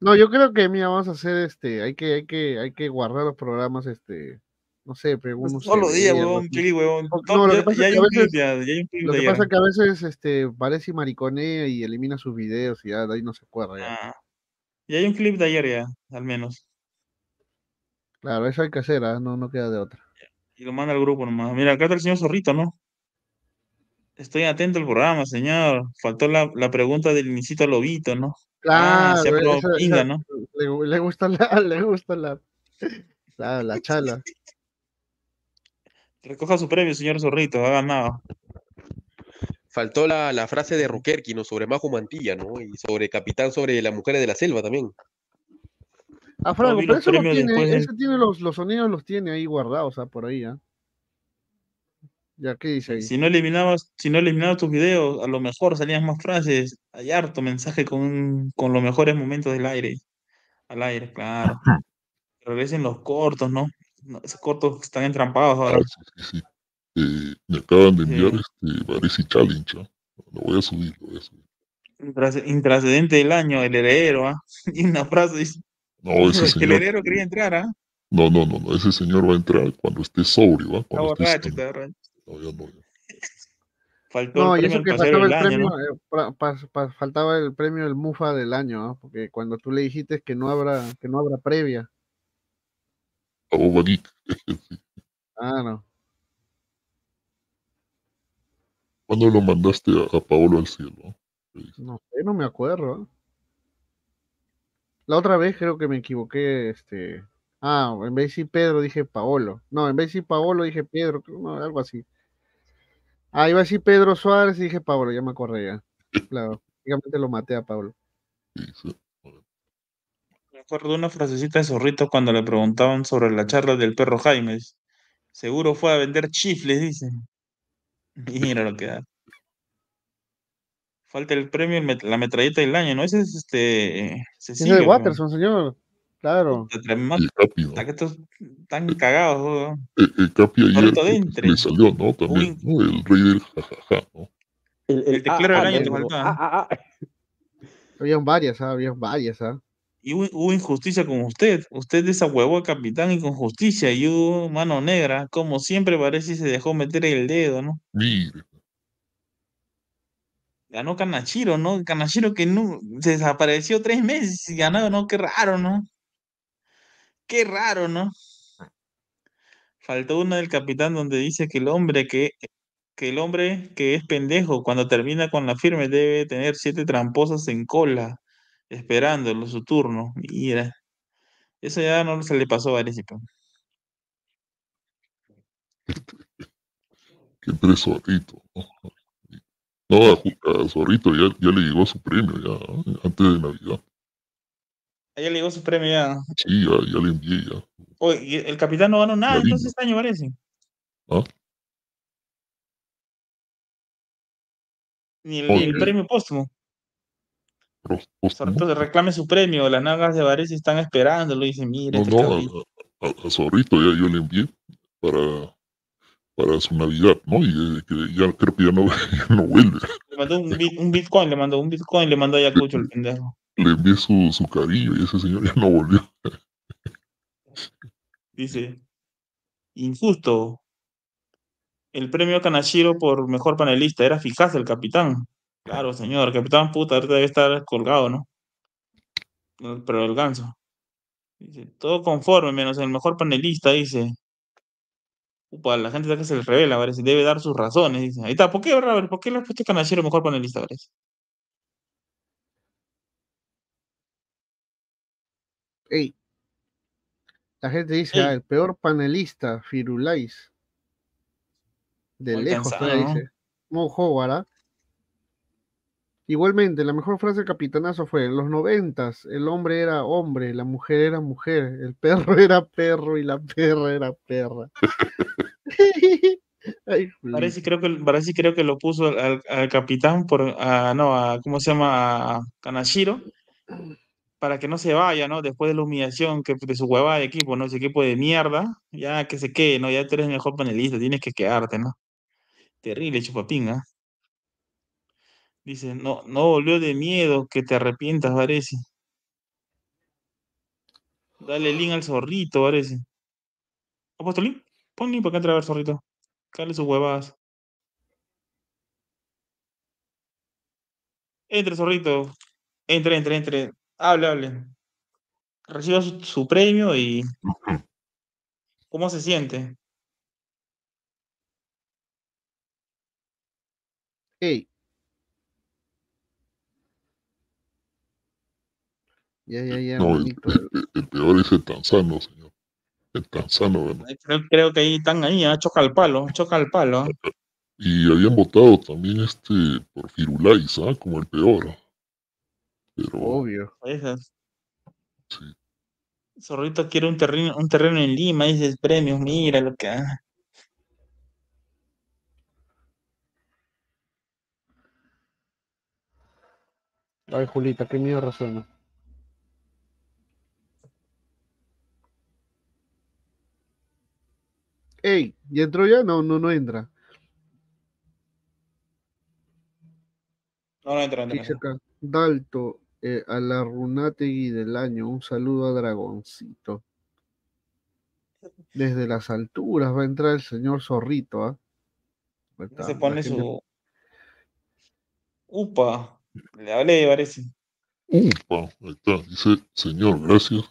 No, yo creo que mira, vamos a hacer este, hay que, hay que, hay que guardar los programas, este, no sé, se días, ve, algo huevón. Chili, huevón. No, Todo- lo que pasa es que a un clip, veces, ya, ya hay un clip lo de que ayer. pasa es que a veces, este, parece y mariconea y elimina sus videos y ya de ahí no se acuerda ya. Ah, ya hay un clip de ayer ya, al menos. Claro, eso hay que hacer, ¿ah? No, no queda de otra. Y lo manda al grupo nomás. Mira, acá está el señor Zorrito, ¿no? Estoy atento al programa, señor. Faltó la, la pregunta del Inicito Lobito, ¿no? Ah, se Claro, esa- pinga, esa- ¿no? le, le gusta la, (laughs) le gusta la, la, la chala. Recoja su premio, señor Zorrito, ha ganado. Faltó la, la frase de Rukerki, ¿no? Sobre Majo Mantilla, ¿no? Y sobre Capitán, sobre las mujeres de la selva también. Ah, Franco, pero eso lo tiene, ese tiene los, los sonidos los tiene ahí guardados, ¿ah? Por ahí, ¿ah? Ya, ¿qué dice ahí? Si no eliminabas, si no eliminabas tus videos, a lo mejor salían más frases. Hay harto mensaje con, con los mejores momentos del aire. Al aire, claro. Regresen los cortos, ¿no? No, Esos cortos están entrampados ahora. Ah, sí, sí, sí. Eh, me acaban de Sí. enviar este Varese Challenge. ¿ah? Lo voy a subir, lo voy a subir. Intras- Intrascendente del año, el heredero, ¿ah? (laughs) Y una frase dice, No, ese que el señor. heredero quería entrar, ¿ah? No, no, no, no. Ese señor va a entrar cuando esté sobrio, ¿ah? Está Cuando esté borracho, sano. está borracho. No, ya no. (laughs) Faltó No, el y eso que faltaba el año, premio, ¿no? eh, pa- pa- pa- faltaba el premio del Mufa del año, ¿ah? Porque cuando tú le dijiste que no habrá, que no habrá previa. Ah, no. ¿Cuándo lo mandaste a, a Paolo al cielo? ah? No sé, no me acuerdo. La otra vez creo que me equivoqué, este. Ah, en vez de decir Pedro dije Paolo. No, en vez de decir Paolo dije Pedro, no, algo así. Ah, iba a decir Pedro Suárez y dije Paolo, ya me acordé ya. (clears throat) Claro, prácticamente lo maté a Paolo. Me acuerdo de una frasecita de Zorrito cuando le preguntaban sobre la charla del perro Jaime. Seguro fue a vender chifles, dice. (laughs) Mira lo que da. Falta el premio, la metralleta del año, ¿no? Ese es este. Ese es Cecilio, de. Watterson, señor. Claro. Puta, tre- más- Y Capi, ¿no? hasta que estos están cagados. Eh, eh, Capi ayer le salió, ¿no? También, ¿no? El rey del jajaja, ¿no? El, El teclero del ah, año te faltaba. ah, ah, ah. Habían varias, ¿ah? habían varias, ¿ah? Y hubo, hubo injusticia con usted. Usted desahogó al capitán y con justicia. Y hubo mano negra. Como siempre parece y se dejó meter el dedo, ¿no? Mire, Ganó Canachiro, ¿no? Canachiro que no, se desapareció tres meses y ganó, ¿no? Qué raro, ¿no? Qué raro, ¿no? Faltó una del capitán donde dice que el hombre que, que el hombre que es pendejo cuando termina con la firme debe tener siete tramposas en cola, esperándolo su turno. Mira, eso ya no se le pasó a Varese. Que entre Zorrito. ¿no? A, a Zorrito ya, ya le llegó su premio, ya, antes de Navidad. A ella le llegó su premio ya. Sí, ya, ya le envié ya. Oye, el capitán no ganó nada entonces este año, parece. ¿Ah? Ni el, premio póstumo. Zorrito reclame su premio, las nagas de Varese están esperándolo y dice, mira, no, este no, a, a- a Zorrito ya yo le envié para, para su Navidad, ¿no? Y que ya creo que ya no, (laughs) ya no vuelve. Le mandó un, bit- un bitcoin, le mandó un bitcoin, le mandó a Ayacucho el pendejo. Le envié su, su cariño y ese señor ya no volvió. Dice, injusto. El premio Kanashiro por mejor panelista era eficaz el capitán. Claro, señor, capitán puta, ahorita debe estar colgado, ¿no? Pero el ganso. Dice, todo conforme, menos el mejor panelista, dice. Upa, la gente que se le revela, parece. Debe dar sus razones, dice. Ahí está, ¿por qué? ¿Por qué le has puesto mejor panelista, parece? Ey. La gente dice, ah, el peor panelista, Firulais. De Muy lejos, cansado. Igualmente, la mejor frase del capitanazo fue, en los noventas, el hombre era hombre, la mujer era mujer, el perro (laughs) era perro y la perra era perra. (laughs) Ay, Parece creo que parece creo que lo puso al, al- al capitán por a, no a cómo se llama a Kanashiro para que no se vaya, ¿no? Después de la humillación que de su huevada de equipo, ¿no? Ese equipo de mierda, ya que se quede, ¿no? Ya tú eres el mejor panelista, tienes que quedarte, ¿no? Terrible chupapín, ¿ah? Dice, no, no volvió de miedo, que te arrepientas, parece. Dale link al zorrito, parece. ¿Ha puesto link? Pon link para que entre a ver zorrito. Dale sus huevadas. Entre, zorrito. Entre, entre, entre. Hable, hable. Reciba su, su premio y. (laughs) ¿Cómo se siente? Ey. Ya, ya, ya, No, el, el- el peor es el Tanzano, señor. El Tanzano, bueno. Creo, creo que ahí están ahí, ¿ah? choca al palo, choca al palo. Y habían votado también este por Firulais, ¿ah? Como el peor. Pero Obvio. Esas. Zorrito quiere un terreno, un terreno en Lima, dices premios, mira lo que. Ay, Julita, qué miedo resuena. Ey, ¿ya entró ya? No, no, no entra. No, no entra, no Dice entra. acá, Dalto, eh, a la Runategui del año, un saludo a Dragoncito. Desde las alturas va a entrar el señor Zorrito, ¿ah? Se pone gente- su. Upa, le hablé, parece. Upa, ahí está. Dice, señor, gracias.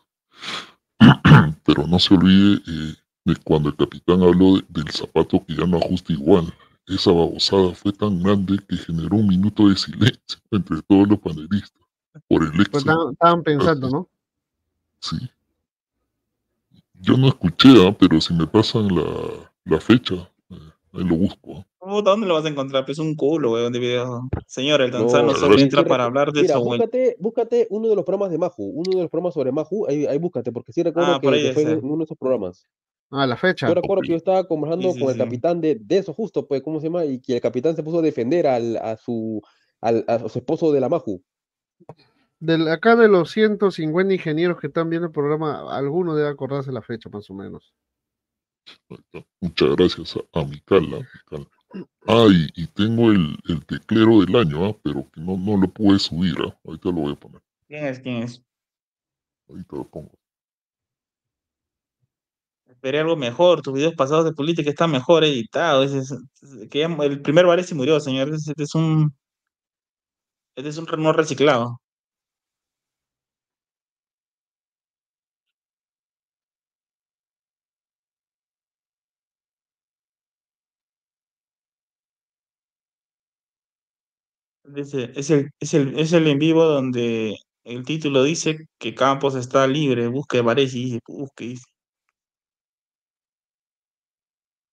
(clears throat) Pero no se olvide eh, de cuando el capitán habló de- del zapato que ya no ajusta igual. Esa babosada fue tan grande que generó un minuto de silencio (laughs) entre todos los panelistas. Por el Pues éxito. estaban, estaban pensando, ¿no? Sí. Yo no escuché, ah, pero si me pasan la, la fecha, eh, ahí lo busco. ah. ¿Dónde lo vas a encontrar? Pues un culo, weón, de video. Señor, el No, Tanzano solo gracias. entra para hablar de Mira, su abuelo. búscate, búscate uno de los programas de Maju, uno de los programas sobre Maju, ahí, ahí búscate, porque sí recuerdo Ah, que, que fue en uno de esos programas. Ah, la fecha. Yo recuerdo que yo estaba conversando Sí, sí, con el sí. capitán de, de eso justo, pues, ¿cómo se llama? Y que el capitán se puso a defender al, a su al, a su esposo de la Maju. Del, acá de los 150 ingenieros que están viendo el programa, alguno debe acordarse la fecha, más o menos. Muchas gracias a, a Micala. Micala. Ah, y, y tengo el, el teclero del año, ah, pero que no, no lo pude subir. ah. Ahorita lo voy a poner. ¿Quién es? ¿Quién es? Ahorita lo pongo. Esperé algo mejor. Tus videos pasados de política están mejor editados. Ese es- que ya- el primer Varese murió, señor. Ese es un. Este es un Renault reciclado. Es el, es el, es el en vivo donde el título dice que Campos está libre, busque Varese y dice, busque.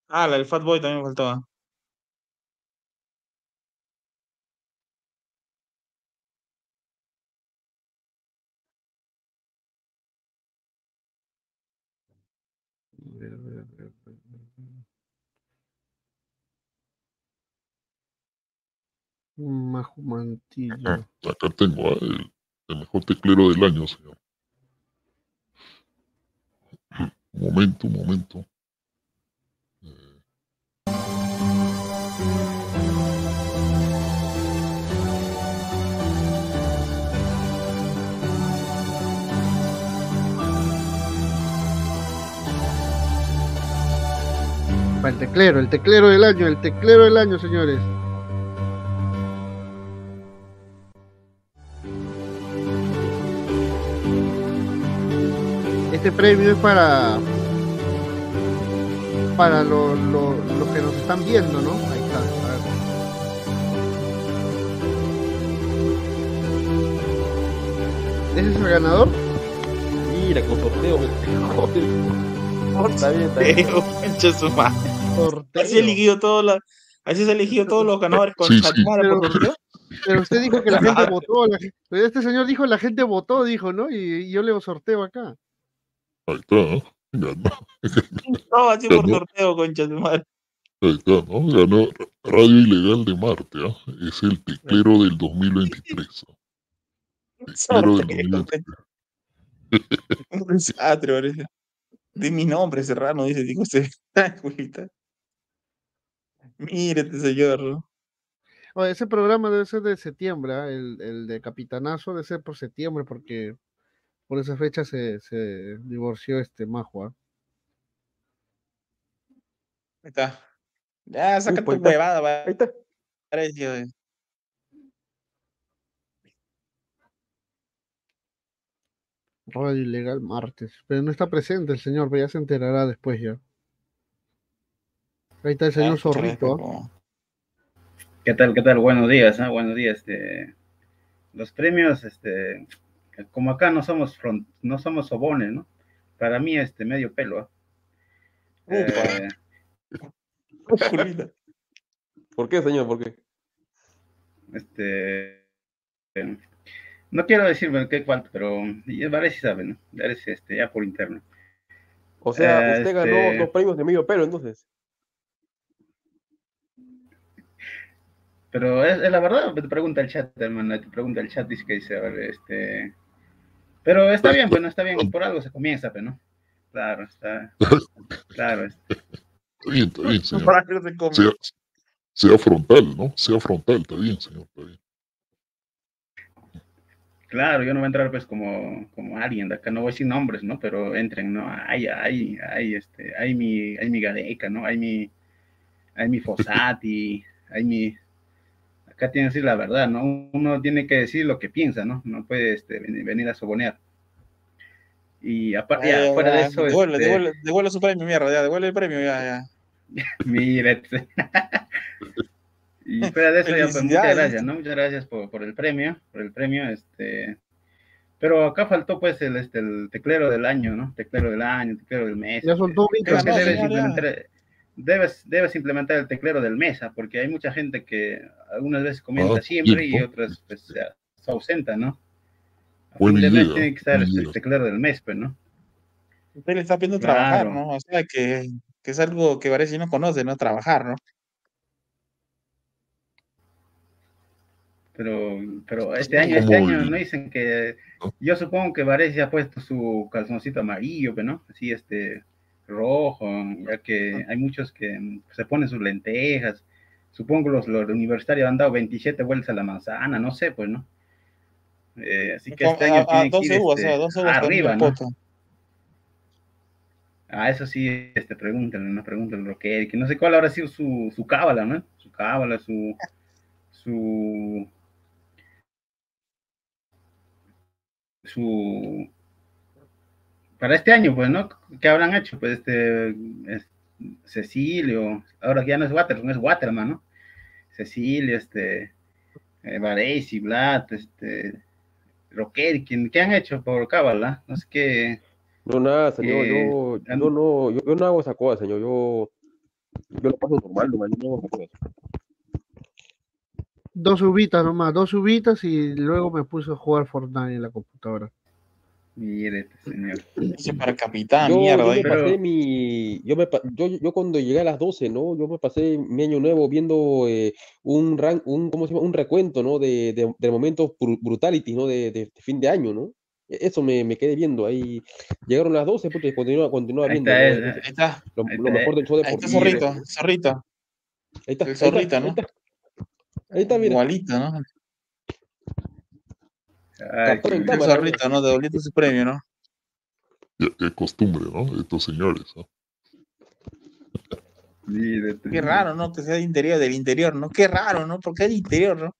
Ah, la del Fat Boy también faltaba. Maju Mantillo. Ah, Acá tengo ah, el, el mejor teclero del año, señor. Un momento, un momento. Para el teclero, el teclero del año, el teclero del año, señores. Este premio es para para lo- lo- los que nos están viendo, ¿no? Ahí está. ¿Ese es el ganador? Mira, con sorteo, (laughs) me Está bien, está bien. (laughs) Concha su madre. Así elegido todos los, así se ha elegido todos los ganadores con Sí, sí. Por Pero-. Pero usted dijo que la gente votó. la este señor dijo la gente votó, dijo, ¿no? Y, y yo le sorteo acá. Ahí está, ¿no? Ganó. No, así por Ganó. sorteo, concha madre. Ahí está, ¿no? Ganó Radio Ilegal de Marte, ¿ah? Es el teclero del 2023. ¿ah? Teclero del 2023. (laughs) Un desastre, parece. De mi nombre, Serrano, dice, digo usted. (laughs) Juelita. Mire este señor. Oye, ese programa debe ser de septiembre, ¿ah? el, el de Capitanazo debe ser por septiembre, porque por esa fecha se, se divorció este Majo. ¿ah? Ahí está. Ya, saca ahí tu está. huevada, va. Ahí está. Parece, eh. Radio Ilegal martes. Pero no está presente el señor, pero ya se enterará después ya. Ahí está el señor Zorrito. ¿ah? ¿Qué tal, qué tal? Buenos días, ¿ah? buenos días. Este, los premios, este, como acá no somos front- no somos sobones, ¿no? Para mí, este, medio pelo, ¿ah? Eh, ¿Por qué, señor? ¿Por qué? este, eh, no quiero decir bueno, qué cuánto, pero ya Varese sabe, ¿no? Varese, este, ya por interno. O sea, Eh, usted ganó este- dos premios de medio pelo, entonces. Pero es, es la verdad, te pregunta el chat, hermano, te pregunta el chat, dice que dice, a ver, este... Pero está bien, bueno, está bien, por algo se comienza, pero no. Claro, está... Claro, este, Está bien, está bien, señor. Sea frontal, ¿no? Sea frontal, está bien, señor, está bien. Claro, yo no voy a entrar pues como, como alguien de acá, no voy a decir nombres, ¿no? Pero entren, ¿no? Hay, hay, hay, este, hay mi, hay mi Gareca, ¿no? Hay mi, hay mi Fossati, (laughs) hay mi, acá tiene que decir la verdad, ¿no? Uno tiene que decir lo que piensa, ¿no? No puede este, ven- venir a sobonear. Y aparte, ya, Ya, fuera de ya, eso, devuelve, este, devuelve, devuelve su premio, mierda, ya, devuelve el premio, ya, ya. (laughs) Mira. (laughs) y fuera de eso, ya, pues, muchas gracias, ¿no? Muchas gracias por, por el premio, por el premio, este. Pero acá faltó, pues, el, este, el teclero del año, ¿no? Teclero del año, teclero del mes. Ya soltó Creo que No, debes implementar, debes, debes implementar el teclero del mesa, porque hay mucha gente que algunas veces comenta Ah, siempre y otras pues, se, se ausenta, ¿no? Tiene que estar este, el teclero del mes, pues, ¿no? Usted le está pidiendo trabajar. ¿no? O sea, que, que es algo que parece que no conoce, ¿no? Trabajar, ¿no? Pero, pero este como año, este año no dicen que, yo supongo que Varese ha puesto su calzoncito amarillo, pues, ¿no? Así, este, rojo, ya que hay muchos que mm, se ponen sus lentejas. Supongo que los, los universitarios han dado 27 vueltas a la manzana, no sé, pues, ¿no? Eh, así que este A- año a, tiene que 12 ir uvas, o este, sea, 12 uvas arriba, ¿no? Ah, eso sí, este, pregúntale, no pregúntale lo que que no sé cuál habrá sido su, su cábala, ¿no? Su cábala, su, su, su para este año, pues, ¿no? ¿Qué habrán hecho? Pues este es- Cecilio, ahora que ya no es Waterman, es Waterman, ¿no? Cecilio, este, eh, Varese, Vlad, este, Roquer, ¿quién- ¿qué han hecho por Cábala? No sé qué. No, nada, señor, Eh, yo, yo no, yo, yo no hago esa cosa, señor, yo, yo lo paso normal, nomás, yo no hago esa cosa. Dos ubitas nomás, dos ubitas y luego me puse a jugar Fortnite en la computadora. Mire, este señor. Ese para capitán, Yo, mierda. yo me ahí. pasé mi, yo me, yo, yo cuando llegué a las 12, ¿no? Yo me pasé mi año nuevo viendo eh, un ran, un, ¿cómo se llama? Un recuento, ¿no? De, de, de momentos bru- brutality, ¿no? De, de, de fin de año, ¿no? E- Eso me, me quedé viendo ahí. Llegaron las 12, puta, y continúa, continúa Ahí viendo, está, ¿no? Ahí está. lo, ahí lo está, mejor del show Ahí está Zorrito. Ahí está, El ahí ¿no? está. Ahí está, mira. Igualito, ¿no? Ay. Zorrito, ¿no? Devolviendo su premio, ¿no? Ya, qué costumbre, ¿no? Estos señores, ¿no? Qué raro, ¿no? Que sea de interior, del interior, ¿no? Qué raro, ¿no? Porque es de interior, ¿no?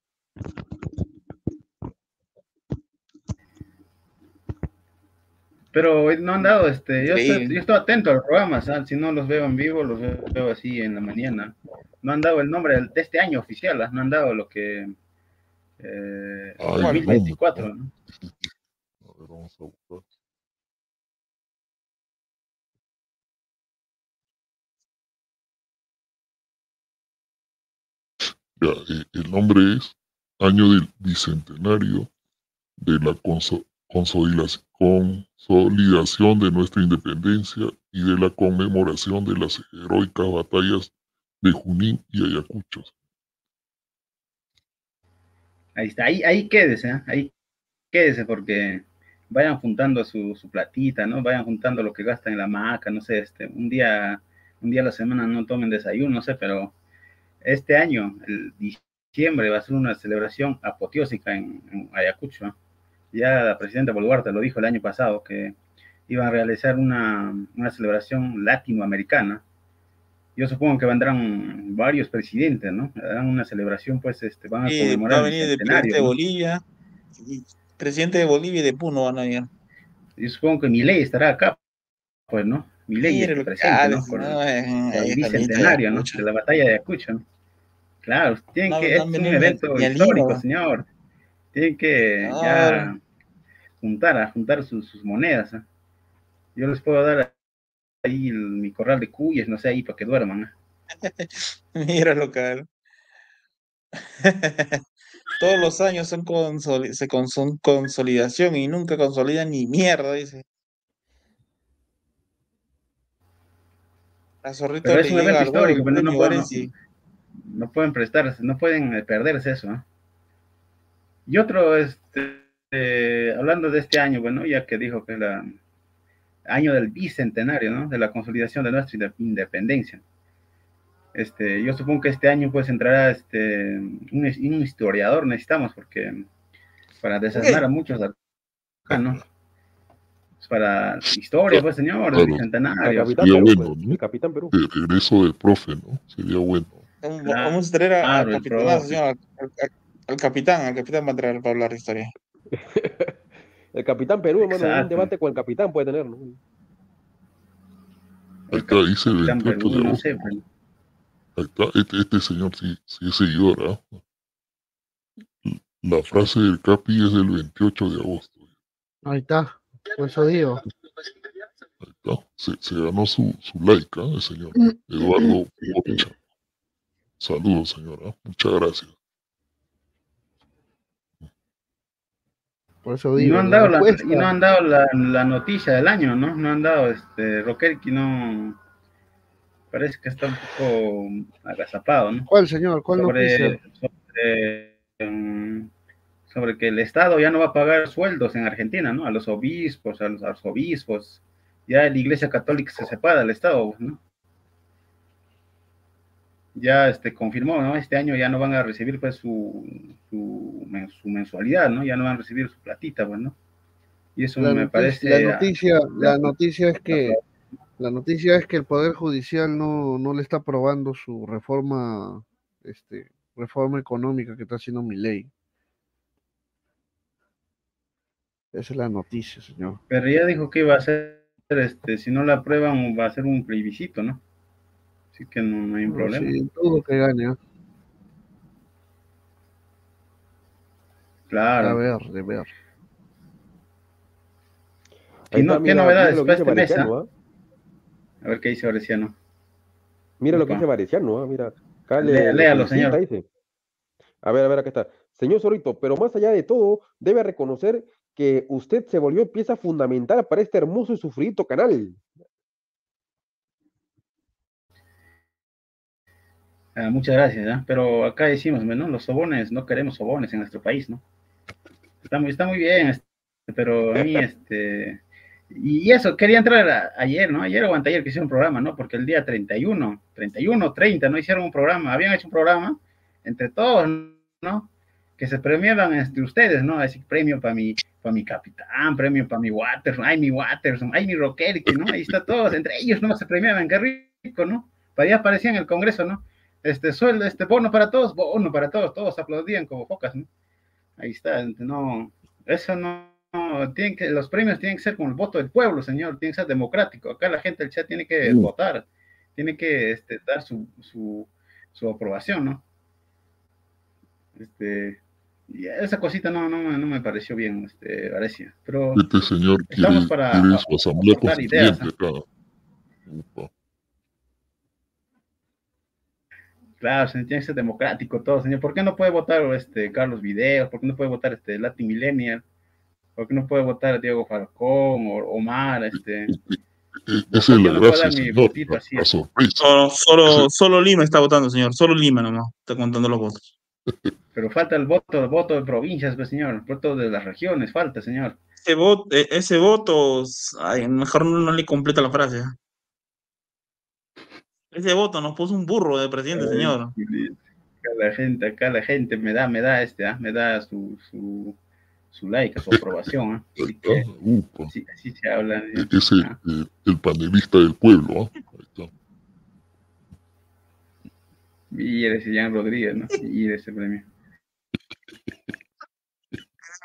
Pero no han dado, este, yo estoy, yo estoy atento a los programas, ¿ah? si no los veo en vivo, los veo, veo así en la mañana. No han dado el nombre de este año oficial, ¿ah? no han dado lo que... Eh, Ay, el 2024, nombre, ¿no? A ver, vamos a buscar. Ya, eh, el nombre es Año del Bicentenario de la conso- consolidaci- consolidación de nuestra independencia y de la conmemoración de las heroicas batallas de Junín y Ayacucho. Ahí está, ahí, quédese, ¿ah? ahí quédese porque vayan juntando su, su platita, ¿no? Vayan juntando lo que gastan en la maca, no sé, este, un día, un día a la semana no tomen desayuno, no sé, pero este año, el diciembre, va a ser una celebración apoteósica en, Ayacucho. ¿ah? Ya la presidenta Boluarte lo dijo el año pasado, que iban a realizar una, una celebración latinoamericana. Yo supongo que vendrán varios presidentes, ¿no? Harán una celebración, pues, este, van a Y va conmemorar a venir el presidente de ¿no? Bolivia, y presidente de Bolivia y de Puno van a venir. Yo supongo que Milei estará acá, pues, ¿no? Milei que presente, ¿no? Por, ¿no? Eh, el ahí está bicentenario, ¿no? De la batalla de Ayacucho, ¿no? Claro, tienen No, que, no es un evento histórico, señor. Tienen que ya Claro. juntar, a juntar sus, sus monedas. ¿ah? Yo les puedo dar ahí el- mi corral de cuyes, no sé, ahí para que duerman. ¿ah? (laughs) Mira lo que (laughs) Todos los años son, consoli- se son consolidación y nunca consolidan ni mierda, dice. A Zorrito Pero le es un evento histórico, pero no, premio pueden, Varesi. no pueden prestarse, no pueden eh, perderse eso. ¿ah? Y otro, este, eh, hablando de este año, bueno, ya que dijo que es la año del bicentenario, ¿no? De la consolidación de nuestra inde- independencia. Este, yo supongo que este año pues entrará este, un, un historiador, necesitamos, porque para desarmar a muchos ¿no? Pues para historia, pues señor, Claro. bicentenario. Sería bueno, ¿no? El Capitán Perú. El regreso del profe, ¿no? Sería bueno. Vamos Claro, vamos a traer a- el capitán, profe. señor, al, al- al capitán, al capitán va a traer para hablar de historia. (laughs) El Capitán Perú, hermano, un debate con el Capitán puede tener, ¿no? Ahí está, dice el Capitán 28 Perú, de agosto. está, este, este señor sí, sí es seguidor, ¿ah? La frase del Capi es del 28 de agosto. Ahí está, por eso digo. Ahí está. Se, se ganó su, su like, ¿ah? El señor Eduardo (laughs) Bocha. Saludos, señora. Muchas gracias. Por eso Y digo. no han dado, la, y no han dado la, la noticia del año, ¿no? No han dado, este, Roquerqui no, parece que está un poco agazapado, ¿no? ¿Cuál, señor? ¿Cuál sobre, noticia? sobre, mm, sobre que el Estado ya no va a pagar sueldos en Argentina, ¿no? A los obispos, a los arzobispos, ya la Iglesia Católica se separa del Estado, ¿no? Ya este, confirmó, ¿no? Este año ya no van a recibir pues su, su, men- su mensualidad, ¿no? Ya no van a recibir su platita, pues, ¿no? Y eso La me noticia, parece... la noticia, la noticia es que la noticia es que el poder judicial no, no le está aprobando su reforma, este, reforma económica que está haciendo mi ley. Esa es la noticia, señor. Pero ya dijo que iba a ser, este, si no la aprueban, va a ser un plebiscito, ¿no? Así que no, no hay No, problema. sí, todo que gane. ¿ah? Claro. A ver, de ver. ¿Qué, no- novedades para dice este mes? Mareciano, ah? A ver qué dice Oresiano. Mira lo que dice Mareciano, ¿ah? mira. Le- Lea- le léalo, señor. dice. A ver, a ver, acá está. Señor Zorrito, pero más allá de todo, debe reconocer que usted se volvió pieza fundamental para este hermoso y sufrido canal. Ah, muchas gracias, ¿ah? pero acá decimos, ¿no? Los sobones, no queremos sobones en nuestro país, ¿no? Está muy, está muy bien, este, pero a mí, este, y eso, quería entrar ayer, ¿no? Ayer o anteayer que hicieron un programa, ¿no? Porque el día 31, 31, 30, ¿no? Hicieron un programa, habían hecho un programa entre todos, ¿no? Que se premiaban entre ustedes, ¿no? Así, premio para mi, para mi capitán, premio para mi Watterson, ay, mi Watterson, ay, mi Roquerque, ¿no? Ahí está todos, entre ellos, ¿no? Se premiaban, qué rico, ¿no? Para allá aparecía en el Congreso, ¿no? Este sueldo, este bono para todos, bono para todos, todos aplaudían como focas, ¿no? Ahí está, no, eso no, no, tienen que, los premios tienen que ser con el voto del pueblo, señor, tiene que ser democrático. Acá la gente del chat tiene que votar, tiene que este, dar su, su, su aprobación, ¿no? Este, y esa cosita no, no, me- no me pareció bien, este, Varecia, pero Este señor quiere, estamos para quiere su asamblea ideas. Claro, se tiene que ser democrático todo, señor. ¿Por qué no puede votar este Carlos Videos? ¿Por qué no puede votar este Latin Millennial? ¿Por qué no puede votar Diego Falcón o Omar? Este, Esa es la gracia, señor. así, la. Solo, solo, solo Lima está votando, señor. Solo Lima nomás. Está contando los votos. Pero falta el voto, el voto de provincias, pues, señor. El voto de las regiones, falta, señor. Ese voto, ese voto, ay, mejor no, no le completa la frase. ¿Eh? Ese voto nos puso un burro de presidente, Ay, señor. Acá la gente, acá la gente me da, me da este, ah, me da su, su, su like, su aprobación, ah. Así que Upa. así, así se habla. E- Ese, eh, el panelista del pueblo, ¿ah? Ahí está. Y eres Jan Rodríguez, ¿no? Y ese premio.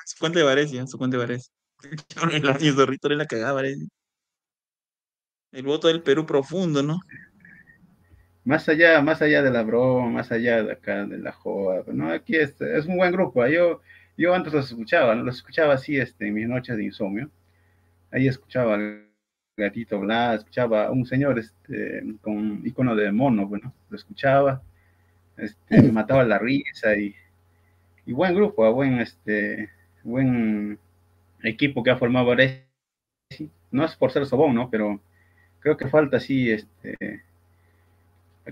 Su cuenta de Varecia, su cuenta de Varecia. (laughs) El año zorrito la cagaba, Varecia. El voto del Perú profundo, ¿no? Más allá, más allá de la broma, más allá de acá de la joda, pues, ¿no? Aquí es, es un buen grupo. ah, Yo, yo antes los escuchaba, ¿no? Los escuchaba así este, en mis noches de insomnio. Ahí escuchaba al gatito Blas, escuchaba a un señor este, con icono de mono, bueno, lo escuchaba, este, me (laughs) mataba la risa y, y buen grupo, ah, buen, este, buen equipo que ha formado Varese. No es por ser sobón, ¿no? Pero creo que falta así, este,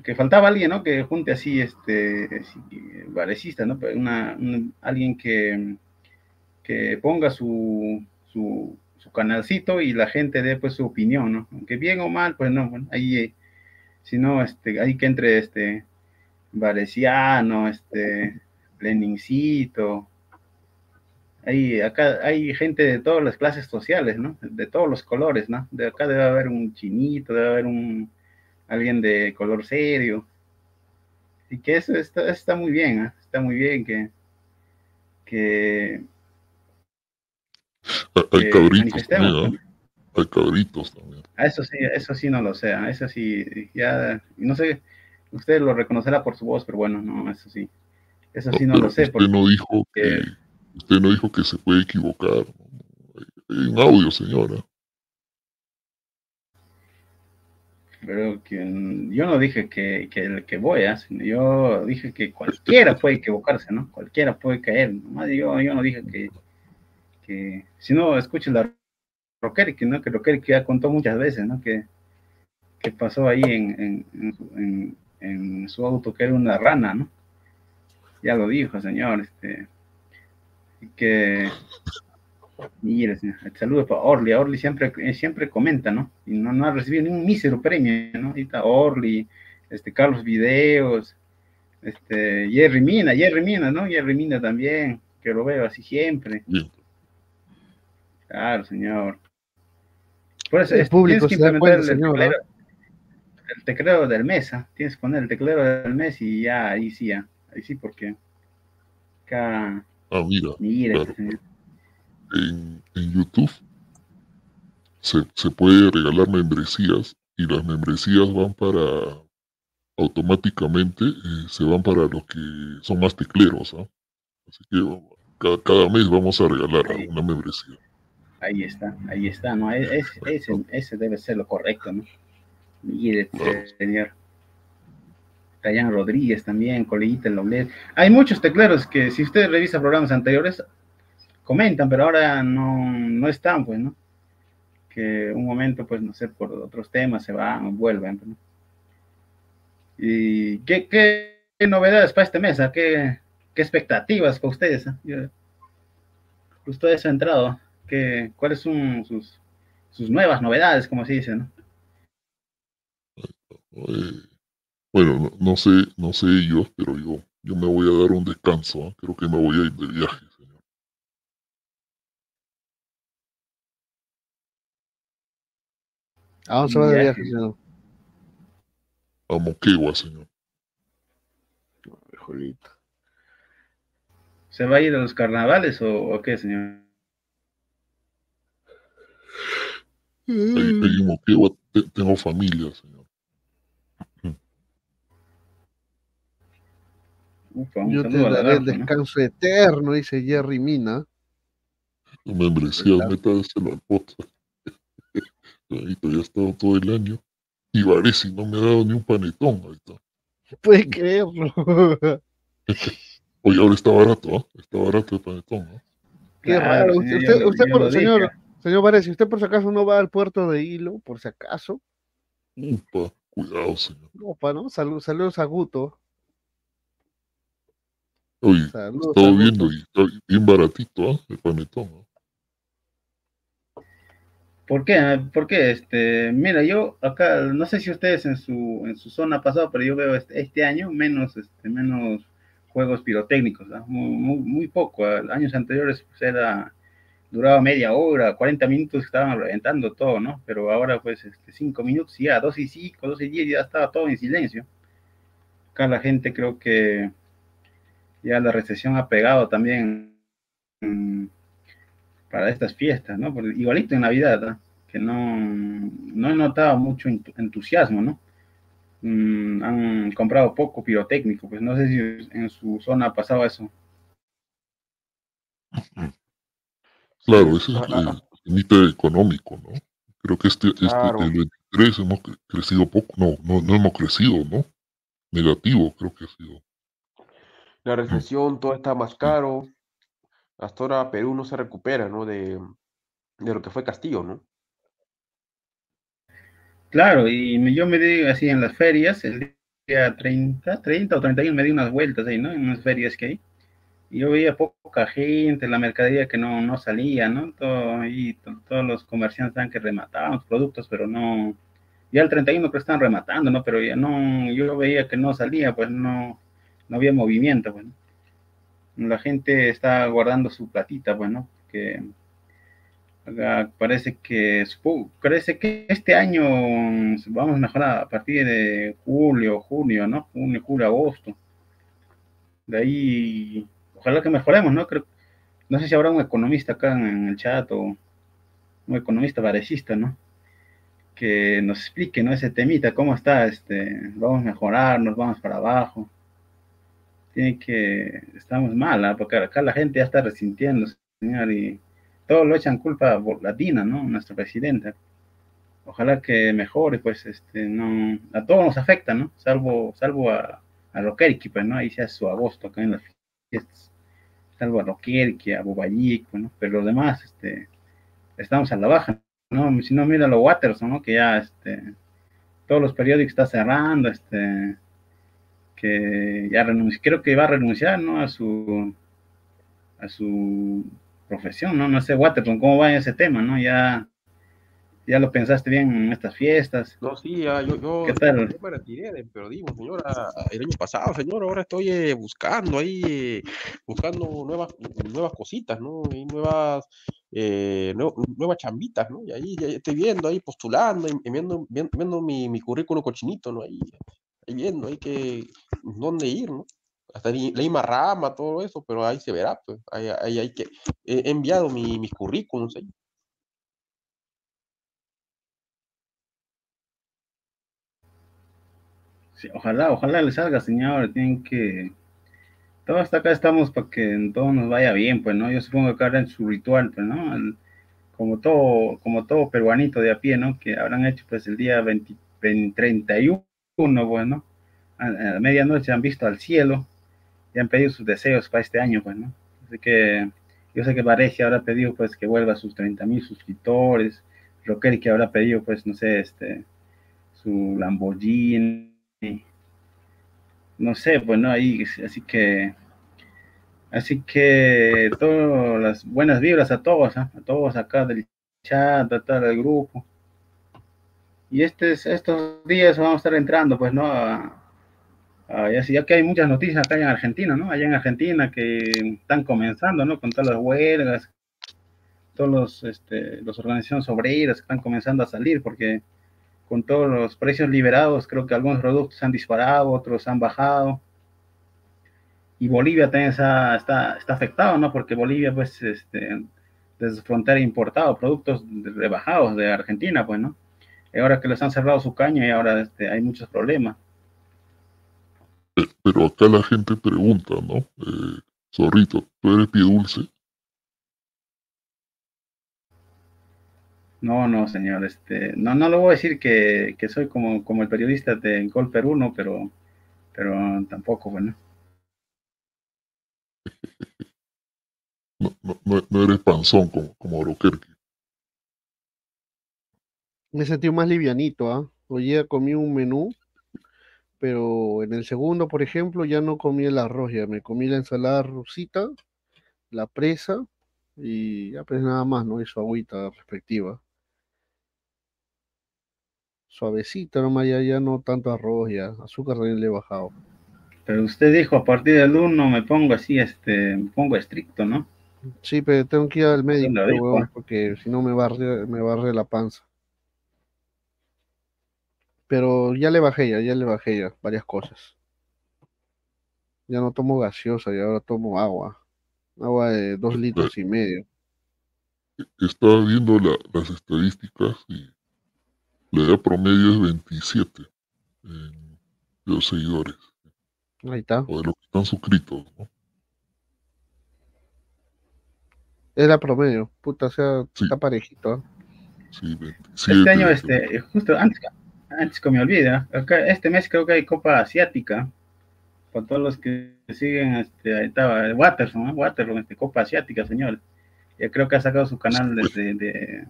que faltaba alguien, ¿no? Que junte así, este, sí, varecista, ¿no? Una, un- alguien que, que ponga su, su, canalcito y la gente dé pues su opinión, ¿no? Aunque bien o mal, pues no, bueno, ahí, eh, si no, este, ahí que entre este, Varesiano, este, Lenincito, Ahí, acá hay gente de todas las clases sociales, ¿no? De todos los colores, ¿no? De acá debe haber un chinito, debe haber un alguien de color serio. Y que eso está, está muy bien, ¿ah? Está muy bien que, que, Hay- cabritos también, ¿ah? Hay cabritos también. Ah, Eso sí, eso sí no lo sé, ah, eso sí, ya, no sé, usted lo reconocerá por su voz, pero bueno, no, eso sí, eso sí no lo sé, usted no dijo que, usted no dijo que se puede equivocar. En audio, señora. Pero que, mm, yo no dije que, que el que voy, sino yo dije que cualquiera (laughs) puede equivocarse, ¿no? Cualquiera puede caer. Nomás yo, yo no dije que, que si no, escuchen la Rocker, que no, que Rocker que ya contó muchas veces, ¿no? Que, que pasó ahí en, en, en su- en- su auto que era una rana, ¿no? Ya lo dijo, señor, este, que Mire, señor, saludos para Orly. Orly siempre, eh, siempre comenta, ¿no? Y no, no ha recibido ni un mísero premio, ¿no? Ahí está Orly, este, Carlos Videos, este, Jerry Mina, Jerry Mina, ¿no? Jerry Mina también, que lo veo así siempre. Claro, señor. Por eso El es- público tienes que se da cuenta, el, señor, teclero, el teclero del mes, ¿ah? Tienes que poner el teclero del mes y ya, ahí sí, ya. Ahí sí, porque acá, Ah, mira. claro. señor. En, en YouTube se, se puede regalar membresías y las membresías van para automáticamente eh, se van para los que son más tecleros ¿ah? así que cada, cada mes vamos a regalar una membresía Ahí está, ahí está, ¿no? Es- ese, ese debe ser lo correcto, ¿no? Y el señor Dayan Rodríguez también, Loblet. Hay muchos tecleros que si usted revisa programas anteriores, comentan, pero ahora no, no están, pues, ¿no? Que un momento, pues, no sé, por otros temas se van, vuelven, pues. ¿Y qué, qué, novedades para este mes? ¿Qué, qué expectativas para ustedes? ah? Yo- ustedes han entrado. ¿Qué, ¿Cuáles son sus, sus nuevas novedades, como se dice, no? Eh, bueno no, no sé no sé ellos pero yo yo me voy a dar un descanso ¿ah? creo que me voy a ir de viaje ¿A dónde se va de Viaje. señor? a Moquegua señor Híjolito. ¿Se va a ir a los carnavales o, o qué, señor? ahí, ahí en Moquegua te- tengo familia señor Ufa, un Yo te daré el descanso eterno, dice Jerry Mina. membresías métaselo al pot ahí todavía he estado todo el año y Varese no me ha dado ni un panetón ahí está Puedes creerlo. (laughs) Oye, ahora está barato, ¿ah? Está barato el panetón, ¿ah? Qué Claro, raro. señor, Usted, por- señor, señor Varese, ¿usted por si acaso no va al puerto de Hilo? Por si acaso. Upa, cuidado, señor. Opa, ¿no? Salud, saludos a Guto. Oye, Saludos, estaba saludos. viendo y está bien baratito, ¿ah? El panetón, ¿ah? ¿Por qué? Ah, ¿Por qué? Este, mira, yo acá, no sé si ustedes en su, en su zona pasado, pero yo veo este, este año menos, este, menos juegos pirotécnicos, ¿ah? muy, muy, poco. ah. Años anteriores pues era, duraba media hora, 40 minutos estaban reventando todo, ¿no? Pero ahora pues este, 5 minutos ya, 2 y 5, 2 y 10 ya estaba todo en silencio. Acá la gente creo que ya la recesión ha pegado también mm, para estas fiestas, ¿no? Porque igualito en Navidad, ¿no? que no, no he notado mucho entu- entusiasmo, ¿no? Mm, han comprado poco pirotécnico, pues no sé si en su zona ha pasado eso. Claro, ese es el límite económico, ¿no? Creo que este, este, Claro. el 23 hemos cre- crecido poco, no, no, no hemos crecido, ¿no? Negativo, creo que ha sido. La recesión, todo está más caro. Hasta ahora Perú no se recupera, ¿no? De, de lo que fue Castillo, ¿no? Claro, y yo me di así en las ferias, el día 30, 30 o 31 me di unas vueltas ahí, ¿no? En unas ferias que hay. Y yo veía poca gente, la mercadería que no, no salía, ¿no? To- todos los comerciantes estaban que remataban los productos, pero no, ya el 31 que están rematando, ¿no? Pero ya no, yo veía que no salía, pues no, no había movimiento, pues, ¿no? La gente está guardando su platita, pues, ¿no? Que parece que parece que este año mm, vamos a mejorar a partir de julio, junio, ¿no? Junio, julio, agosto. De ahí, ojalá que mejoremos, ¿no? Creo, no sé si habrá un economista acá en, el chat o un economista varecista, ¿no? Que nos explique, ¿no? Ese temita, cómo está, este, vamos a mejorar, nos vamos para abajo. Tiene que, estamos mal, ¿ah? Porque acá la gente ya está resintiendo, señor, y todos lo echan culpa por Latina, ¿no? Nuestra presidenta. Ojalá que mejore, pues, este, no, a todos nos afecta, ¿no? Salvo, salvo a, a Roquerqui, pues, ¿no? Ahí se su agosto acá en las fiestas. Salvo a Roquerqui, a pues, ¿no? Pero los demás, este, estamos a la baja, ¿no? Si no, mira los Watterson, ¿no? Que ya, este, todos los periódicos está cerrando, este, que ya renuncia, creo que va a renunciar, ¿no? A su, a su profesión, ¿no? No sé, Waterton, ¿cómo va ese tema, no? Ya, ya lo pensaste bien en estas fiestas. No, sí, ya, yo, yo, ¿Qué tal? yo me retiré del periodismo, señora, el año pasado, señor, ahora estoy eh, buscando ahí, eh, buscando nuevas, nuevas cositas, ¿no? Y nuevas, eh, nue- nuevas chambitas, ¿no? Y ahí ya estoy viendo, ahí postulando, y viendo, viendo, viendo mi, mi currículum cochinito, ¿no? Ahí, ahí viendo, ahí que, dónde ir, ¿no? hasta li- la misma rama, todo eso, pero ahí se verá, pues. Ahí, ahí hay que. He enviado mi, mis currículums ahí. Sí, ojalá, ojalá le salga, señor. Tienen que. Todos hasta acá estamos para que todo nos vaya bien, pues, ¿no? Yo supongo que ahora en su ritual, pues, ¿no? Como todo, como todo peruanito de a pie, ¿no? Que habrán hecho, pues, el día 20, 20 31, pues, ¿no? A, medianoche han visto al cielo y han pedido sus deseos para este año, pues, ¿no? Así que yo sé que Vareji habrá pedido, pues, que vuelva a sus 30 mil suscriptores. Roquel que habrá pedido, pues, no sé, este, su Lamborghini. No sé, pues, ¿no? Ahí, así que, así que todas las buenas vibras a todos, ¿ah? A todos acá del chat, a todo el grupo. Y este, estos días vamos a estar entrando, pues, ¿no? A, a- ya, ya que hay muchas noticias acá en Argentina, ¿no? Allá en Argentina que están comenzando, ¿no? Con todas las huelgas, todos los, este, las organizaciones obreras que están comenzando a salir, porque con todos los precios liberados, creo que algunos productos han disparado, otros han bajado. Y Bolivia también está, está, está afectado, ¿no? Porque Bolivia, pues, este, desde su frontera importado productos rebajados de Argentina, pues, ¿no? Ahora que les han cerrado su caño y ahora este, hay muchos problemas. Pero acá la gente pregunta, ¿no? Eh, Zorrito, ¿tú eres pie dulce? No, no, señor, este, no, no lo voy a decir que, que soy como, como el periodista de Gol Perú, no, pero, pero tampoco, bueno. (laughs) No, no, no, no eres panzón como, como Oroquerque. Me sentí más livianito, ¿ah? Hoy día comí un menú, pero en el segundo, por ejemplo, ya no comí el arroz, ya me comí la ensalada rusita, la presa y ya pues nada más, ¿no? Y su agüita respectiva. Suavecita nomás, ya, ya no tanto arroz, ya. Azúcar también le he bajado. Pero usted dijo, a partir del 1 me pongo así, este, me pongo estricto, ¿no? Sí, pero tengo que ir al médico, porque si no me barre, me barre la panza. Pero ya le bajé ya, ya le bajé ya varias cosas. Ya no tomo gaseosa y ahora tomo agua. Agua de dos litros y medio. Estaba viendo la- las estadísticas y la edad promedio es 27 en- de los seguidores, Ahí está. o de los que están suscritos, ¿no? Era promedio. Puta, o sea, está parejito. ¿ah? Sí, 27. Este año, este, justo antes, antes que me olvide, ¿ah? este mes creo que hay Copa Asiática. Para todos los que siguen, este, ahí estaba Waterson, ¿no? Waterson, este, Copa Asiática, señores. Ya creo que ha sacado su canal desde de,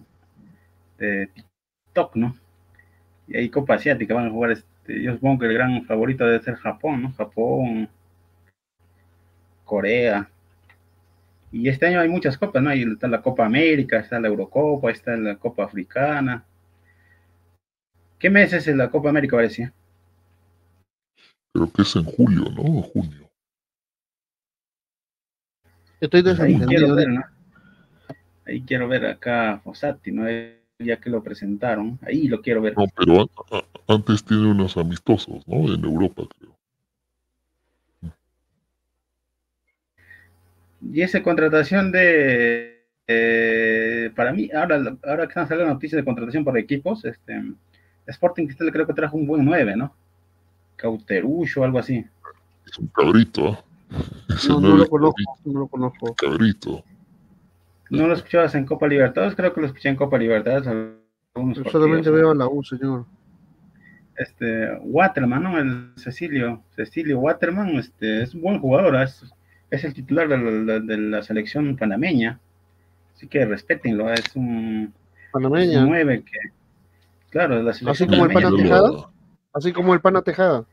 de TikTok, ¿no? Y ahí Copa Asiática van a jugar, este, yo supongo que el gran favorito debe ser Japón, ¿no? Japón, Corea. Y este año hay muchas copas, ¿no? Ahí está la Copa América, está la Eurocopa, está la Copa Africana. ¿Qué mes es la Copa América, parecía? Creo que es en julio, ¿no? O junio. Estoy Ahí desentendido. quiero ver, ¿no? Ahí quiero ver acá a Fossati, ¿no? Ya que lo presentaron, ahí lo quiero ver. No, pero a- a- antes tiene unos amistosos, ¿no? En Europa, creo. Y esa contratación de, eh, para mí, ahora, ahora que están saliendo noticias de contratación por equipos, este, Sporting Cristal creo que trajo un buen 9, ¿no? Cauterucho o algo así. Es un cabrito, ¿ah? Ese No, no lo conozco, no lo conozco. cabrito. ¿No lo escuchabas en Copa Libertadores? Creo que lo escuché en Copa Libertadores. Yo solamente veo a la U, señor. este Waterman, ¿no? El Cecilio, Cecilio Waterman, este, es un buen jugador, es, es el titular de la, de la selección panameña, así que respétenlo, es un, Panameña. es un 9 que, claro, Así como el pana. Tejada. Así como el pana Tejada.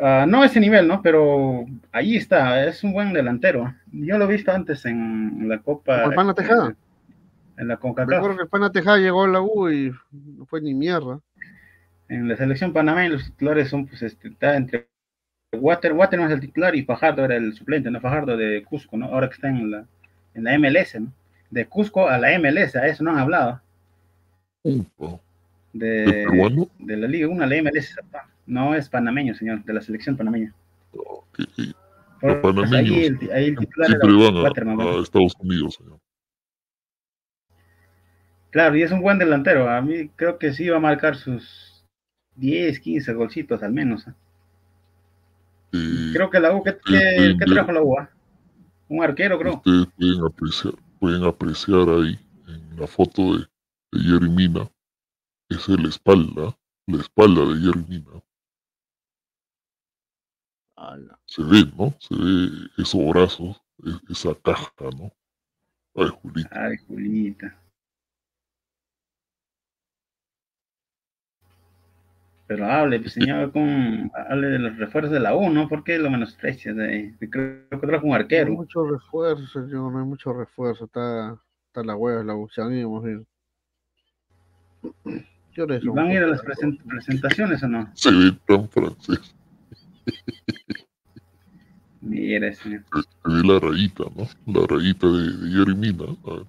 Ah, no ese nivel, ¿no? Pero ahí está, es un buen delantero. Yo lo he visto antes en la Copa. Como el pana Tejada. En la CONCACAF. Recuerdo que el pana Tejada llegó a la U y no fue ni mierda. En la selección panameña los titulares son, pues, este, está entre Water, Water no es el titular y Fajardo era el suplente, ¿no? Fajardo de Cusco, ¿no? Ahora que está en la, en la MLS, ¿no? De Cusco a la MLS, a eso no han hablado. De, de la Liga 1 a la MLS, no es panameño, señor, de la selección panameña. Pues ahí el, ahí el titular siempre era van a- Waterman, a, ¿verdad? Estados Unidos, señor. Claro, y es un buen delantero. A mí creo que sí va a marcar sus 10, 15 golcitos al menos. ¿eh? Creo que la U, ¿qué, trajo la U? ah? Un arquero, creo. Ustedes pueden apreciar, pueden apreciar ahí en la foto de, de Jerry Mina, es la espalda, la espalda de Jerry Mina. Se ve, ¿no? Se ve esos brazos, esa caja, ¿no? Ay, Julito. Ay, Julita. Pero hable, pues, señor, con, hable de los refuerzos de la U, ¿no? ¿Por qué lo menosprecia? De, de- creo que trajo un No hay arquero. mucho refuerzo, señor, no hay mucho refuerzo. Está, está la hueva, la buchaníamos. ¿Qué hora es? ¿Y ¿Van a ir a las presen- presentaciones o no? Se ve tan francés. Mire, señor. Se, se ve la rayita, ¿no? La rayita de, de Jerry Mina. A ver.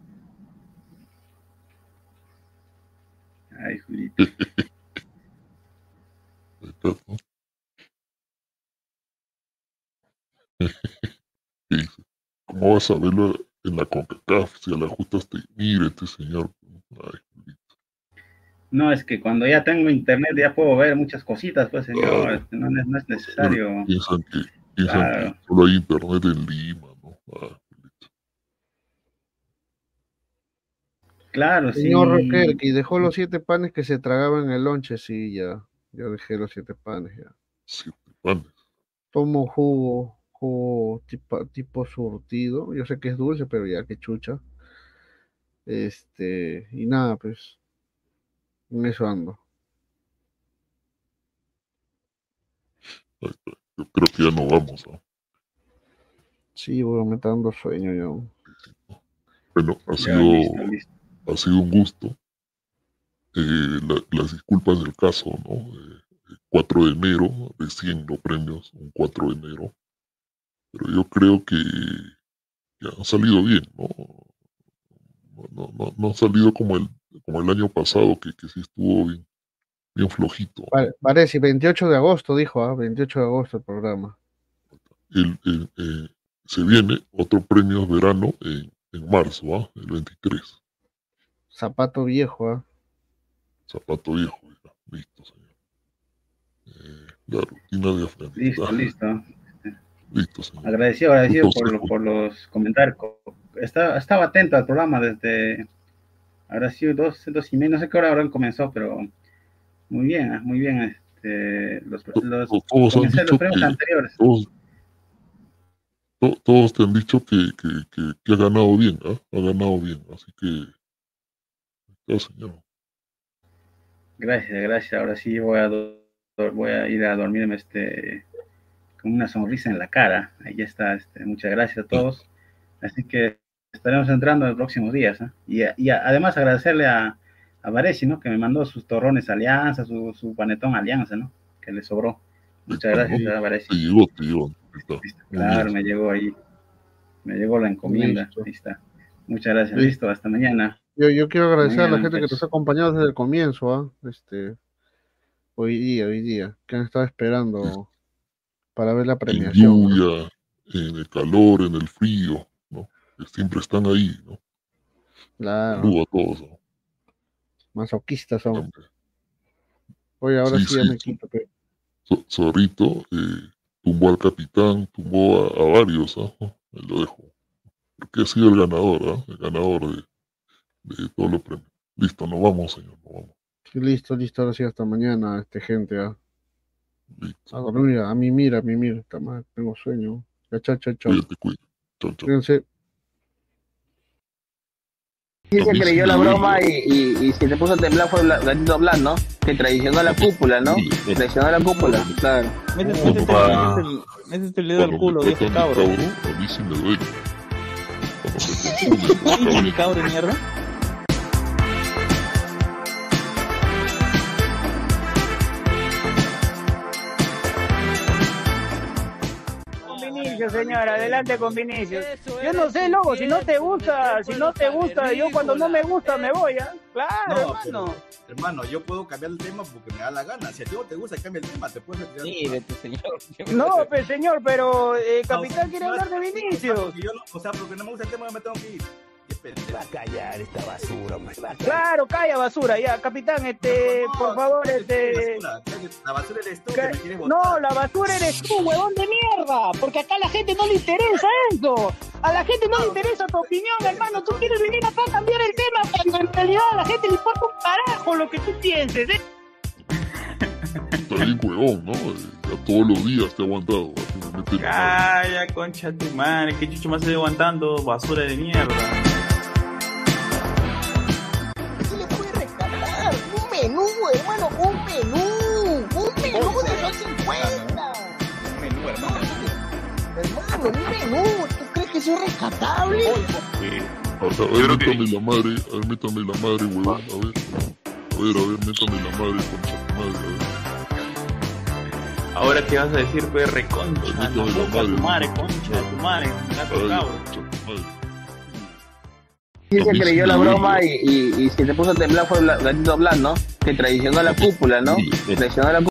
Ay, Julita. (laughs) Ahí está, ¿no? (laughs) ¿Qué dice? ¿Cómo vas a verlo en la CONCACAF si a la ajustaste? Mire este señor. Ay, No, es que cuando ya tengo internet ya puedo ver muchas cositas, pues, señor. Este, No, es- no es necesario. piensan que, piensan Claro. que solo hay internet en Lima, ¿no? Ah, Claro, sí. Señor Roquerque, dejó los siete panes que se tragaban en el lonche, sí, ya. Yo dejé los siete panes, ya. siete panes. Tomo jugo, jugo tipo, tipo surtido. Yo sé que es dulce, pero ya que chucha. Este, y nada, pues. En eso ando. Yo creo que ya no vamos, ¿no? Sí, bueno, me está dando sueño ya. Bueno, ha Ya, sido, listo, listo. ha sido un gusto. Eh, la- las disculpas del caso, ¿no? Eh, el 4 de enero, recién los premios, un 4 de enero. Pero yo creo que, que han salido bien, ¿no? No, no, no, no han salido como el, como el año pasado, que, que sí estuvo bien, bien flojito. Vale, parece, 28 de agosto, dijo, ¿ah? 28 de agosto el programa. El, el, eh, se viene otro premio verano en, en marzo, ¿ah? El 23. Zapato viejo, ¿ah? Zapato viejo, ya, listo, señor. Eh, la rutina de Afganistán. Listo, listo. Listo, señor. Agradecido, agradecido por, por los comentarios. Estaba, estaba atento al programa desde, habrá sido dos, dos y media, no sé qué hora habrán comenzado, pero muy bien, ah, muy bien. Este, los, los, Todos los premios que, anteriores. todos, to- todos te han dicho que, que, que, que ha ganado bien, ¿ah? Ha ganado bien, así que, ya, señor. Gracias, gracias. Ahora sí voy a, voy a ir a dormirme este, con una sonrisa en la cara. Ahí está. Este, muchas gracias a todos. Así que estaremos entrando en los próximos días. ¿ah? Y, a- y a- además agradecerle a, a ¿no? Que me mandó sus torrones Alianza, su, su panetón Alianza, ¿no? Que le sobró. Muchas gracias a Varesi. Te llegó, te llegó. ahí está. Muy Claro, me llegó ahí. Me llegó la encomienda. Listo. Ahí está. Muchas gracias. Listo. Listo, hasta mañana. Yo, yo quiero agradecer a la gente que nos ha acompañado desde el comienzo, ¿ah? Este, hoy día, hoy día, que han estado esperando para ver la En premiación. ¿no? lluvia, en el calor, en el frío, siempre están ahí, ¿no? Claro, Saludo a todos, ¿no? masoquistas son. Oye, ahora Sí, sí, ya sí, me quito, pe. So- Zorrito eh, tumbó al capitán, tumbó a, a varios, ¿ah? Ahí lo dejo. Porque ha sido el ganador, ¿ah? El ganador de, de todos los premios. Listo, nos vamos, señor, nos vamos. Sí, listo, listo, ahora sí, hasta mañana, este gente, ¿ah? A dormir, a mí mira, a mí mira, está mal, tengo sueño. Ya, chao, chao, chao. Cuídate, cuídate. Chao, chao. Cuídense. Sí se creyó la broma y, y, y si te puso a temblar fue Gatito Blas, ¿no? Que traicionó la cúpula, ¿no? Traicionó la cúpula, claro. Métete, el- métete el dedo al culo, viejo cabro. A mí sí me duele. Cuando me confunden, ¿Quién cabrón. mi cabro de mierda? Vinicius, señor, adelante con Vinicius. Yo no sé, loco, si no te gusta, si no te gusta, yo cuando no me gusta me voy, ¿ah? Claro, No, hermano. pero, hermano, yo puedo cambiar el tema porque me da la gana. Si a ti no te gusta, cambia el tema, te puedes retirar. Sí, de tu señor. No, pues señor, pero eh, capitán quiere hablar de Vinicius. Yo o sea, porque no me gusta el tema, yo me tengo que ir. Va a callar esta basura, pues. Claro, calla basura, ya, capitán, este, por favor, este. La basura eres tú que me quieres votar. No, la basura eres tú, huevón de mierda, porque acá a la gente no le interesa eso. A la gente no le interesa tu opinión, hermano. Tú quieres venir acá a cambiar el tema cuando en realidad a la gente le importa un carajo lo que tú pienses. ¿eh? Está bien huevón, ¿no? Ya todos los días te he aguantado. Calla, concha de tu madre, que chucho más estoy aguantando, basura de mierda. Menú, hermano, un menú. Un menú de 250. Un menú, hermano. Hermano, un menú. ¿Tú crees que eso es rescatable? A ver, a ver, métame la madre, a ver, métame la madre, huevón, a ver. A ver, a ver, métame la madre, concha de tu madre, a ver. Ahora, ¿qué vas a decir, pues, reconcha? Métame No, la concha de tu madre. concha de tu madre, gato cabro. Sí se creyó la broma y, y, y si te puso a temblar fue Bla- Gatito Blas, ¿no? Que traicionó a la cúpula, ¿no? Traicionó a la